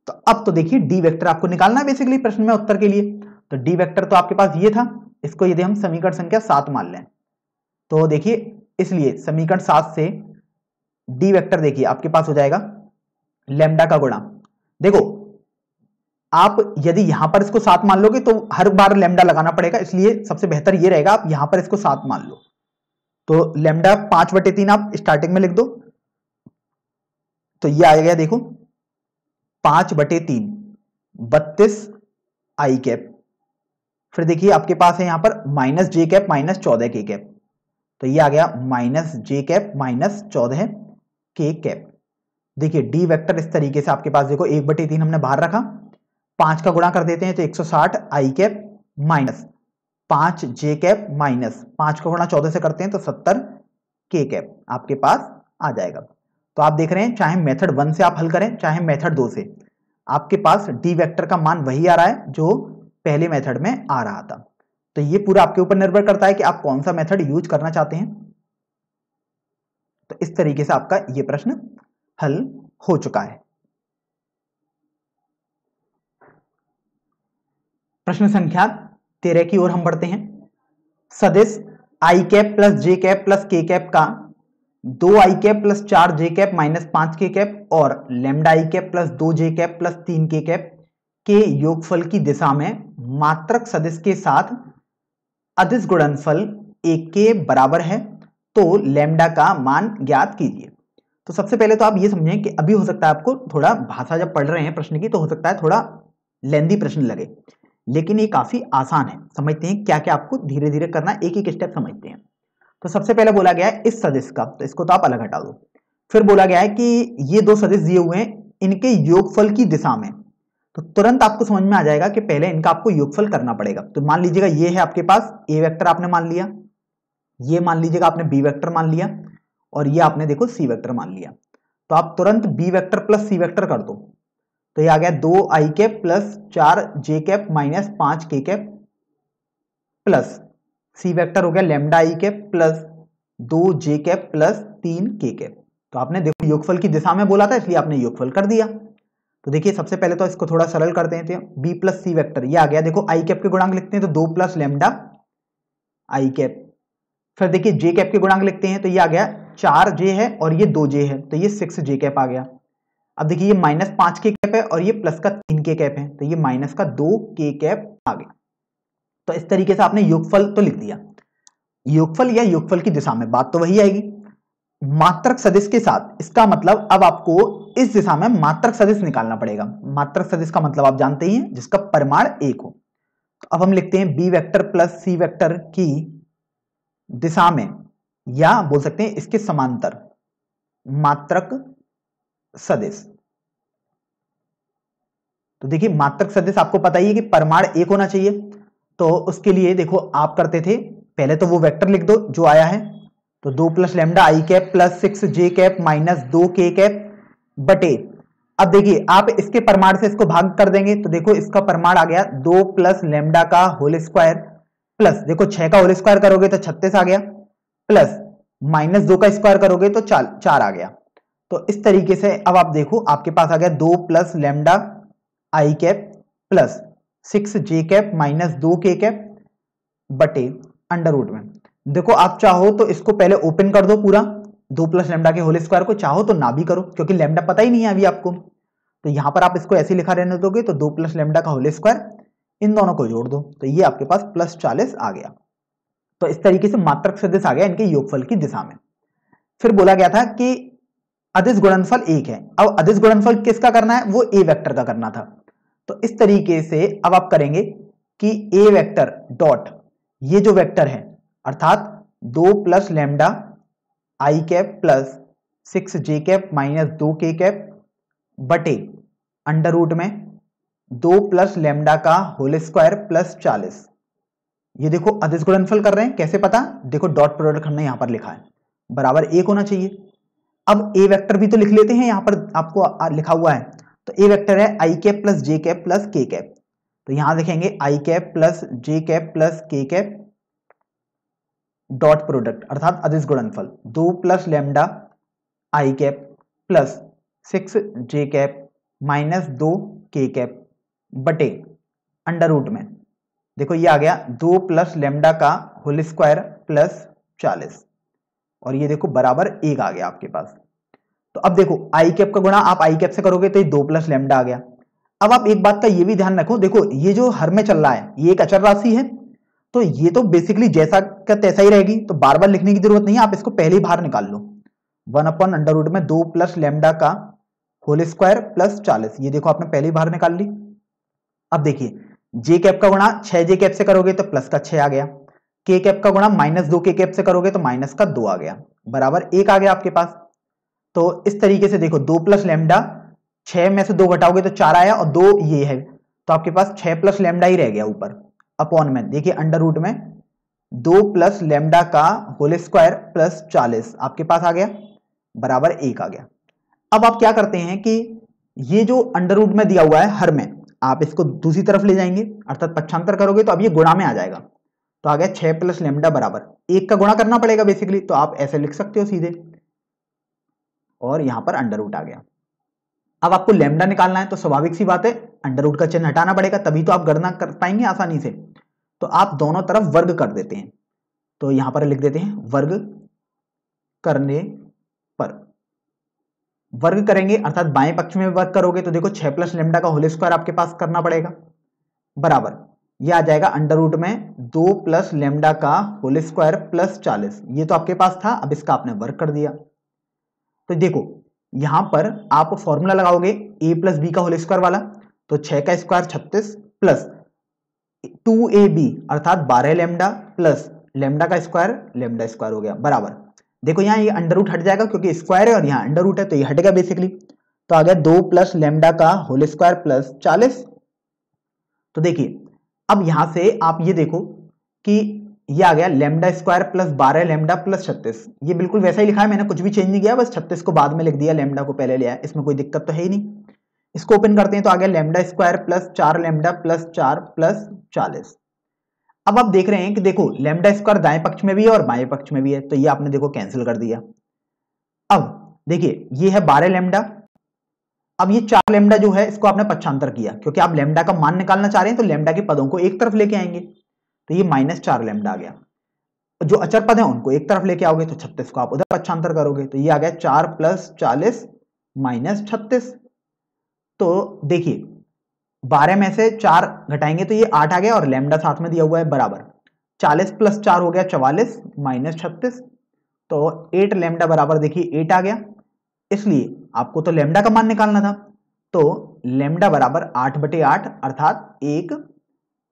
तो अब तो देखिए डी वेक्टर आपको निकालना है बेसिकली प्रश्न में उत्तर के लिए। तो डी वेक्टर तो आपके पास ये था, इसको यदि हम समीकरण संख्या सात मान लें तो देखिए, इसलिए समीकरण सात से डी वेक्टर देखिए, आपके पास हो जाएगा लेमडा का गुणा। देखो, आप यदि यहाँ पर इसको सात मान लोगे तो हर बार लेमडा लगाना पड़ेगा, इसलिए सबसे बेहतर ये रहेगा, आप यहाँ पर इसको सात मान लो। तो लेमडा पाँच बटे तीन आप स्टार्टिंग में लिख दो। तो ये आ गया देखो, पाँच बटे तीन, बत्तीस आई कैप फिर देखिए, आपके पास है यहाँ पर माइनस जे कैप माइनस चौदह के कैप तो ये आ गया माइनस जे कैप माइनस चौदह के कैप देखिए डी वेक्टर इस तरीके से आपके पास देखो, एक बटे तीन हमने बाहर रखा। पाँच का गुणा कर देते हैं तो 160 आई कैप माइनस पाँच जे कैप माइनस पाँच का गुणा चौदह से करते हैं तो 70 के कैप आपके पास आ जाएगा। तो आप देख रहे हैं, चाहे मेथड वन से आप हल करें, चाहे मेथड दो से, आपके पास डी वेक्टर का मान वही आ रहा है जो पहले मेथड में आ रहा था। तो ये पूरा आपके ऊपर निर्भर करता है कि आप कौन सा मेथड यूज़ करना चाहते हैं। तो इस तरीके से आपका ये प्रश्न हल हो चुका है। प्रश्न संख्या तेरह की ओर हम बढ़ते हैं। सदिश I cap plus J cap plus K cap का दो आई कैप प्लस चार जे कैप माइनस पाँच के कैप और लेमडा आई कैप प्लस दो जे कैप प्लस तीन के कैप के योगफल की दिशा में मात्रक सदिश के साथ अधिस गुणनफल एक के बराबर है। तो लेमडा का मान ज्ञात कीजिए। तो सबसे पहले तो आप ये समझें कि अभी हो सकता है आपको थोड़ा भाषा जब पढ़ रहे हैं प्रश्न की तो हो सकता है थोड़ा लेंदी प्रश्न लगे। लेकिन ये काफ़ी आसान है। समझते हैं क्या क्या आपको धीरे धीरे करना एक एक स्टेप समझते हैं। तो सबसे पहले बोला गया है इस सदस्य का। तो इसको तो आप अलग हटा दो। फिर बोला गया है कि ये दो सदस्य दिए हुए हैं, इनके योगफल की दिशा में। तो तुरंत आपको समझ में आ जाएगा कि पहले इनका आपको योगफल करना पड़ेगा। तो मान लीजिएगा ये है आपके पास ए वेक्टर आपने मान लिया। ये मान लीजिएगा आपने बी वेक्टर मान लिया और ये आपने देखो सी वेक्टर मान लिया। तो आप तुरंत B vector plus C vector कर दो। तो ये आ गया दो आई कैप प्लस चार जे कैप माइनस पाँच के कैप प्लस सी वेक्टर हो गया लेमडा आई कैप प्लस दो जे कैप प्लस तीन के कैप तो आपने देखो योगफल की दिशा में बोला था, इसलिए आपने योगफल कर दिया। तो देखिए सबसे पहले तो इसको थोड़ा सरल कर देते हैं। बी प्लस सी वैक्टर ये आ गया देखो आई कैप के गुणांक लिखते हैं तो दो प्लस लेमडा आई कैप फिर देखिए जे कैप के गुणांक लिखते हैं तो ये आ गया चार जे है और ये दो जे है तो ये सिक्स जे कैप आ गया। अब देखिए ये माइनस पाँच के कैप है और ये प्लस का तीन के कैप है तो ये माइनस का दो के कैप आ गया। तो इस तरीके से आपने योगफल तो लिख दिया। योगफल या योगफल की दिशा में बात तो वही आएगी। मात्रक सदिश के साथ इसका मतलब अब आपको इस दिशा में मात्रक सदिश निकालना पड़ेगा। मात्रक सदिश का मतलब आप जानते ही हैं, जिसका परिमाण एक हो। तो अब हम लिखते हैं B vector plus C vector की दिशा में, या बोल सकते हैं इसके समांतर, मात्रक सदिश। तो देखिए, मात्रक सदिश आपको पता ही है कि परमाण एक होना चाहिए। तो उसके लिए देखो, आप करते थे, पहले तो वो वेक्टर लिख दो, जो आया है। तो दो plus lambda I cap plus six J cap minus दो के कैप बटे। अब देखिए, आप इसके परमाण से इसको भाग कर देंगे तो देखो, इसका परमाण आ गया दो प्लस लेमडा का होल स्क्वायर। प्लस, देखो छह का होल स्क्वायर करोगे तो छत्तीस आ गया, प्लस माइनस दो का स्क्वायर करोगे तो चार चार आ गया। तो इस तरीके से अब आप देखो, आपके पास आ गया दो plus lambda I cap plus six J cap minus दो के कैप बटे अंडर रूट में। देखो, आप चाहो तो इसको पहले ओपन कर दो पूरा, दो प्लस लेमडा के होल स्क्वायर को, चाहो तो ना भी करो, क्योंकि लेमडा पता ही नहीं है अभी आपको। तो यहाँ पर आप इसको ऐसे लिखा रहने दोगे तो दो प्लस लेमडा का होल स्क्वायर इन दोनों को जोड़ दो। तो ये आपके पास प्लस चालीस आ गया। तो इस तरीके से मात्रक सदिश आ गया इनके योगफल की दिशा में। फिर बोला गया था कि अधिस गुणनफल एक है। अब अधिस गुणनफल किसका करना है? वो ए वेक्टर का करना था। तो इस तरीके से अब आप करेंगे कि ए वेक्टर डॉट ये जो वेक्टर है, अर्थात दो plus lambda I cap plus six J cap minus दो के कैप बटे अंडर रूट में दो प्लस लेमडा का होल स्क्वायर प्लस चालीस। ये देखो अदिश गुणनफल कर रहे हैं, कैसे पता? देखो, डॉट प्रोडक्ट हमने यहाँ पर लिखा है। बराबर एक होना चाहिए। अब ए वेक्टर भी तो लिख लेते हैं, यहाँ पर आपको लिखा हुआ है। तो ए वेक्टर है I cap plus J cap plus K cap. तो यहाँ लिखेंगे I cap plus J cap plus K cap dot product, अर्थात अदिश गुणनफल दो plus lambda, I cap plus six J cap minus दो के कैप। बटे अंडर रूट में। देखो ये आ गया दो प्लस लेमडा का होल स्क्वायर प्लस चालीस। और ये देखो बराबर एक आ गया आपके पास। तो अब देखो आई कैप का गुणा आप आई कैप से करोगे तो ये दो प्लस लेमडा आ गया। अब आप एक बात का ये भी ध्यान रखो, देखो ये जो हर में चल रहा है, ये एक अचर राशि है। तो ये तो बेसिकली जैसा का तैसा ही रहेगी तो बार बार लिखने की ज़रूरत नहीं है, आप इसको पहले ही बाहर निकाल लो। वन अपन अंडर रूट में दो प्लस लेमडा का होल स्क्वायर प्लस चालीस, ये देखो आपने पहले ही बाहर निकाल ली। अब देखिए जे कैप का गुणा छह जे कैप से करोगे तो प्लस का छह आ गया। के कैप का गुणा माइनस दो के कैप से करोगे तो माइनस का दो आ गया। बराबर एक आ गया आपके पास। तो इस तरीके से देखो, दो प्लस लेमडा छह में से दो घटाओगे तो चार आया और दो ये है। तो आपके पास छह प्लस लेमडा ही रह गया ऊपर अपॉन में। देखिए अंडर रूट में दो प्लस लेमडा का होल स्क्वायर प्लस चालीस आपके पास आ गया, बराबर एक आ गया। अब आप क्या करते हैं कि ये जो अंडर रूट में दिया हुआ है, हर में आप इसको दूसरी तरफ़ ले जाएँगे, अर्थात पक्षांतर करोगे तो अब ये गुणा में आ जाएगा। तो आ गया छह प्लस लेमडा बराबर। एक का गुणा करना पड़ेगा बेसिकली तो आप ऐसे लिख सकते हो सीधे। और यहाँ पर अंडर रूट आ गया। अब आपको लेमडा निकालना है तो स्वाभाविक सी बात है अंडर रूट का चिन्ह हटाना पड़ेगा, तभी तो आप गणना कर पाएँगे आसानी से। तो आप दोनों तरफ़ वर्ग कर देते हैं। तो यहाँ पर लिख देते हैं, वर्ग करने वर्ग करेंगे, अर्थात बाएँ पक्ष में वर्ग करोगे तो देखो छह प्लस लेमडा का होल स्क्वायर आपके पास करना पड़ेगा। बराबर। ये आ जाएगा अंडर रूट में दो प्लस लेमडा का होल स्क्वायर प्लस चालीस। ये तो आपके पास था, अब इसका आपने वर्क कर दिया। तो देखो, यहाँ पर आप फॉर्मूला लगाओगे ए प्लस बी का होल स्क्वायर वाला तो छह का स्क्वायर छत्तीस प्लस टू ए बी अर्थात बारह लेमडा प्लस लेमडा का स्क्वायर लेमडा स्क्वायर हो गया। बराबर। देखो यहाँ ये अंडर रूट हट जाएगा क्योंकि स्क्वायर है और यहाँ अंडर रूट है तो ये हटेगा बेसिकली तो आ गया दो प्लस लेमडा का होल स्क्वायर प्लस चालीस। तो देखिए, अब यहाँ से आप ये देखो कि ये आ गया लेमडा स्क्वायर प्लस बारह लेमडा प्लस छत्तीस। ये बिल्कुल वैसा ही लिखा है, मैंने कुछ भी चेंज नहीं किया, बस छत्तीस को बाद में लिख दिया लेमडा को पहले लिया इसमें कोई दिक्कत तो है ही नहीं। इसको ओपन करते हैं तो आ गया लेमडा स्क्वायर प्लस चार लेमडा प्लस चार प्लस चालीस। अब आप देख रहे हैं कि देखो लेमडा स्क्वायर दाएँ पक्ष में भी है और बाएँ पक्ष में भी है तो ये आपने देखो कैंसिल कर दिया। अब देखिए, ये है बारह लेमडा अब ये चार लेमडा जो है, इसको आपने पक्षांतर किया, क्योंकि आप लेमडा का मान निकालना चाह रहे हैं तो लेमडा के पदों को एक तरफ़ लेके आएँगे। तो ये माइनस चार लेमडा आ गया। जो अचर पद है, उनको एक तरफ़ लेके आओगे तो छत्तीस को आप उधर पक्षांतर करोगे तो ये आ गया चार प्लस चालीस माइनस छत्तीस। तो देखिए बारह में से चार घटाएँगे तो ये आठ आ गया और लेमडा साथ में दिया हुआ है बराबर। चालीस प्लस चार हो गया चवालीस माइनस छत्तीस। तो एट लेमडा बराबर देखिए एट आ गया। इसलिए आपको तो लेमडा का मान निकालना था। तो लेमडा बराबर आठ बटे आठ अर्थात एक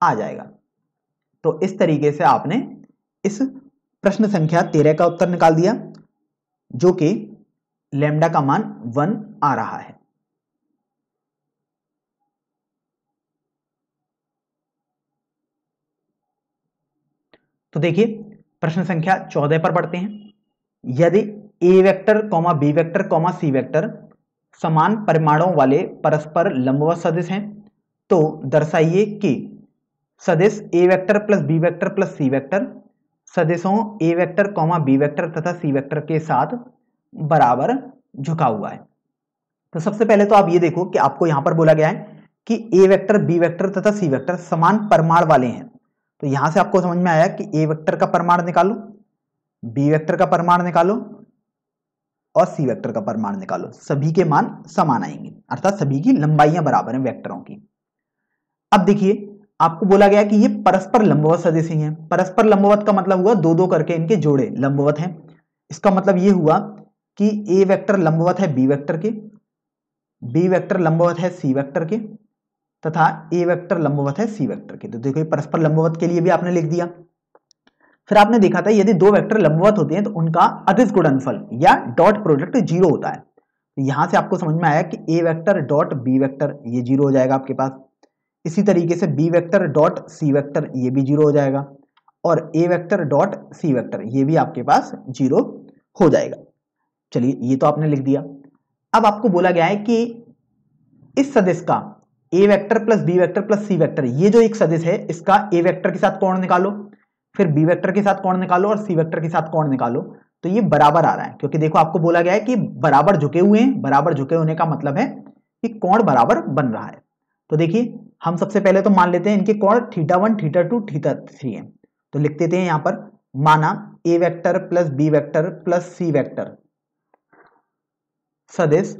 आ जाएगा। तो इस तरीके से आपने इस प्रश्न संख्या तेरह का उत्तर निकाल दिया, जो कि लेमडा का मान वन आ रहा है। तो देखिए, प्रश्न संख्या चौदह पर पढ़ते हैं। यदि A vector, comma B vector, comma C vector समान परिमाणों वाले परस्पर लंबवत सदिश हैं तो दर्शाइए कि सदिश A vector plus B vector plus C vector सदिशों A vector, comma B vector तथा सी वेक्टर के साथ बराबर झुका हुआ है। तो सबसे पहले तो आप ये देखो कि आपको यहाँ पर बोला गया है कि ए वेक्टर बी वेक्टर तथा सी वेक्टर समान परमाण वाले हैं। तो यहाँ से आपको समझ में आया कि ए वेक्टर का परमाण निकालो बी वेक्टर का परमाण निकालो और सी वेक्टर का परिमाण निकालो। सभी के मान समान आएँगे, अर्थात सभी की लंबाइयाँ बराबर हैं वेक्टरों की। अब देखिए, आपको बोला गया कि ये परस्पर लंबवत सदस्य हैं। परस्पर लंबवत का मतलब हुआ दो दो करके इनके जोड़े लंबवत हैं। इसका मतलब ये हुआ कि ए वेक्टर लंबवत है बी वेक्टर के बी वेक्टर लंबवत है सी वेक्टर के तथा ए वेक्टर लंबवत है सी वेक्टर के। तो देखो परस्पर लंबवत के लिए भी आपने लिख दिया। फिर आपने देखा था यदि दो वेक्टर लंबवत होते हैं तो उनका अधिस गुणनफल या डॉट प्रोडक्ट ज़ीरो होता है। तो यहाँ से आपको समझ में आया कि A vector dot B vector ये ज़ीरो हो जाएगा आपके पास। इसी तरीके से B vector dot C vector ये भी ज़ीरो हो जाएगा और A vector dot C vector ये भी आपके पास ज़ीरो हो जाएगा। चलिए ये तो आपने लिख दिया। अब आपको बोला गया है कि इस सदिश का A vector plus B vector plus C vector ये जो एक सदिश है, इसका ए वेक्टर के साथ कोण निकालो, फिर बी वेक्टर के साथ कोण निकालो और सी वेक्टर के साथ कोण निकालो। तो ये बराबर आ रहा है, क्योंकि देखो आपको बोला गया है कि बराबर झुके हुए हैं, बराबर झुके होने का मतलब है कि कोण बराबर बन रहा है। तो देखिए, हम सबसे पहले तो मान लेते हैं इनके कोण theta one, theta two, theta three है। तो लिख देते हैं यहाँ पर, माना A vector plus B vector plus C vector सदिश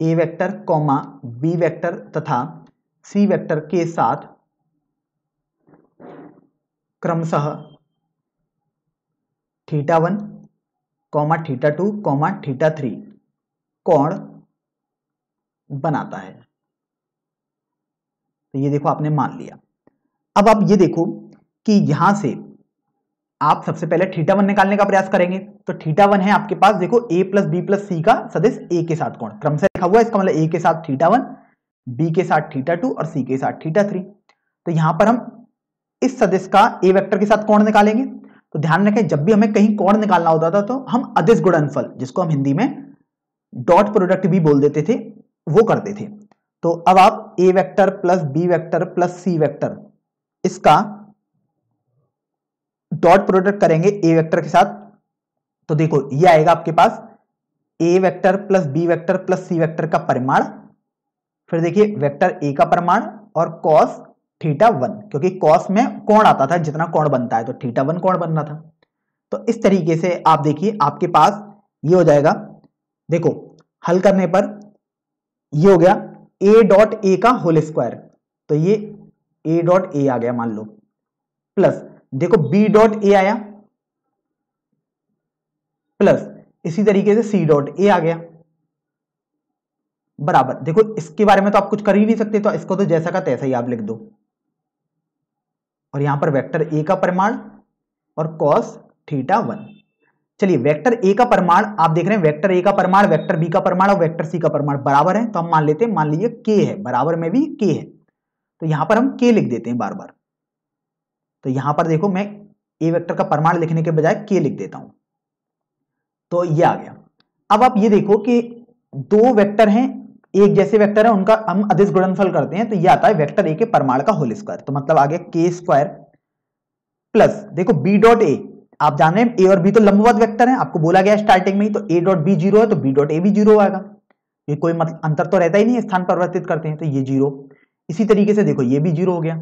A vector comma B vector तथा सी वेक्टर के साथ क्रमशः theta one comma theta two comma theta three कोण बनाता है। तो ये देखो आपने मान लिया। अब आप ये देखो कि यहाँ से आप सबसे पहले थीटा वन निकालने का प्रयास करेंगे। तो थीटा वन है आपके पास, देखो A plus B plus C का सदिश ए के साथ कोण। क्रम से लिखा हुआ है, इसका मतलब ए के साथ थीटा वन बी के साथ थीटा टू और सी के साथ थीटा थ्री। तो यहाँ पर हम इस सदिश का ए वेक्टर के साथ कोण निकालेंगे। तो ध्यान रखें, जब भी हमें कहीं कोण निकालना होता था तो हम अदिश गुणनफल, जिसको हम हिंदी में डॉट प्रोडक्ट भी बोल देते थे, वो करते थे। तो अब आप A vector plus B vector plus C vector, इसका डॉट प्रोडक्ट करेंगे ए वेक्टर के साथ तो देखो, ये आएगा आपके पास A vector plus B vector plus C vector का परिमाण, फिर देखिए, वेक्टर ए का परिमाण और कॉस थीटा वन, क्योंकि कॉस में कोण आता था, जितना कोण बनता है तो थीटा वन कोण बनना था। तो इस तरीके से आप देखिए, आपके पास ये हो जाएगा। देखो, हल करने पर ये हो गया ए डॉट ए का होल स्क्वायर तो ये ए डॉट ए आ गया, मान लो, प्लस देखो बी डॉट ए आया। प्लस इसी तरीके से सी डॉट ए आ गया। बराबर। देखो, इसके बारे में तो आप कुछ कर ही नहीं सकते तो इसको तो जैसा का तैसा ही आप लिख दो। और यहाँ पर वेक्टर ए का परिमाण और कॉस थीटा वन चलिए वेक्टर ए का परिमाण, आप देख रहे हैं वेक्टर ए का परिमाण वेक्टर बी का परिमाण और वेक्टर सी का परिमाण बराबर है। तो हम मान लेते हैं, मान लीजिए के है। बराबर में भी के है। तो यहाँ पर हम के लिख देते हैं बार बार। तो यहाँ पर देखो मैं ए वेक्टर का परिमाण लिखने के बजाय के लिख देता हूँ। तो ये आ गया। अब आप ये देखो कि दो वेक्टर हैं, एक जैसे वेक्टर है, उनका हम अधिस गुणनफल करते हैं तो ये आता है वेक्टर ए के परमाण का होल स्क्वायर तो मतलब आ गया के स्क्वायर प्लस देखो बी डॉट ए आप जान रहे हैं ए और बी तो लंबवत वेक्टर है, आपको बोला गया स्टार्टिंग में ही तो ए डॉट बी ज़ीरो है तो बी डॉट ए भी ज़ीरो आएगा। ये कोई मतलब अंतर तो रहता ही नहीं स्थान परिवर्तित करते हैं तो ये ज़ीरो इसी तरीके से देखो, ये भी ज़ीरो हो गया।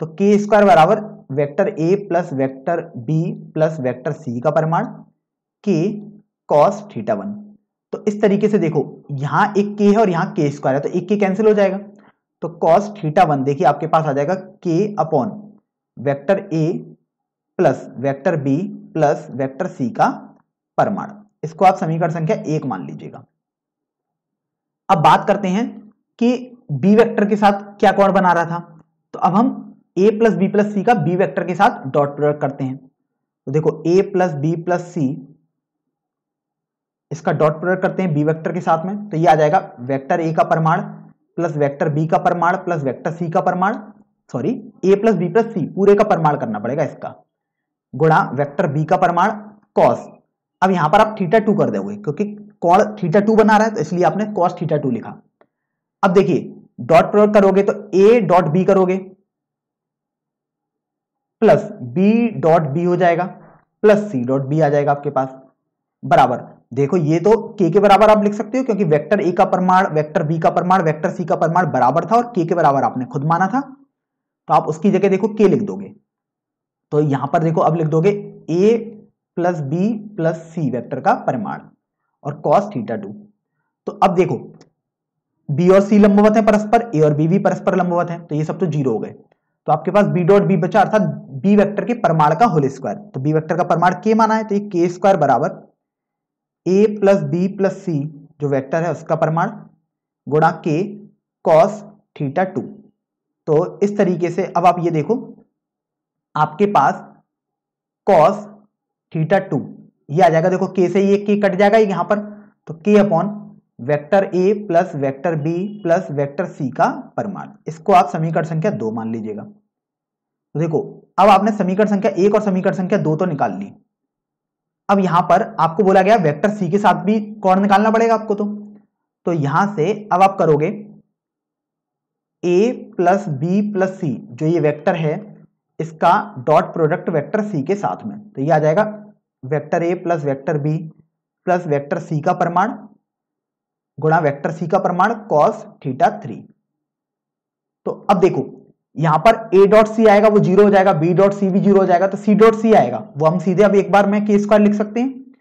तो के स्क्वायर बराबर vector A plus vector B plus vector C का परिमाण के कॉस थीटा वन तो इस तरीके से देखो, यहाँ एक के है और यहाँ के स्क्वायर है तो एक के कैंसिल हो जाएगा। तो कॉस थीटा वन देखिए, आपके पास आ जाएगा K upon vector A plus vector B plus vector C का परमाण। इसको आप समीकरण संख्या एक मान लीजिएगा। अब बात करते हैं कि बी वेक्टर के साथ क्या कोण बना रहा था। तो अब हम A plus B plus C का बी वेक्टर के साथ डॉट प्रोडक्ट करते हैं। तो देखो A plus B plus C इसका डॉट प्रोडक्ट करते हैं बी वेक्टर के साथ में। तो ये आ जाएगा वेक्टर ए का परमाण प्लस वेक्टर बी का परमाण प्लस वेक्टर सी का परमाण। Sorry A plus B plus C पूरे का परमाण करना पड़ेगा इसका। गुणा वेक्टर बी का परमाण कॉस अब यहाँ पर आप थीटा टू कर दोगे, क्योंकि कौन थीटा टू बना रहा है तो इसलिए आपने कॉस थीटा टू लिखा। अब देखिए डॉट प्रोडक्ट करोगे तो ए डॉट बी करोगे। प्लस बी डॉट बी हो जाएगा, प्लस सी डॉट बी आ जाएगा आपके पास। बराबर। देखो, ये तो के के बराबर आप लिख सकते हो, क्योंकि वेक्टर ए का प्रमाण वेक्टर बी का प्रमाण वेक्टर सी का प्रमाण बराबर था और के के बराबर आपने खुद माना था। तो आप उसकी जगह देखो के लिख दोगे। तो यहाँ पर देखो, अब लिख दोगे A plus B plus C vector का परिमाण और कॉस थीटा टू तो अब देखो बी और सी लंबवत है परस्पर ए और बी भी परस्पर लंबवत है तो ये सब तो ज़ीरो हो गए। तो आपके पास बी डॉट बी बचा, अर्थात बी वेक्टर के परमाण का होल स्क्वायर तो बी वेक्टर का परमाण के माना है तो ये के स्क्वायर बराबर A plus B plus C जो वेक्टर है उसका परिमाण, गुणा के कॉस थीटा टू तो इस तरीके से अब आप ये देखो, आपके पास कॉस थीटा टू ये आ जाएगा, देखो के से ये के कट जाएगा यहाँ पर तो K upon vector A plus vector B plus vector C का परिमाण। इसको आप समीकरण संख्या दो मान लीजिएगा। तो देखो, अब आपने समीकरण संख्या एक और समीकरण संख्या दो तो निकाल ली। अब यहाँ पर आपको बोला गया वेक्टर सी के साथ भी कौन निकालना पड़ेगा आपको तो? तो यहाँ से अब आप करोगे A plus B plus C जो ये वेक्टर है, इसका डॉट प्रोडक्ट वेक्टर सी के साथ में। तो ये आ जाएगा vector A plus vector B plus vector C का प्रमाण। गुणा वेक्टर सी का प्रमाण कॉस थीटा थ्री। तो अब देखो, यहाँ पर ए डॉट सी आएगा, वो ज़ीरो हो जाएगा बी डॉट सी भी ज़ीरो हो जाएगा तो सी डॉट सी आएगा। वो हम सीधे अब एक बार में के स्क्वायर लिख सकते हैं।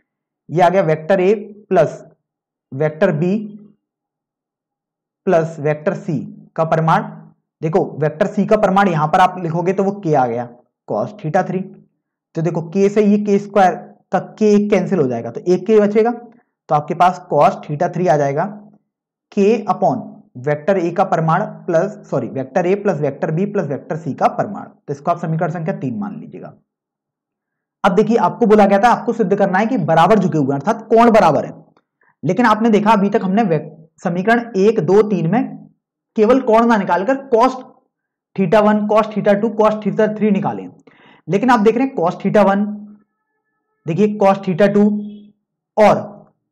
ये आ गया vector A plus vector B plus vector C का प्रमाण। देखो, वेक्टर सी का प्रमाण यहाँ पर आप लिखोगे तो वो के आ गया कॉस थीटा थ्री। तो देखो के से ये के स्क्वायर का के एक कैंसिल हो जाएगा तो एक के बचेगा। तो आपके पास कॉस थीटा थ्री आ जाएगा। के अपॉन वेक्टर ए का परिमाण plus sorry vector A plus vector B plus vector C का परिमाण। तो इसको आप समीकरण संख्या तीन मान लीजिएगा। अब देखिए, आपको बोला गया था, आपको सिद्ध करना है कि बराबर झुके हुए अर्थात कोण बराबर है। लेकिन आपने देखा, अभी तक हमने समीकरण एक, दो, तीन में केवल कोण ना निकालकर cos theta one cos theta two cos theta three निकाले। लेकिन आप देख रहे हैं कॉस्ट थीटा वन देखिए कॉस्ट थीटा टू और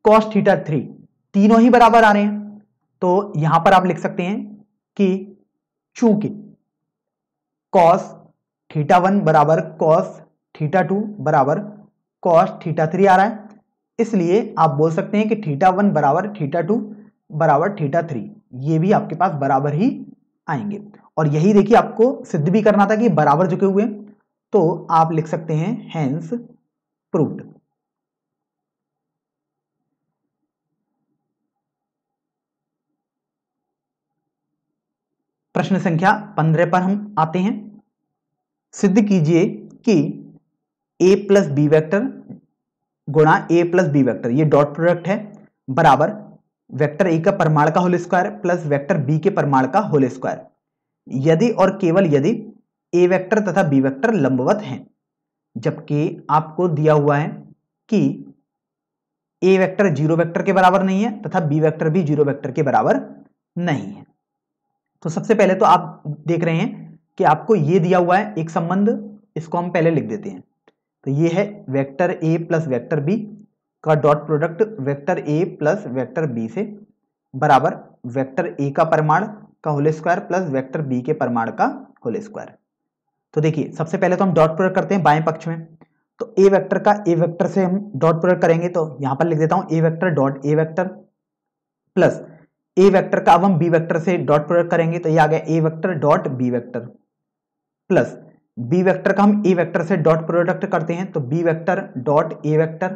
कॉस्ट थीटा थ्री तीनों ही बराबर आ रहे हैं। तो यहाँ पर आप लिख सकते हैं कि चूँकि कॉस थीटा वन बराबर कॉस थीटा टू बराबर कॉस थीटा थ्री आ रहा है। इसलिए आप बोल सकते हैं कि थीटा वन बराबर थीटा टू बराबर थीटा थ्री ये भी आपके पास बराबर ही आएँगे। और यही देखिए आपको सिद्ध भी करना था कि बराबर झुके हुए तो आप लिख सकते हैं हैंस प्रूव्ड प्रश्न संख्या पंद्रह पर हम आते हैं। सिद्ध कीजिए कि a प्लस बी वैक्टर गुणा ए प्लस बी वैक्टर ये डॉट प्रोडक्ट है, बराबर वेक्टर ए का परमाण का whole square plus vector B के परमाण का होल स्क्वायर यदि और केवल यदि ए वेक्टर तथा बी वेक्टर लंबवत हैं, जबकि आपको दिया हुआ है कि ए वेक्टर ज़ीरो वेक्टर के बराबर नहीं है तथा बी वेक्टर भी ज़ीरो वेक्टर के बराबर नहीं है। तो सबसे पहले तो आप देख रहे हैं कि आपको ये दिया हुआ है, एक संबंध, इसको हम पहले लिख देते हैं। तो ये है vector A plus vector B का dot product vector A plus vector B से बराबर वेक्टर ए का परिमाण का whole square plus vector B के परिमाण का होल स्क्वायर तो देखिए, सबसे पहले तो हम डॉट प्रोडक्ट करते हैं बाएँ पक्ष में। तो ए वेक्टर का ए वेक्टर से हम डॉट प्रोडक्ट करेंगे तो यहाँ पर लिख देता हूँ A vector dot A vector plus A vector का अब हम बी वेक्टर से डॉट प्रोडक्ट करेंगे तो ये आ गया A vector dot B vector plus B vector का हम ए वेक्टर से डॉट प्रोडक्ट करते हैं तो B vector dot A vector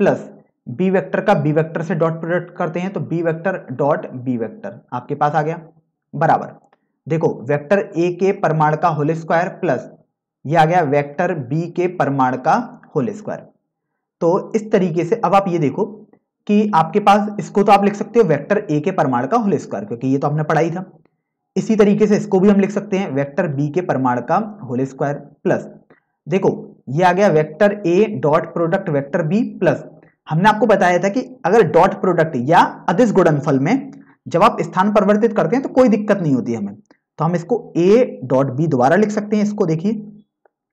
plus B vector का बी वेक्टर से डॉट प्रोडक्ट करते हैं तो B vector dot B vector आपके पास आ गया? बराबर. देखो वेक्टर ए के परमाण का होल स्क्वायर प्लस ये आ गया वेक्टर बी के परमाण का होल स्क्वायर तो इस तरीके से, अब आप ये देखो कि आपके पास इसको तो आप लिख सकते हो वेक्टर ए के परमाण का होल स्क्वायर, क्योंकि ये तो हमने पढ़ाई था। इसी तरीके से इसको भी हम लिख सकते हैं वेक्टर बी के परमाण का होल स्क्वायर प्लस। देखो, ये आ गया vector A dot product vector B plus. हमने आपको बताया था कि अगर डॉट प्रोडक्ट या अदिश गुणनफल में जब आप स्थान परिवर्तित करते हैं तो कोई दिक्कत नहीं होती हमें। तो हम इसको ए डॉट बी दोबारा लिख सकते हैं, इसको देखिए।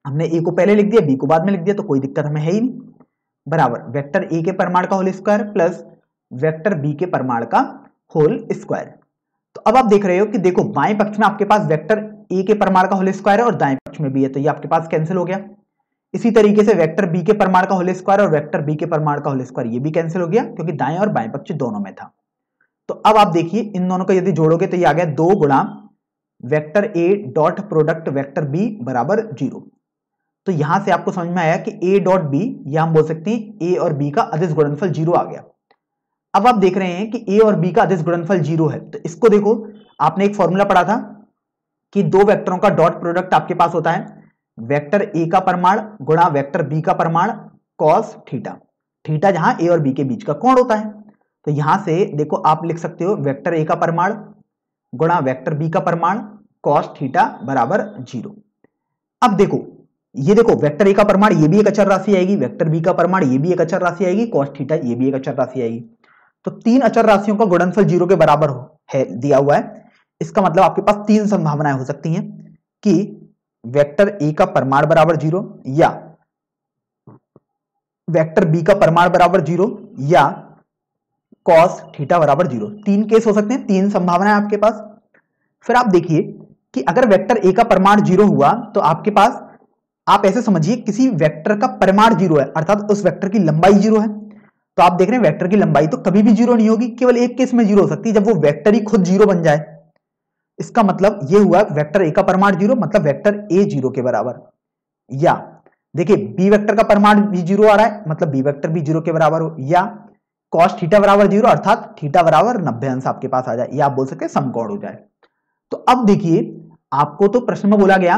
हमने ए को पहले लिख दिया बी को बाद में लिख दिया तो कोई दिक्कत हमें है ही नहीं। बराबर, वेक्टर ए के परमाण का whole square plus vector B के परमाण का होल स्क्वायर तो अब आप देख रहे हो कि देखो, बाएँ पक्ष में आपके पास वेक्टर ए के परमाण का होल स्क्वायर है और दाएँ पक्ष में भी है तो ये आपके पास कैंसिल हो गया। इसी तरीके से वेक्टर बी के परमाण का होल स्क्वायर और वेक्टर बी के परमाण का होल स्क्वायर ये भी कैंसिल हो गया, क्योंकि दाएँ और बाएँ पक्ष दोनों में था। तो अब आप देखिए, इन दोनों को यदि जोड़ोगे तो ये आ गया दो गुणा vector A dot product vector B बराबर ज़ीरो तो यहाँ से आपको समझ में आया कि ए डॉट बी या हम बोल सकते हैं ए और बी का अधिस गुणनफल ज़ीरो आ गया। अब आप देख रहे हैं कि ए और बी का अधिस गुणनफल ज़ीरो है। तो इसको देखो, आपने एक फॉर्मूला पढ़ा था कि दो वेक्टरों का डॉट प्रोडक्ट आपके पास होता है। वेक्टर ए का परमाण गुणा वेक्टर बी का परमाण कॉस थीटा थीटा जहाँ ए और बी के बीच का कोण होता है। तो यहाँ से देखो, आप लिख सकते हो वेक्टर ए का परमाण गुणा वेक्टर बी का परमाण कॉस थीटा बराबर ज़ीरो। अब देखो ये देखो वेक्टर ए का प्रमाण ये भी एक अचर राशि आएगी वेक्टर बी का प्रमाण ये भी एक अचर राशि आएगी कॉस थीटा ये भी एक अचर राशि आएगी। तो तीन अचर राशियों का गुणनफल ज़ीरो के बराबर हो, है, दिया हुआ है। इसका मतलब आपके पास तीन संभावनाएँ हो सकती हैं कि वेक्टर ए का प्रमाण बराबर ज़ीरो या वेक्टर बी का प्रमाण बराबर ज़ीरो या कॉस थीटा बराबर ज़ीरो। तीन केस हो सकते हैं, तीन संभावनाएँ आपके पास। फिर आप देखिए कि अगर वेक्टर ए का प्रमाण ज़ीरो हुआ तो आपके पास आप ऐसे समझिए किसी वेक्टर का परिमाण ज़ीरो है, अर्थात उस वेक्टर की लंबाई ज़ीरो है। तो आप देख रहे हैं वेक्टर की लंबाई तो कभी भी ज़ीरो नहीं होगी, केवल एक केस में ज़ीरो हो सकती है, जब वो वेक्टर ही खुद ज़ीरो बन जाए। इसका मतलब ये हुआ वेक्टर ए का परिमाण ज़ीरो मतलब वेक्टर ए ज़ीरो के बराबर। या, देखिए बी वेक्टर का परिमाण भी ज़ीरो आ रहा है मतलब बी वेक्टर भी ज़ीरो के बराबर हो। या कॉस थीटा बराबर ज़ीरो, अर्थात थीटा बराबर नब्बे अंश आपके पास आ जाए, या आप बोल सकते समकोण हो जाए। तो अब देखिए, आपको तो प्रश्न में बोला गया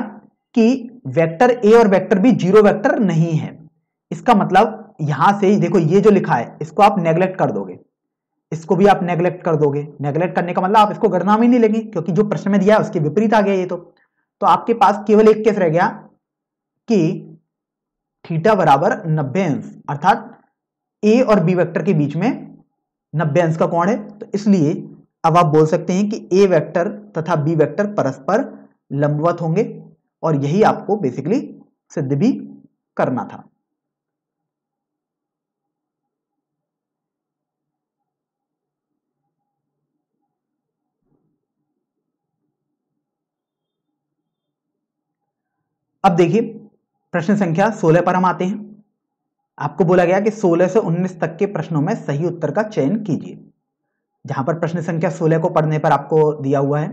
कि वेक्टर ए और वेक्टर बी ज़ीरो वेक्टर नहीं है। इसका मतलब यहाँ से देखो, ये जो लिखा है, इसको आप नेग्लेक्ट कर दोगे। इसको भी आप नेग्लेक्ट कर दोगे। नेग्लेक्ट करने का मतलब आप इसको गणना में नहीं लेंगे, क्योंकि जो प्रश्न में दिया है उसके विपरीत आ गया ये तो। तो आपके पास केवल एक केस रह गया कि थीटा बराबर नब्बे अंश, अर्थात ए और बी वेक्टर के बीच में नब्बे अंश का कोण है। तो इसलिए अब आप बोल सकते हैं कि ए वेक्टर तथा बी वेक्टर परस्पर लंबवत होंगे। और यही आपको बेसिकली सिद्ध भी करना था। अब देखिए, प्रश्न संख्या 16 पर हम आते हैं। आपको बोला गया कि 16 से 19 तक के प्रश्नों में सही उत्तर का चयन कीजिए। जहाँ पर प्रश्न संख्या 16 को पढ़ने पर आपको दिया हुआ है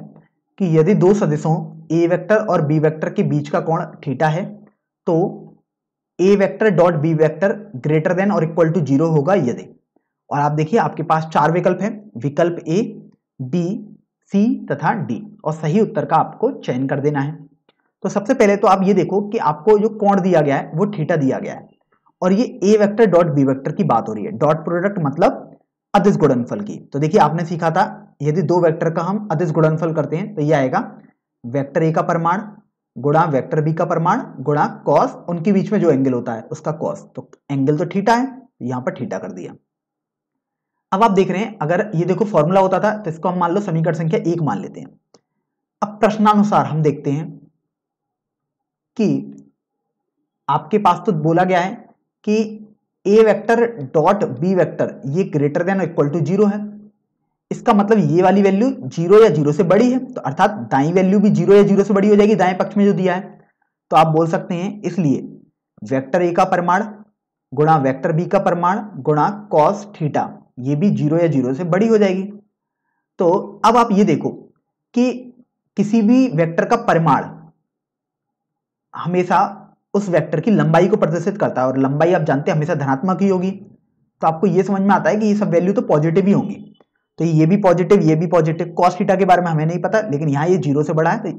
कि यदि दो सदिशों ए वेक्टर और बी वेक्टर के बीच का कोण थीटा है तो A vector dot B vector greater than और इक्वल टू ज़ीरो होगा यदि और आप देखिए, आपके पास चार विकल्प हैं, विकल्प ए बी सी तथा डी और सही उत्तर का आपको चयन कर देना है। तो सबसे पहले तो आप ये देखो कि आपको जो कोण दिया गया है, वो थीटा दिया गया है। और ये A vector dot B vector की बात हो रही है। डॉट प्रोडक्ट मतलब अदिश गुणनफल की। तो देखिए, आपने सीखा था, यदि दो वेक्टर का हम अदिश गुणनफल करते हैं तो ये आएगा वेक्टर ए का परिमाण गुणा वेक्टर बी का परिमाण गुणा कॉस उनके बीच में जो एंगल होता है, उसका कॉस तो एंगल तो थीटा है यहाँ पर थीटा कर दिया। अब आप देख रहे हैं, अगर ये देखो फॉर्मूला होता था तो इसको हम मान लो समीकरण संख्या एक मान लेते हैं। अब प्रश्नानुसार हम देखते हैं कि आपके पास तो बोला गया है कि A vector dot B vector ये greater than equal to zero है। इसका मतलब ये वाली वैल्यू ज़ीरो या ज़ीरो से बड़ी है तो अर्थात दाई वैल्यू भी ज़ीरो या ज़ीरो से बड़ी हो जाएगी, दाएँ पक्ष में जो दिया है। तो आप बोल सकते हैं, इसलिए वेक्टर ए का परिमाण गुणा वेक्टर बी का परिमाण गुणा कॉस थीटा ये भी ज़ीरो या ज़ीरो से बड़ी हो जाएगी। तो अब आप ये देखो कि किसी भी वेक्टर का परिमाण हमेशा उस वेक्टर की लंबाई को प्रदर्शित करता है, और लंबाई आप जानते हैं हमेशा धनात्मक ही होगी। तो आपको यह समझ में आता है कि ये सब वैल्यू तो पॉजिटिव ही होंगी। तो ये भी पॉजिटिव ये भी पॉजिटिव कॉस थीटा के बारे में हमें नहीं पता लेकिन यहाँ ये ज़ीरो से बड़ा है तो,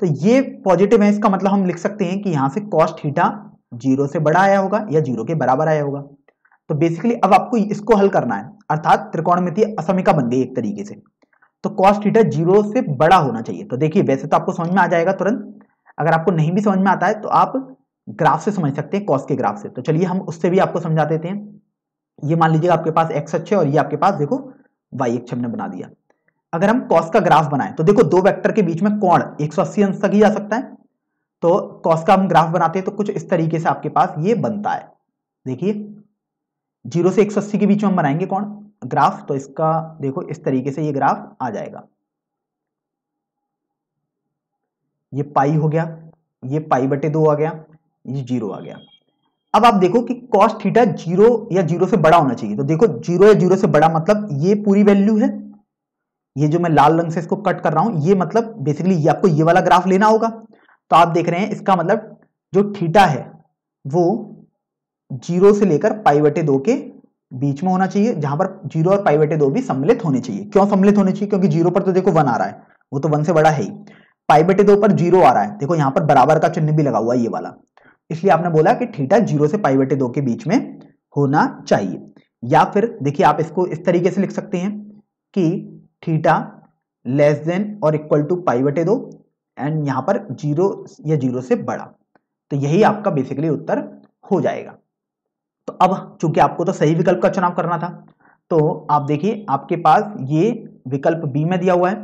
तो ये पॉजिटिव है इसका मतलब हम लिख सकते हैं कि यहाँ से कॉस थीटा ज़ीरो से बड़ा आया होगा या ज़ीरो के बराबर आया होगा। तो बेसिकली अब आपको इसको हल करना है अर्थात त्रिकोणमितीय असमिका बन गई एक तरीके से। तो कॉस थीटा ज़ीरो से बड़ा होना चाहिए। तो देखिए वैसे तो आपको समझ में आ जाएगा तुरंत। अगर आपको नहीं भी समझ में आता है तो आप ग्राफ से समझ सकते हैं कॉस के ग्राफ से। तो चलिए हम उससे भी आपको समझा देते हैं। ये मान लीजिएगा आपके पास एक्स अच्छे और ये आपके पास देखो वाई अक्ष हमने बना दिया। अगर हम कॉस का ग्राफ बनाए तो देखो दो वेक्टर के बीच में कोण 180 अंश तक ही जा सकता है। तो कॉस का हम ग्राफ बनाते हैं तो कुछ इस तरीके से आपके पास ये बनता है। देखिए, ज़ीरो से 180 के बीच में हम बनाएँगे कौन ग्राफ तो इसका देखो इस तरीके से ये ग्राफ आ जाएगा। ये पाई हो गया, ये पाई बटे दो आ गया, ये ज़ीरो आ गया। अब आप देखो कि कॉस थीटा ज़ीरो या ज़ीरो से बड़ा होना चाहिए। तो देखो ज़ीरो या ज़ीरो से बड़ा मतलब ये पूरी वैल्यू है। ये जो मैं लाल रंग से इसको कट कर रहा हूँ, ये मतलब बेसिकली ये आपको ये वाला ग्राफ लेना होगा। तो आप देख रहे हैं, इसका मतलब जो थीटा है, वो ज़ीरो से लेकर पाइवटे दो के बीच में होना चाहिए, जहाँ पर ज़ीरो और पाई बटे दो भी सम्मिलित होने चाहिए। क्यों सम्मिलित होने चाहिए? क्योंकि ज़ीरो पर तो देखो वन आ रहा है, वो तो वन से बड़ा है ही। पाई बटे दो पर ज़ीरो आ रहा है। देखो, यहाँ पर बराबर का चिन्ह भी लगा हुआ है ये वाला। इसलिए आपने बोला कि थीटा ज़ीरो से पाई बटे दो के बीच में होना चाहिए। या फिर देखिए आप इसको इस तरीके से लिख सकते हैं कि थीटा लेस देन और इक्वल टू पाई बटे दो एंड यहाँ पर ज़ीरो या ज़ीरो से बड़ा। तो यही आपका बेसिकली उत्तर हो जाएगा। तो अब चूँकि आपको तो सही विकल्प का चुनाव करना था तो आप देखिए आपके पास ये विकल्प बी में दिया हुआ है।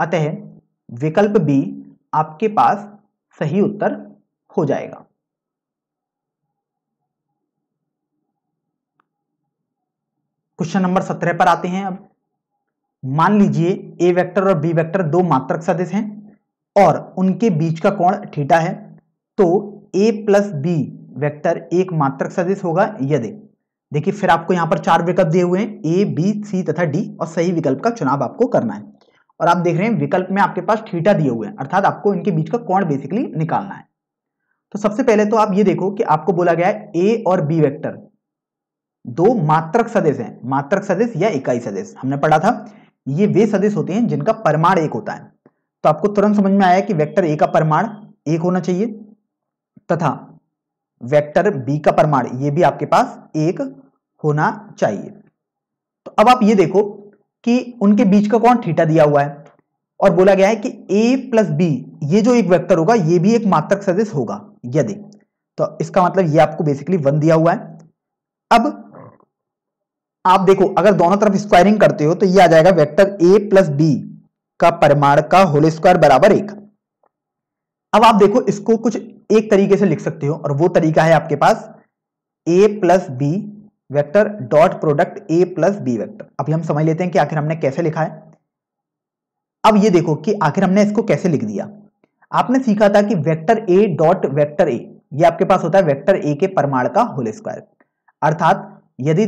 अतः विकल्प बी आपके पास सही उत्तर हो जाएगा। क्वेश्चन नंबर सत्रह पर आते हैं अब। मान लीजिए ए वेक्टर और बी वेक्टर दो मात्रक सदिश हैं और उनके बीच का कोण थीटा है तो ए प्लस बी वेक्टर एक मात्रक सदिश होगा यदि। देखिए, फिर आपको यहाँ पर चार विकल्प दिए हुए हैं, ए, बी, सी तथा डी, और सही विकल्प का चुनाव आपको करना है। और आप देख रहे हैं, विकल्प में आपके पास थीटा दिए हुए हैं, अर्थात आपको इनके बीच का कोण बेसिकली निकालना है। तो सबसे पहले तो आप ये देखो कि आपको बोला गया है ए और बी वेक्टर दो मात्रक सदिश हैं, मात्रक सदिश या इकाई सदिश। हमने पढ़ा था, ये वे सदिश होते हैं जिनका परमाण एक होता है। तो आपको तुरंत समझ में आया कि वेक्टर ए का परिमाण एक होना चाहिए, तथा वेक्टर बी का परिमाण, ये भी आपके पास एक होना चाहिए। तो अब आप ये देखो कि उनके बीच का कौन थीटा दिया हुआ है, और बोला गया है कि ए प्लस बी ये जो एक वेक्टर होगा, ये भी एक मात्रक सदस्य होगा, यदि। तो इसका मतलब ये आपको बेसिकली वन दिया हुआ है। अब आप देखो, अगर दोनों तरफ़ स्क्वायरिंग करते हो तो ये आ जाएगा वेक्टर ए प्लस बी का परिमाण का होल स्क्वायर बराबर एक। अब आप देखो, इसको कुछ एक तरीके से लिख सकते हो, और वो तरीका है आपके पास A plus B vector dot product A plus B vector अभी हम समझ लेते हैं कि आखिर हमने कैसे लिखा है। अब ये देखो कि आखिर हमने इसको कैसे लिख दिया। आपने सीखा था कि vector A dot vector A ये आपके पास होता है वेक्टर ए के परमाण का होल स्क्वायर अर्थात यदि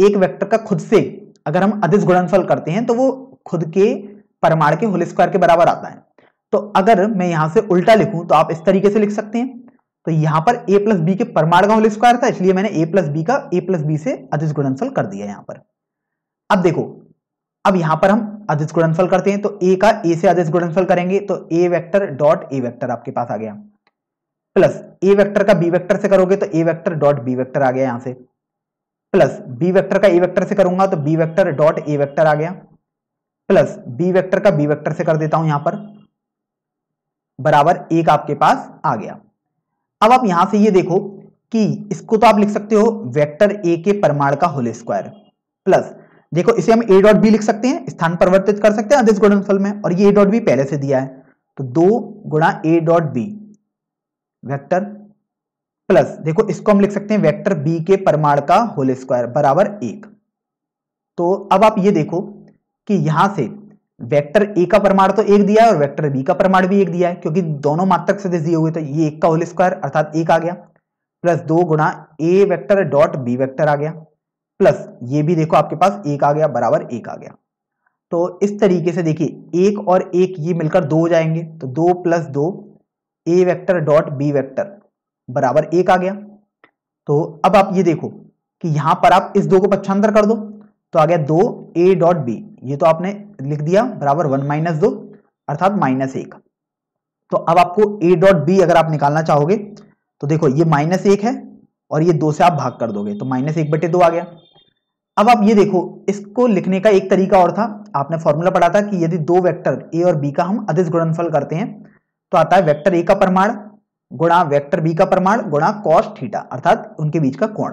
एक वेक्टर का खुद से अगर हम अधिस गुणनफल करते हैं तो वो खुद के परमाण के होल स्क्वायर के बराबर आता है। तो अगर मैं यहाँ से उल्टा लिखूं तो आप इस तरीके से लिख सकते हैं। तो यहाँ पर a प्लस बी के परमाण का होल स्क्वायर था, इसलिए मैंने a प्लस बी का a प्लस बी से अधिस गुणनफल कर दिया यहाँ पर। अब देखो, अब यहाँ पर हम अधिस गुणनफल करते हैं तो a का a से अधिस गुणनफल करेंगे तो a vector dot a vector आपके पास आ गया। प्लस a वेक्टर का b वेक्टर से करोगे तो a vector dot b vector आ गया यहाँ से। प्लस बी वेक्टर का ए वेक्टर से करूँगा तो B vector dot A vector आ गया। प्लस बी वेक्टर का बी वेक्टर से कर देता हूँ यहाँ पर। बराबर एक आपके पास आ गया। अब आप यहाँ से ये देखो कि इसको तो आप लिख सकते हो वेक्टर ए के परमाण का होल स्क्वायर। प्लस देखो इसे हम ए डॉट बी लिख सकते हैं, स्थान परिवर्तित कर सकते हैं अधिस गुणनफल में, और ये ए डॉट बी पहले से दिया है। तो दो गुणा A dot B, vector plus, देखो इसको हम लिख सकते हैं वेक्टर बी के परमाण का होल स्क्वायर, बराबर एक। तो अब आप ये देखो कि यहाँ से वेक्टर ए का प्रमाण तो एक दिया है और वेक्टर बी का प्रमाण भी एक दिया है, क्योंकि दोनों मात्रक सदिश दिए हुए तो ये एक का होल स्क्वायर, अर्थात एक आ गया। प्लस दो गुणा A vector dot B vector आ गया। प्लस ये भी देखो आपके पास एक आ गया, बराबर एक आ गया। तो इस तरीके से देखिए, एक और एक ये मिलकर दो हो जाएँगे तो दो प्लस दो A vector dot B vector. बराबर एक आ गया। तो अब आप ये देखो कि यहाँ पर आप इस दो को पच्छांतर कर दो तो आ गया दो ए डॉट बी ये तो आपने लिख दिया, बराबर वन माइनस दो, अर्थात माइनस एक। तो अब आपको ए डॉट बी अगर आप निकालना चाहोगे तो देखो ये माइनस एक है और ये दो से आप भाग कर दोगे तो माइनस एक बटे दो आ गया। अब आप ये देखो, इसको लिखने का एक तरीका और था। आपने फॉर्मूला पढ़ा था कि यदि दो वेक्टर ए और बी का हम अधिस गुणनफल करते हैं तो आता है वेक्टर ए का प्रमाण गुणा वेक्टर बी का प्रमाण गुणा कॉस थीटा, अर्थात उनके बीच का कोण।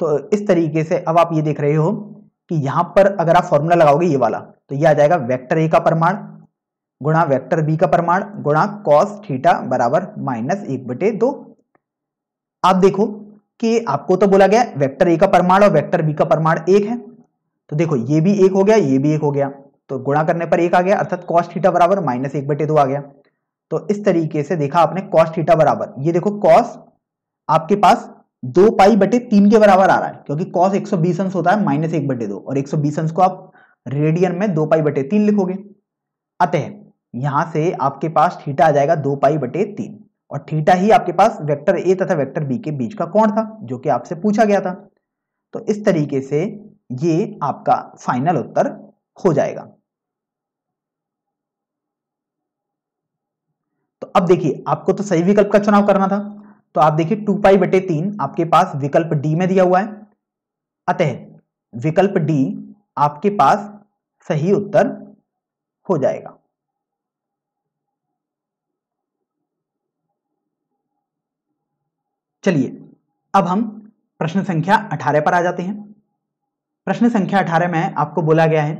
तो इस तरीके से अब आप ये देख रहे हो कि यहाँ पर अगर आप फॉर्मूला लगाओगे ये वाला तो ये आ जाएगा वेक्टर ए का प्रमाण, गुणा वेक्टर बी का प्रमाण, गुणा कॉस थीटा बराबर माइनस एक बटे दो। आप देखो कि आपको तो बोला गया वेक्टर ए का प्रमाण और वेक्टर बी का प्रमाण एक है। तो देखो, ये भी एक हो गया, ये भी एक हो गया। तो गुणा करने पर एक आ गया, अर्थात कॉस थीटा बराबर माइनस एक बटे दो आ गया। तो इस तरीके से देखा आपने कॉस थीटा बराबर। ये देखो कॉस आपके पास दो पाई बटे तीन के बराबर आ रहा है, क्योंकि कॉस 120 अंश होता है, माइनस एक बटे दो, और 120 अंश को आप रेडियन में दो पाई बटे तीन लिखोगे। अतः यहाँ से आपके पास थीटा आ जाएगा दो पाई बटे तीन, और थीटा ही आपके पास वेक्टर ए तथा वेक्टर बी के बीच का कोण था, जो कि आपसे पूछा गया था। तो इस तरीके से ये आपका फाइनल उत्तर हो जाएगा। अब देखिए, आपको तो सही विकल्प का चुनाव करना था। तो आप देखिए, टू पाई बटे तीन आपके पास विकल्प डी में दिया हुआ है। अतः विकल्प डी आपके पास सही उत्तर हो जाएगा। चलिए, अब हम प्रश्न संख्या 18 पर आ जाते हैं। प्रश्न संख्या 18 में आपको बोला गया है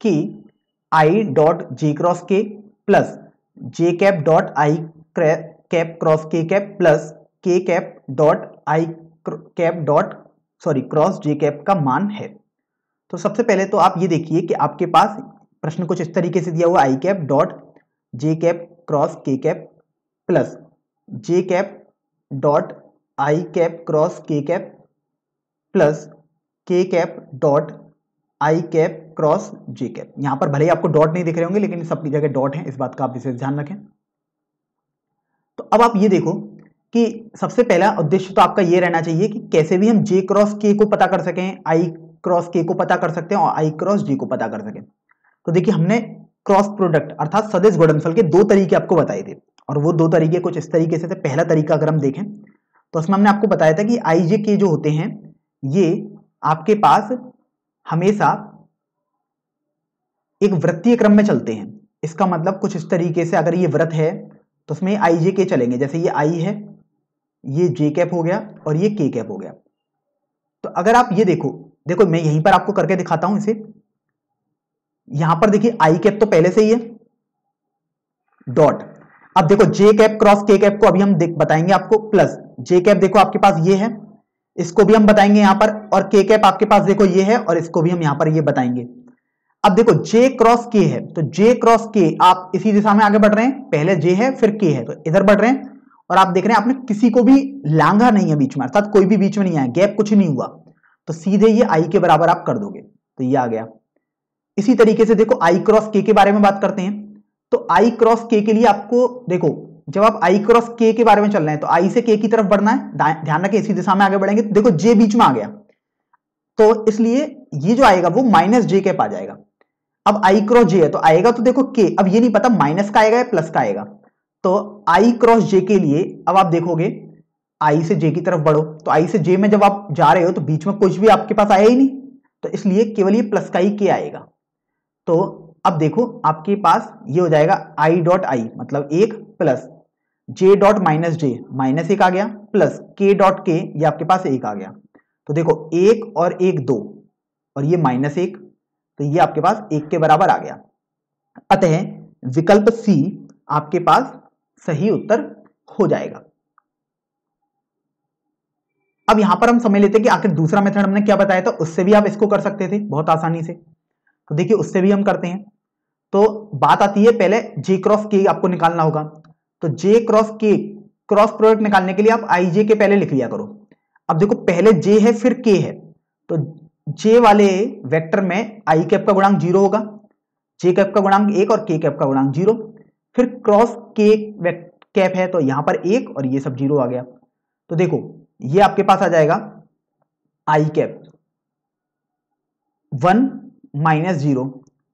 कि I dot J cross K plus J cap dot I cap cross K cap plus K cap dot I cap dot sorry cross J cap का मान है। तो सबसे पहले तो आप ये देखिए कि आपके पास प्रश्न कुछ इस तरीके से दिया हुआ I cap dot J cap cross K cap plus J cap dot I cap cross K cap plus K cap dot I cap cross J cap यहाँ पर भले ही आपको डॉट नहीं दिख रहे होंगे, लेकिन सब जगह डॉट है, इस बात का आप विशेष ध्यान रखें। तो अब आप ये देखो कि सबसे पहला उद्देश्य तो आपका ये रहना चाहिए कि कैसे भी हम जे क्रॉस के को पता कर सकें आई क्रॉस के को पता कर सकते हैं और आई क्रॉस जे को पता कर सकें। तो देखिए, हमने क्रॉस प्रोडक्ट अर्थात सदिश गुणनफल के दो तरीके आपको बताए थे, और वो दो तरीके कुछ इस तरीके से थे। पहला तरीका अगर हम देखें तो उसमें हमने आपको बताया था कि आई जे के जो होते हैं, ये आपके पास हमेशा एक वृत्तीय क्रम में चलते हैं। इसका मतलब कुछ इस तरीके से अगर ये व्रत है तो उसमें आई, जे, के चलेंगे। जैसे ये आई है, ये जे, कैप हो गया और ये के, कैप हो गया। तो अगर आप ये देखो देखो मैं यहीं पर आपको करके दिखाता हूँ इसे। यहाँ पर देखिए, आई, कैप तो पहले से ही है। डॉट। अब देखो, J, cap cross K, cap को अभी हम बताएँगे आपको, प्लस। जे, कैप देखो, आपके पास ये है। इसको भी हम बताएँगे यहाँ पर, और के, कैप आपके पास देखो, ये है, और इसको भी हम यहाँ पर ये बताएँगे। अब देखो जे क्रॉस के है तो जे क्रॉस के आप इसी दिशा में आगे बढ़ रहे हैं, पहले जे है, फिर के है तो इधर बढ़ रहे हैं, और आप देख रहे हैं आपने किसी को भी लांगा नहीं है बीच में, अर्थात कोई भी बीच में नहीं आया गैप कुछ नहीं हुआ तो सीधे ये आई के बराबर आप कर दोगे तो ये आ गया। इसी तरीके से देखो आई क्रॉस के के बारे में बात करते हैं तो आई क्रॉस के के लिए आपको, देखो, जब आप आई क्रॉस के के बारे में चल रहे हैं तो आई से के की तरफ़ बढ़ना है ध्यान रखें, इसी दिशा में आगे बढ़ेंगे तो देखो जे बीच में आ गया तो इसलिए ये जो आएगा, वो माइनस जे के पा जाएगा। अब आई क्रॉस जे है तो आएगा तो देखो के अब ये नहीं पता माइनस का आएगा या प्लस का आएगा? तो आई क्रॉस जे के लिए, अब आप देखोगे आई से जे की तरफ़ बढ़ो। तो आई से जे में जब आप जा रहे हो तो बीच में कुछ भी आपके पास आया ही नहीं। तो इसलिए केवल ये प्लस का ही के आएगा। तो अब देखो, आपके पास ये हो जाएगा आई डॉट आई मतलब एक plus J dot minus J minus एक आ गया प्लस के डॉट के ये आपके पास एक आ गया। तो देखो, एक और एक दो, और ये माइनस एक तो ये आपके पास एक के बराबर आ गया। अतः विकल्प सी आपके पास सही उत्तर हो जाएगा। अब यहाँ पर हम समझ लेते हैं कि आखिर दूसरा मेथड हमने क्या बताया था, उससे भी आप इसको कर सकते थे बहुत आसानी से। तो देखिए, उससे भी हम करते हैं। तो बात आती है पहले जे क्रॉस के आपको निकालना होगा। तो J cross K cross product निकालने के लिए आप आई जे के पहले लिख लिया करो। अब देखो, पहले जे है, फिर के है। तो जे वाले वेक्टर में आई कैप का गुणांक ज़ीरो होगा। जे कैप का गुणांक एक और के कैप का गुणांक ज़ीरो फिर क्रॉस के कैप है तो यहाँ पर एक और ये सब ज़ीरो आ गया। तो देखो, ये आपके पास आ जाएगा I cap one minus zero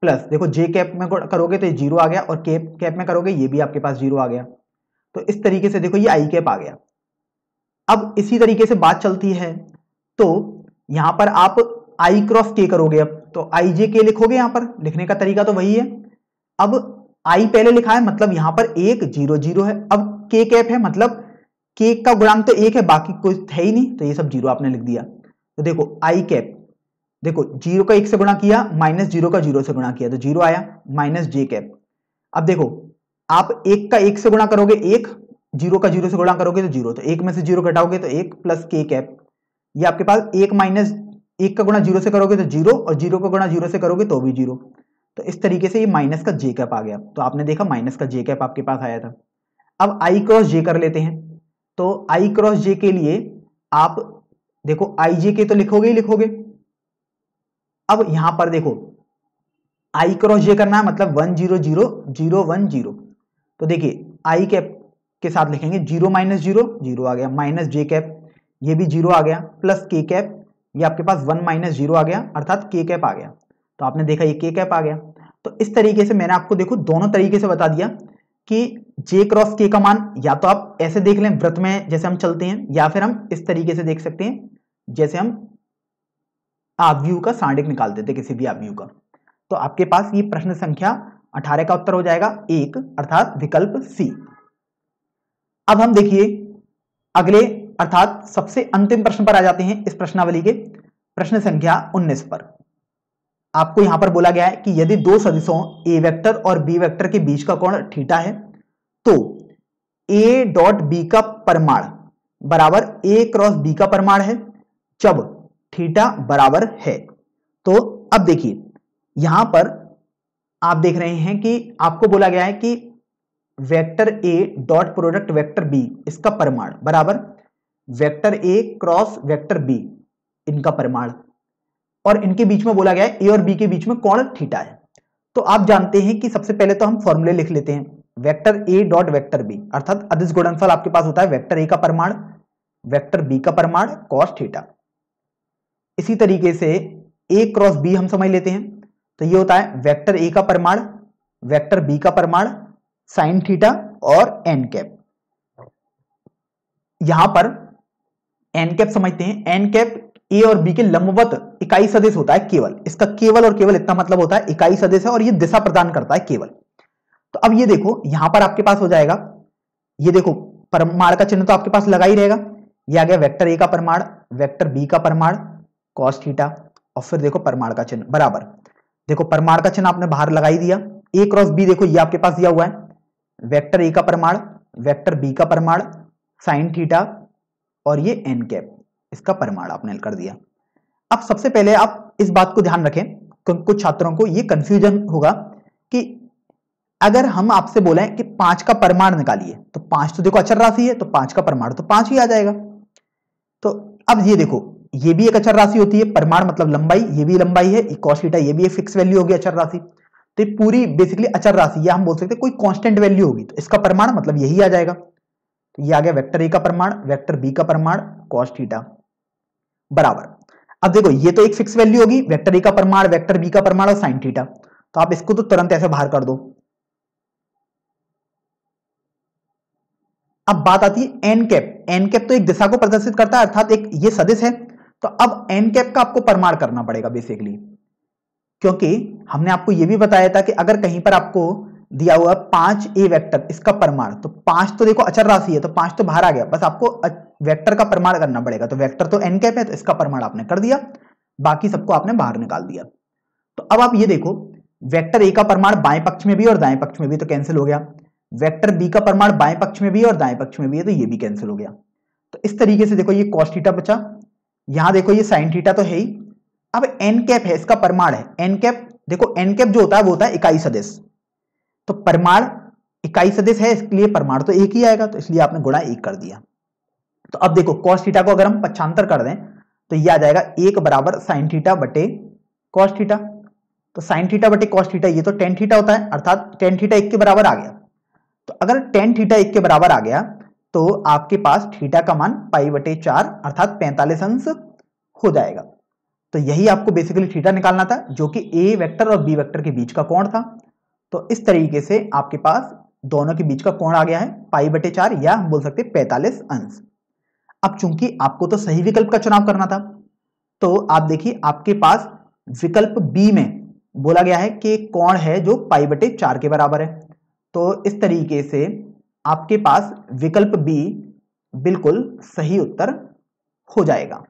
plus देखो जे कैप में करोगे तो ये ज़ीरो आ गया और कैप कैप में करोगे ये भी आपके पास ज़ीरो आ गया। तो इस तरीके से देखो ये आई कैप आ गया। अब इसी तरीके से बात चलती है। तो यहाँ पर आप आई क्रॉस के करोगे अब तो आई जे के लिखोगे यहाँ पर, लिखने का तरीका तो वही है। अब आई पहले लिखा है मतलब यहाँ पर एक ज़ीरो ज़ीरो है, अब के कैप है मतलब के का गुणांक तो एक है, बाकी कोई है ही नहीं तो ये सब ज़ीरो आपने लिख दिया। तो देखो आई कैप देखो, ज़ीरो का एक से गुणा किया, माइनस ज़ीरो का ज़ीरो से गुणा किया तो ज़ीरो आया, माइनस जे कैप अब देखो, आप एक का एक से गुणा करोगे, एक, ज़ीरो का ज़ीरो से गुणा करोगे तो ज़ीरो तो एक में से ज़ीरो घटाओगे तो एक प्लस के कैप ये आपके पास एक माइनस एक का गुणा ज़ीरो से करोगे तो ज़ीरो और ज़ीरो का गुणा ज़ीरो से करोगे तो भी ज़ीरो। तो इस तरीके से ये माइनस का जे कैप आ गया। तो आपने देखा माइनस का जे कैप आपके पास आया था। अब आई क्रॉस जे कर लेते हैं। तो आई क्रॉस जे के लिए आप देखो आई जे के तो लिखोगे ही लिखोगे। अब यहाँ पर देखो आई क्रॉस जे करना है मतलब one zero zero zero one zero तो देखिए आई कैप के साथ लिखेंगे ज़ीरो माइनस ज़ीरो ज़ीरो आ गया। माइनस जे कैप ये भी ज़ीरो आ गया। प्लस के कैप ये आपके पास वन माइनस ज़ीरो आ गया, अर्थात के कैप आ गया। तो आपने देखा ये के कैप आ गया। तो इस तरीके से मैंने आपको देखो दोनों तरीके से बता दिया कि जे क्रॉस के का मान या तो आप ऐसे देख लें व्रत में जैसे हम चलते हैं, या फिर हम इस तरीके से देख सकते हैं, जैसे हम आव्यू का सांडिक निकालते थे किसी भी आव्यू का। तो आपके पास ये प्रश्न संख्या 18 का उत्तर हो जाएगा, एक, अर्थात विकल्प सी। अब हम देखिए, अगले अर्थात सबसे अंतिम प्रश्न पर आ जाते हैं इस प्रश्नावली के, प्रश्न संख्या 19 पर। आपको यहाँ पर बोला गया है कि यदि दो सदिशों ए वेक्टर और बी वेक्टर के बीच का कोण थीटा है तो ए डॉट बी का परमाण बराबर ए क्रॉस बी का परमाण है, जब थीटा बराबर है। तो अब देखिए, यहाँ पर आप देख रहे हैं कि आपको बोला गया है कि vector A dot product vector B इसका परिमाण बराबर vector A cross vector B इनका परिमाण। और इनके बीच में बोला गया है ए और बी के बीच में कौन थीटा है। तो आप जानते हैं कि सबसे पहले तो हम फॉर्मूले लिख लेते हैं। Vector A dot vector B अर्थात अदिश गुणनफल आपके पास होता है वेक्टर ए का परिमाण, वेक्टर बी का परिमाण कॉस थीटा। इसी तरीके से ए क्रॉस बी हम समझ लेते हैं। तो ये होता है वेक्टर ए का परिमाण, वेक्टर बी का परिमाण साइन थीटा और एन कैप यहाँ पर एन कैप समझते हैं। एन कैप ए और बी के लंबवत इकाई सदिश होता है केवल। इसका केवल और केवल इतना मतलब होता है इकाई सदिश है और ये दिशा प्रदान करता है केवल। तो अब ये देखो, यहाँ पर आपके पास हो जाएगा। ये देखो, परमाण का चिन्ह तो आपके पास लगा ही रहेगा। ये आ गया वेक्टर ए का परमाण, वेक्टर बी का परमाण कॉस थीटा और फिर देखो परमाण का चिन्ह, बराबर। देखो, परमाण का चिन्ह आपने बाहर लगा ही दिया। ए क्रॉस बी देखो, ये आपके पास दिया हुआ है। वेक्टर ए का परमाण, वेक्टर बी का परमाण साइन थीटा और ये एन कैप इसका परमाण आपने कर दिया। अब सबसे पहले आप इस बात को ध्यान रखें कुछ छात्रों को ये कंफ्यूजन होगा कि अगर हम आपसे बोले कि पाँच का परमाण निकालिए तो पाँच तो देखो अचर राशि है तो पाँच का परमाण तो पाँच ही आ जाएगा। तो अब ये देखो, ये भी एक अचर राशि होती है, परमाण मतलब लंबाई, ये भी लंबाई है कॉस्टा ये भी एक फिक्स वैल्यू होगी अचर राशि। तो ये पूरी बेसिकली अचर राशि, या हम बोल सकते हैं कोई कांस्टेंट वैल्यू होगी तो इसका प्रमाण मतलब यही आ जाएगा। तो ये आ गया वेक्टर ए का प्रमाण, वेक्टर बी का प्रमाण कॉस थीटा। बराबर। अब देखो, ये तो एक फिक्स वैल्यू होगी, वेक्टर ए का प्रमाण, वेक्टर बी का प्रमाण और साइन थीटा। तो आप इसको तो तुरंत ऐसे बाहर कर दो। अब बात आती है एन कैप एन कैप तो एक दिशा को प्रदर्शित करता है, अर्थात एक ये सदिश है। तो अब एन कैप का आपको प्रमाण करना पड़ेगा बेसिकली क्योंकि हमने आपको यह भी बताया था कि अगर कहीं पर आपको दिया हुआ पाँच ए वेक्टर, इसका प्रमाण। तो पाँच तो देखो अचर राशि है तो पाँच तो बाहर आ गया। बस आपको वेक्टर का परमाण करना पड़ेगा। तो वेक्टर तो एन कैप है तो इसका परमाण आपने कर दिया। बाकी सबको आपने बाहर निकाल दिया। तो अब आप ये देखो, वेक्टर ए का परमाण बाएँ पक्ष में भी और दाएँ पक्ष में भी तो कैंसिल हो गया। वेक्टर बी का प्रमाण बाएँ पक्ष में भी और दाएँ पक्ष में भी है तो ये भी कैंसिल हो गया। तो इस तरीके से देखो ये कॉस्टीटा बचा। यहाँ देखो ये साइन थीटा तो है ही। अब एन कैप है, इसका प्रमाण है। एन कैप, देखो एन कैप जो होता है, वो होता है इकाई सदिश। तो परमाण इकाई सदिश है इसलिए परमाण तो एक ही आएगा तो इसलिए आपने गुणा एक कर दिया। तो अब देखो कॉस थीटा को अगर हम पक्षांतर कर दें तो ये आ जाएगा एक बराबर साइन थीटा बटे कॉस थीटा। तो साइन थीटा बटे कॉस थीटा, ये तो टेन थीटा होता है, अर्थात टेन थीटा एक के बराबर आ गया। तो अगर टेन थीटा एक के बराबर आ गया तो आपके पास थीटा का मान पाई बटे चार, अर्थात पैंतालीस अंश हो जाएगा। तो यही आपको बेसिकली थीटा निकालना था, जो कि ए वेक्टर और बी वेक्टर के बीच का कोण था। तो इस तरीके से आपके पास दोनों के बीच का कोण आ गया है, पाई बटे चार या हम बोल सकते पैंतालीस अंश। अब चूँकि आपको तो सही विकल्प का चुनाव करना था तो आप देखिए आपके पास विकल्प बी में बोला गया है कि कोण है जो पाई बटे चार के बराबर है। तो इस तरीके से आपके पास विकल्प बी बिल्कुल सही उत्तर हो जाएगा।